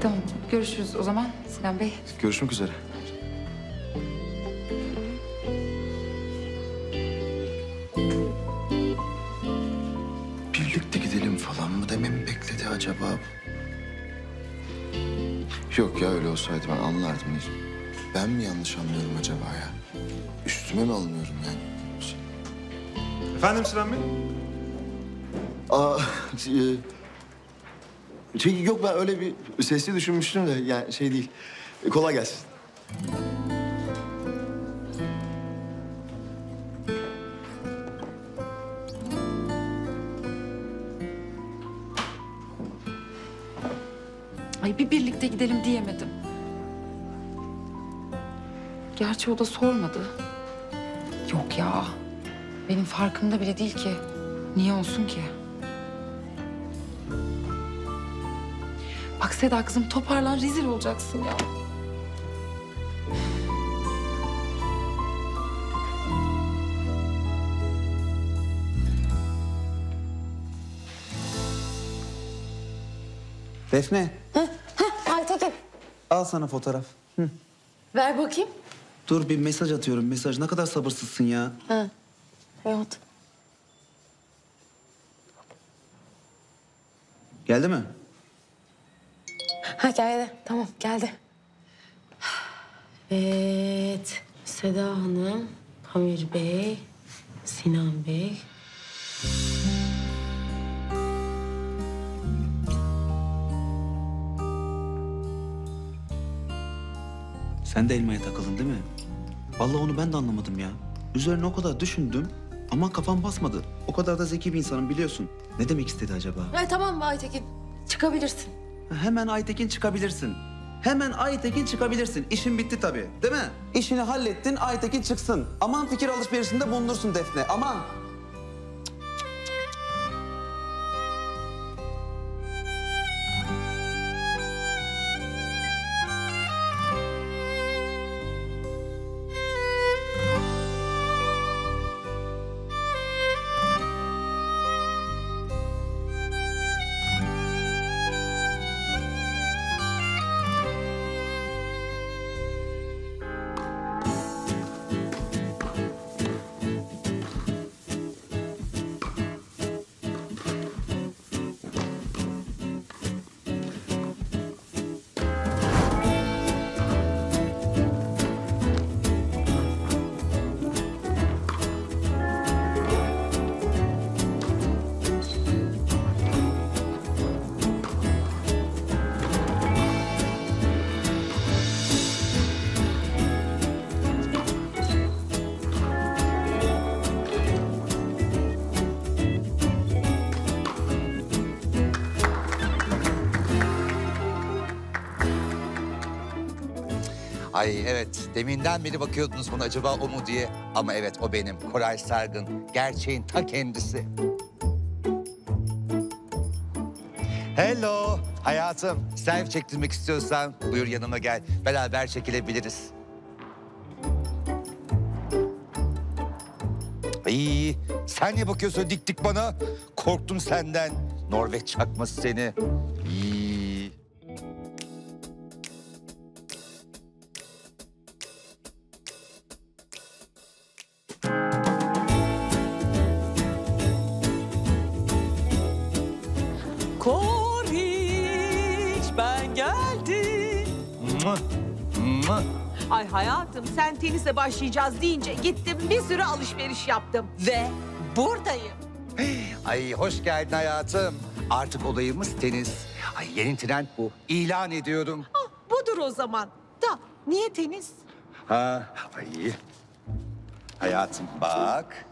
Speaker 7: Tamam, görüşürüz o zaman Sinan Bey.
Speaker 9: Görüşmek üzere. Yok ya öyle olsaydı ben anlardım. Ben mi yanlış anlıyorum acaba ya? Üstüme mi alınıyorum yani?
Speaker 43: Efendim Sinan Bey?
Speaker 9: Aa, e, şey, yok ben öyle bir sesli düşünmüştüm de yani şey değil. E, kolay gelsin.
Speaker 7: Gidelim diyemedim. Gerçi o da sormadı. Yok ya. Benim farkımda bile değil ki. Niye olsun ki? Bak Seda kızım toparlan rezil olacaksın ya.
Speaker 3: Defne. Al sana fotoğraf. Hı.
Speaker 6: Ver bakayım.
Speaker 3: Dur bir mesaj atıyorum mesaj. Ne kadar sabırsızsın ya.
Speaker 6: Ha. Evet.
Speaker 3: Geldi mi?
Speaker 1: Ha geldi. Tamam geldi. Evet. Seda Hanım, Pamir Bey, Sinan Bey.
Speaker 3: Sen de elmaya takıldın değil mi? Vallahi onu ben de anlamadım ya. Üzerine o kadar düşündüm ama kafam basmadı. O kadar da zeki bir insanım biliyorsun. Ne demek istedi acaba?
Speaker 1: Ha, tamam Aytekin. Çıkabilirsin.
Speaker 3: Hemen Aytekin çıkabilirsin. Hemen Aytekin çıkabilirsin. İşin bitti tabii değil mi? İşini hallettin Aytekin çıksın. Aman fikir alışverişinde bulunursun Defne aman.
Speaker 32: Ay evet, deminden beri bakıyordunuz bana acaba o mu diye. Ama evet o benim, Koray Sargın. Gerçeğin ta kendisi. Hello, hayatım. Selfie çektirmek istiyorsan buyur yanıma gel. Beraber çekilebiliriz. Ay, sen niye bakıyorsun dik dik bana? Korktum senden. Norveç çakması seni.
Speaker 30: Ay hayatım sen tenise başlayacağız deyince gittim bir sürü alışveriş yaptım. Ve buradayım.
Speaker 32: Ay hoş geldin hayatım. Artık olayımız tenis. Ay yeni trend bu. İlan ediyorum.
Speaker 30: Ah, budur o zaman. Da niye tenis?
Speaker 32: Ha, ay. Hayatım bak.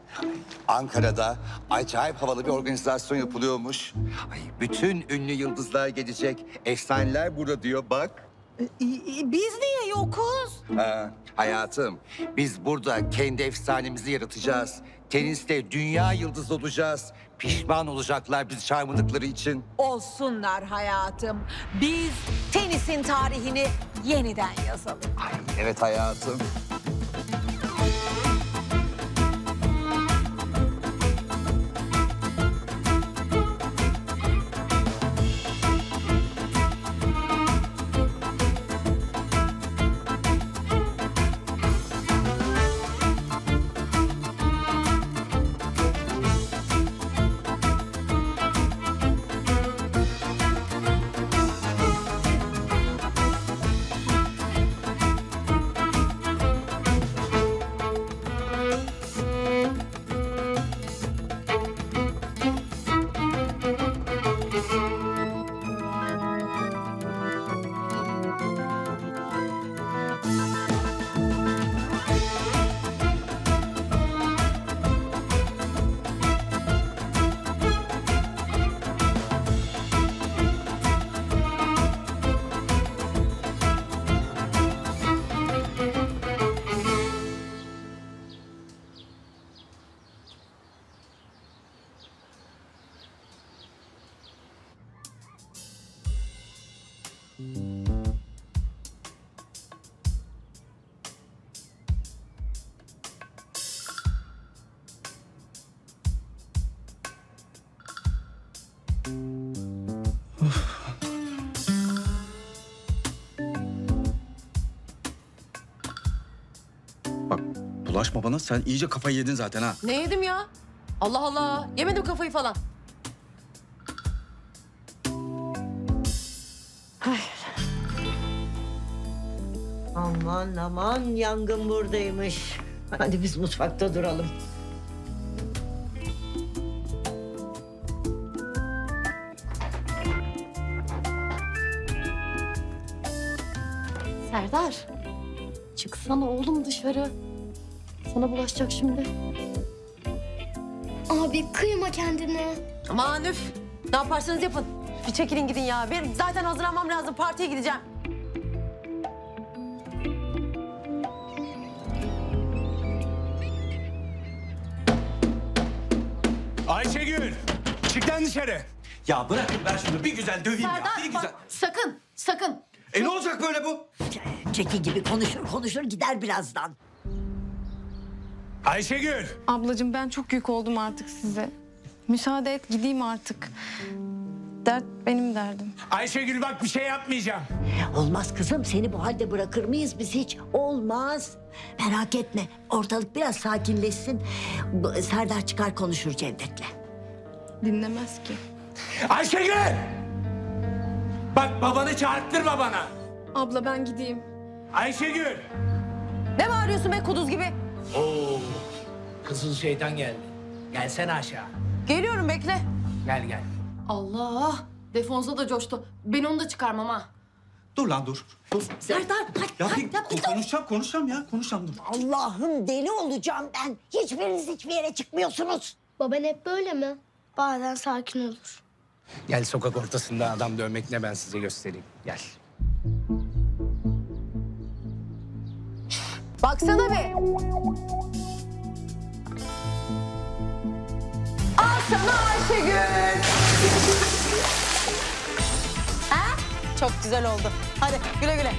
Speaker 32: Ankara'da acayip havalı bir organizasyon yapılıyormuş. Ay bütün ünlü yıldızlar gelecek. Efsaneler burada diyor bak.
Speaker 30: Biz niye yokuz?
Speaker 32: Ha, hayatım biz burada kendi efsanemizi yaratacağız. Teniste dünya yıldızı olacağız. Pişman olacaklar bizi çağırmadıkları için.
Speaker 30: Olsunlar hayatım. Biz tenisin tarihini yeniden yazalım.
Speaker 32: Evet hayatım.
Speaker 33: Bana sen iyice kafayı yedin zaten ha.
Speaker 1: Ne yedim ya? Allah Allah. Yemedim kafayı falan.
Speaker 13: Aman aman yangın buradaymış. Hadi biz mutfakta duralım.
Speaker 44: Serdar. Çıksana oğlum dışarı. Sana bulaşacak şimdi.
Speaker 14: Abi kıyma kendine.
Speaker 1: Aman üf. Ne yaparsanız yapın. Bir çekilin gidin ya. Benim zaten hazırlanmam lazım. Partiye gideceğim.
Speaker 33: Ayşegül! Çık lan dışarı. Ya bırakın ben şunu bir güzel döveyim ya.
Speaker 44: Serdar
Speaker 33: Bir güzel.
Speaker 44: bak sakın sakın.
Speaker 33: E ne olacak böyle bu?
Speaker 13: Çeki gibi konuşur konuşur gider birazdan.
Speaker 33: Ayşegül!
Speaker 28: Ablacığım ben çok yük oldum artık size. Müsaade et gideyim artık. Dert benim derdim.
Speaker 33: Ayşegül bak bir şey yapmayacağım.
Speaker 13: Olmaz kızım seni bu halde bırakır mıyız biz hiç? Olmaz. Merak etme ortalık biraz sakinleşsin. Serdar çıkar konuşur Cevdet'le.
Speaker 28: Dinlemez ki.
Speaker 33: Ayşegül! Bak babanı çağırttırma bana.
Speaker 28: Abla ben gideyim.
Speaker 33: Ayşegül!
Speaker 1: Ne bağırıyorsun be kuduz gibi?
Speaker 45: Oo, kızıl şeytan geldi. Gelsene aşağı.
Speaker 1: Geliyorum bekle.
Speaker 45: Gel gel.
Speaker 44: Allah. Defonsa da coştu. Ben onu da çıkarmam ha.
Speaker 33: Dur lan dur. Dur.
Speaker 13: Serdar hadi
Speaker 33: Ya
Speaker 13: hadi.
Speaker 33: bir ko- konuşacağım konuşacağım ya konuşacağım dur.
Speaker 13: Allah'ım deli olacağım ben. Hiçbiriniz hiçbir yere çıkmıyorsunuz.
Speaker 14: Baban hep böyle mi? Bazen sakin olur.
Speaker 45: Gel sokak ortasında adam dövmek ne ben size göstereyim. Gel.
Speaker 1: Baksana be. Al sana Ayşegül. ha? Çok güzel oldu. Hadi güle güle.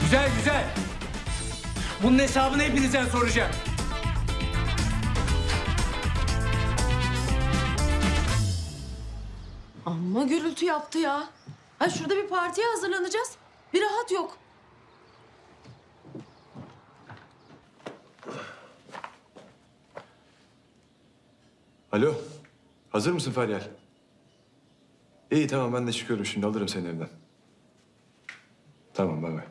Speaker 45: Güzel güzel. Bunun hesabını hepinizden soracağım.
Speaker 1: Amma gürültü yaptı ya. Ha şurada bir partiye hazırlanacağız. Bir rahat yok.
Speaker 17: Alo. Hazır mısın Feryal? İyi tamam ben de çıkıyorum şimdi alırım seni evden. Tamam bay bay.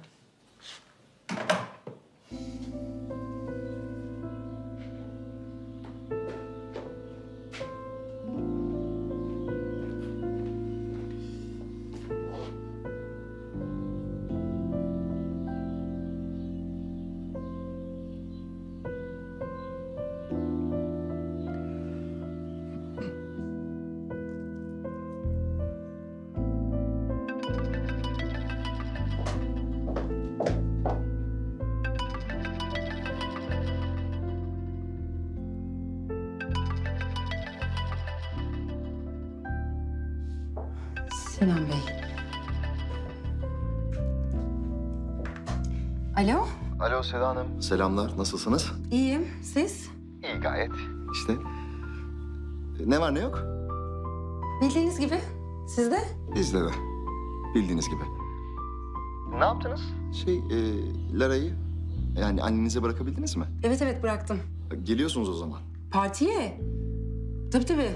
Speaker 9: Seda Hanım. Selamlar, nasılsınız?
Speaker 7: iyiyim. Siz?
Speaker 9: İyi gayet. İşte ne var ne yok?
Speaker 7: Bildiğiniz gibi. Siz de?
Speaker 9: Bizde de. Bildiğiniz gibi. Ne yaptınız? Şey, e, Lara'yı yani annenize bırakabildiniz mi?
Speaker 7: Evet evet bıraktım.
Speaker 9: Geliyorsunuz o zaman.
Speaker 7: Partiye? Tabii tabii.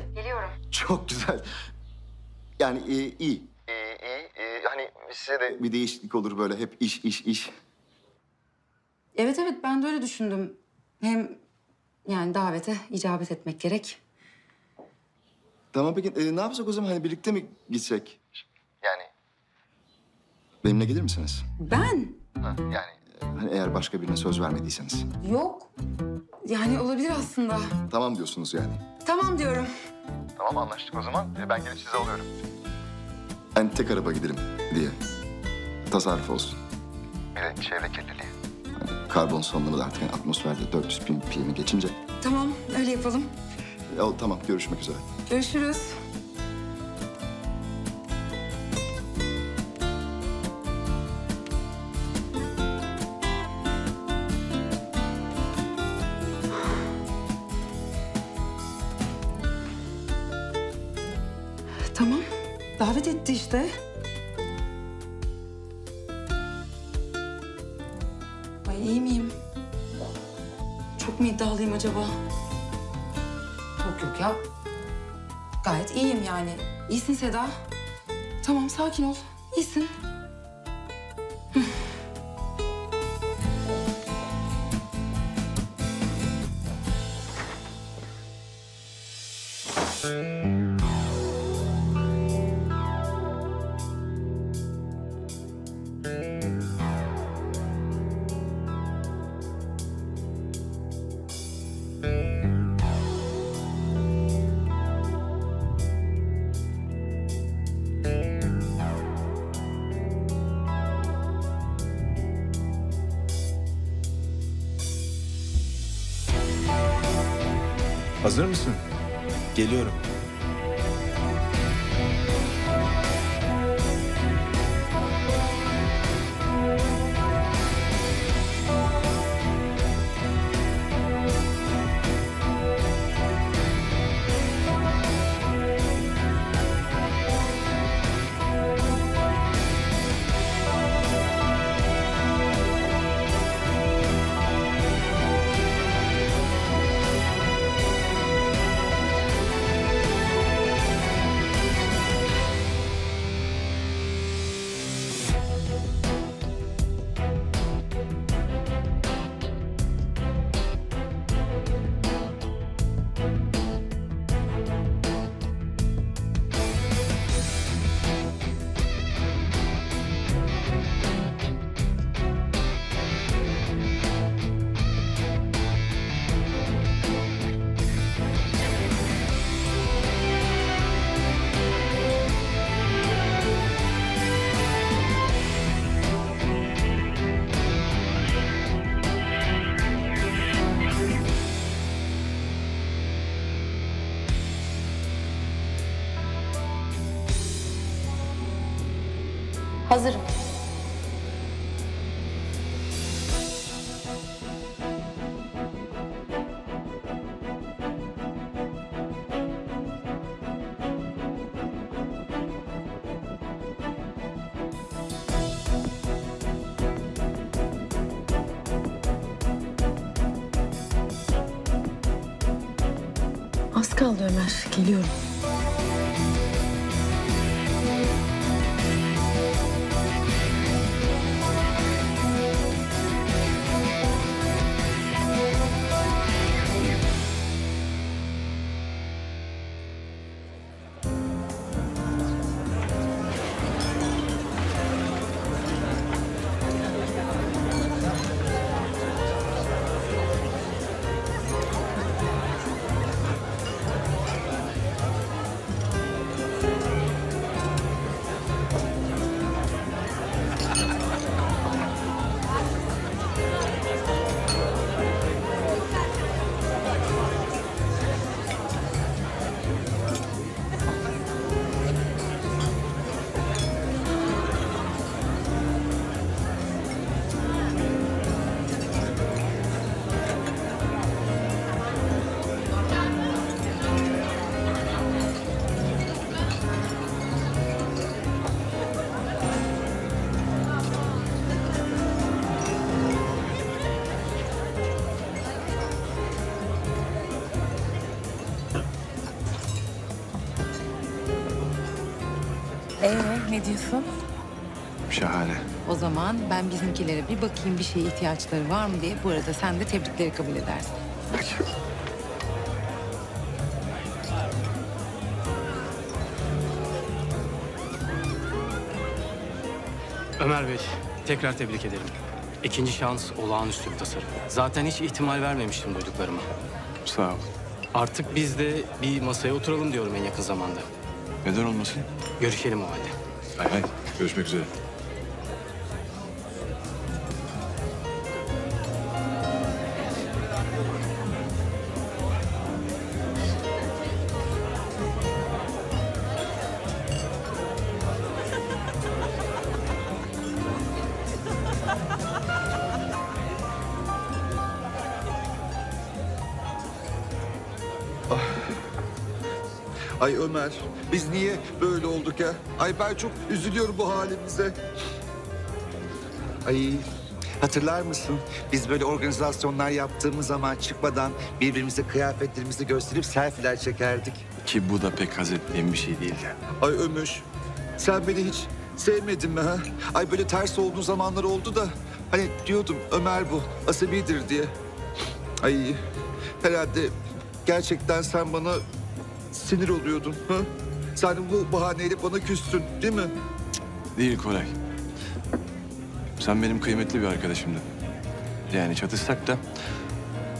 Speaker 9: Çok güzel. Yani e, iyi. İyi, iyi. E, hani size de bir değişiklik olur böyle hep iş, iş, iş.
Speaker 7: Evet evet ben de öyle düşündüm. Hem yani davete icabet etmek gerek.
Speaker 9: Tamam peki e, ne yapsak o zaman? Hani birlikte mi gitsek? Yani. Benimle gelir misiniz?
Speaker 7: Ben?
Speaker 9: Ha, yani e, hani eğer başka birine söz vermediyseniz.
Speaker 7: Yok. Yani olabilir aslında.
Speaker 9: Tamam diyorsunuz yani.
Speaker 7: Tamam diyorum.
Speaker 9: Tamam anlaştık o zaman. E, ben gelip sizi alıyorum. Hani tek araba gidelim diye. Tasarruf olsun. Bir de çevre kirliliği. Karbon salınımı da artık yani atmosferde 400 bin pm'i geçince.
Speaker 7: Tamam öyle yapalım.
Speaker 9: E, o, tamam görüşmek üzere.
Speaker 7: Görüşürüz.
Speaker 27: Seda. Tamam sakin ol.
Speaker 17: Hazır mısın? Geliyorum.
Speaker 1: Ömer.
Speaker 27: Ne diyorsun?
Speaker 17: Şahane.
Speaker 27: O zaman ben bizimkilere bir bakayım bir şeye ihtiyaçları var mı diye. Bu arada sen de tebrikleri kabul edersin.
Speaker 33: Ömer Bey, tekrar tebrik ederim. İkinci şans olağanüstü bir tasarım. Zaten hiç ihtimal vermemiştim duyduklarıma.
Speaker 17: Sağ ol.
Speaker 33: Artık biz de bir masaya oturalım diyorum en yakın zamanda.
Speaker 17: Neden olmasın?
Speaker 33: Görüşelim o halde.
Speaker 17: Hay hay. Görüşmek üzere.
Speaker 32: Ay Ömer, biz niye böyle olduk ya? Ay ben çok üzülüyorum bu halimize. Ay hatırlar mısın? Biz böyle organizasyonlar yaptığımız zaman çıkmadan birbirimize kıyafetlerimizi gösterip selfie'ler çekerdik.
Speaker 17: Ki bu da pek haz ettiğim bir şey değildi.
Speaker 32: Ay Ömür, sen beni hiç sevmedin mi ha? Ay böyle ters olduğu zamanlar oldu da hani diyordum Ömer bu, asabidir diye. Ay herhalde gerçekten sen bana sinir oluyordun ha? Sen bu bahaneyle bana küstün değil mi?
Speaker 17: Değil Koray. Sen benim kıymetli bir arkadaşımdın. Yani çatışsak da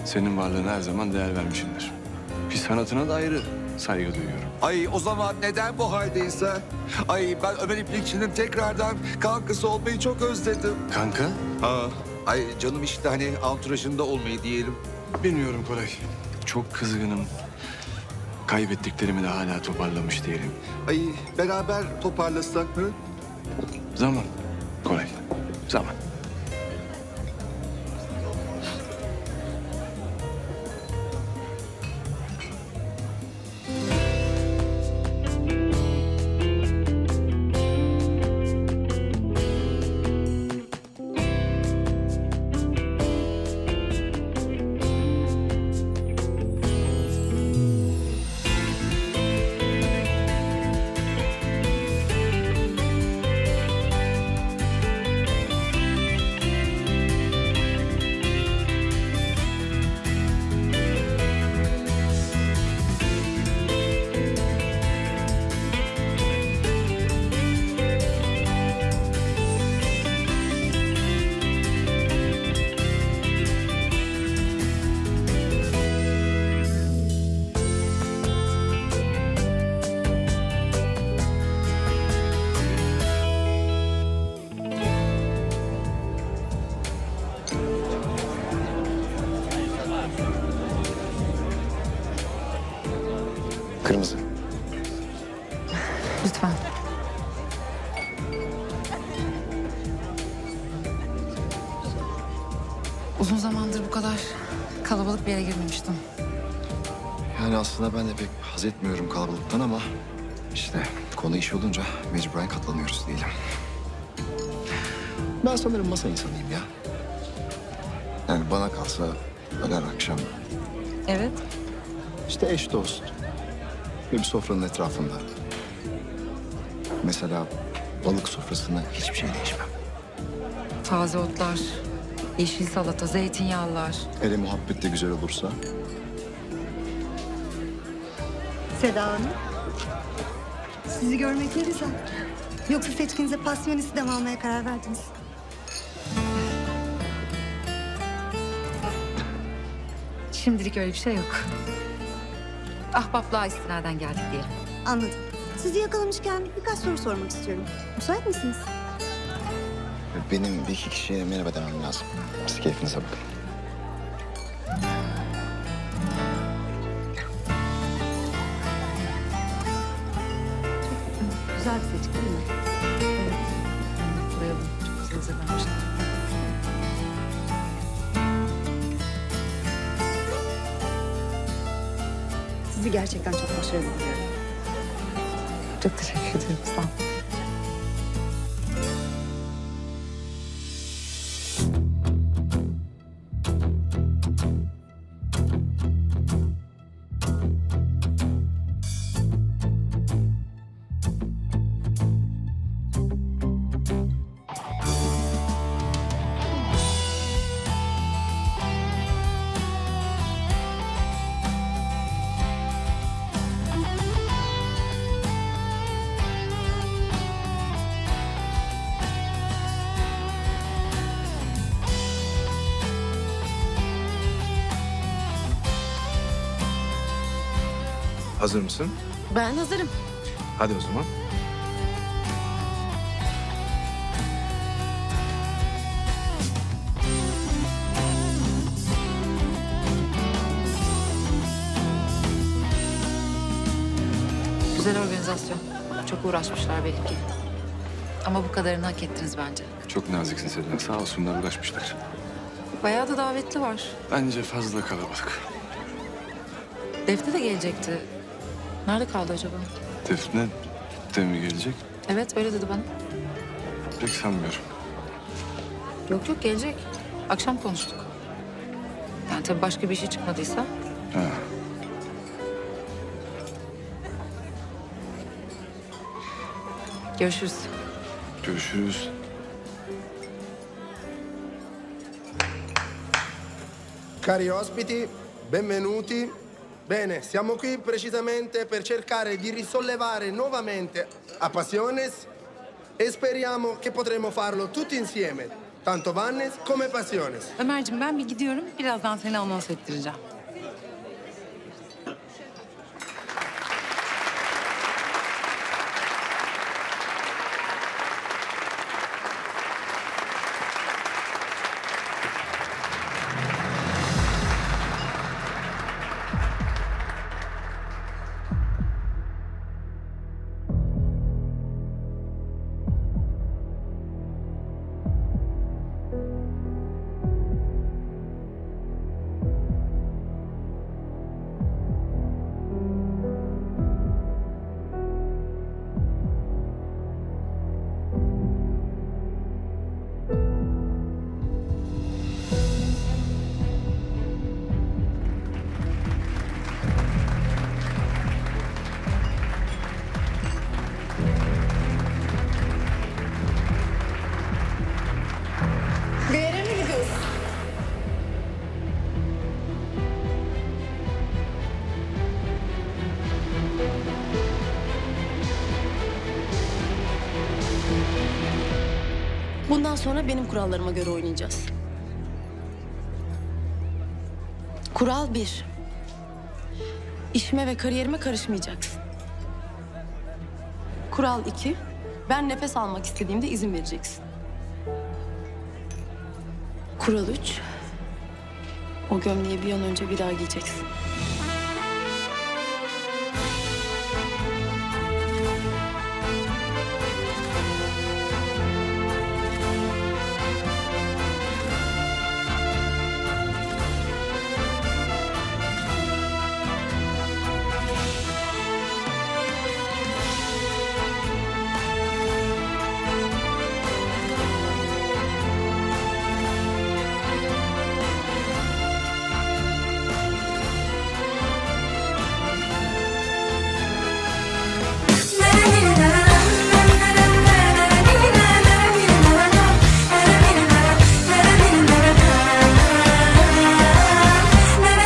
Speaker 17: senin varlığına her zaman değer vermişimdir. Bir sanatına da ayrı saygı duyuyorum.
Speaker 32: Ay o zaman neden bu haldeyiz ha? Ay ben Ömer İplikçi'nin tekrardan kankası olmayı çok özledim.
Speaker 17: Kanka?
Speaker 32: Ha, ay canım işte hani anturajında olmayı diyelim.
Speaker 17: Bilmiyorum Koray. Çok kızgınım. Kaybettiklerimi de hala toparlamış değilim.
Speaker 32: Ay beraber toparlasak mı?
Speaker 17: Zaman Koray. Zaman.
Speaker 9: Ben sanırım masa insanıyım ya. Yani bana kalsa öğlen akşam
Speaker 7: Evet.
Speaker 9: işte eş dost ve bir sofranın etrafında. Mesela balık sofrasına hiçbir şey değişmem.
Speaker 7: Taze otlar, yeşil salata, zeytinyağlılar.
Speaker 9: Hele muhabbet de güzel olursa
Speaker 46: Seda Hanım. Sizi görmek ne güzel. Yoksa seçkinize pasyonist de mi almaya karar verdiniz?
Speaker 7: Şimdilik öyle bir şey yok. Ahbaplığa istinaden geldik diyelim.
Speaker 46: Anladım. Sizi yakalamışken birkaç soru sormak istiyorum. Müsait misiniz?
Speaker 9: benim bir iki kişiye merhaba demem lazım. Siz keyfinize bakın.
Speaker 4: Hazır mısın?
Speaker 1: Ben hazırım.
Speaker 4: Hadi o zaman.
Speaker 7: Güzel organizasyon. Çok uğraşmışlar belli ki. Ama bu kadarını hak ettiniz bence.
Speaker 17: Çok naziksin Seda. Sağ olsunlar uğraşmışlar.
Speaker 7: Bayağı da davetli var.
Speaker 17: Bence fazla kalabalık.
Speaker 7: Defne de gelecekti. Nerede kaldı acaba?
Speaker 17: Defne de mi gelecek?
Speaker 7: Evet öyle dedi bana.
Speaker 17: Pek sanmıyorum.
Speaker 7: Yok yok gelecek. Akşam konuştuk. Yani tabii başka bir şey çıkmadıysa.
Speaker 17: Ha.
Speaker 7: Görüşürüz.
Speaker 17: Görüşürüz.
Speaker 47: Cari ospiti, benvenuti. Bene, siamo qui precisamente per cercare di risollevare nuovamente a Passiones e speriamo che potremo farlo tutti insieme, tanto Vannes come Passiones.
Speaker 27: Ömerciğim ben bir gidiyorum. Birazdan seni anons ettireceğim.
Speaker 1: Benim kurallarıma göre oynayacağız. Kural bir. İşime ve kariyerime karışmayacaksın. Kural iki. Ben nefes almak istediğimde izin vereceksin. Kural üç. O gömleği bir an önce bir daha giyeceksin.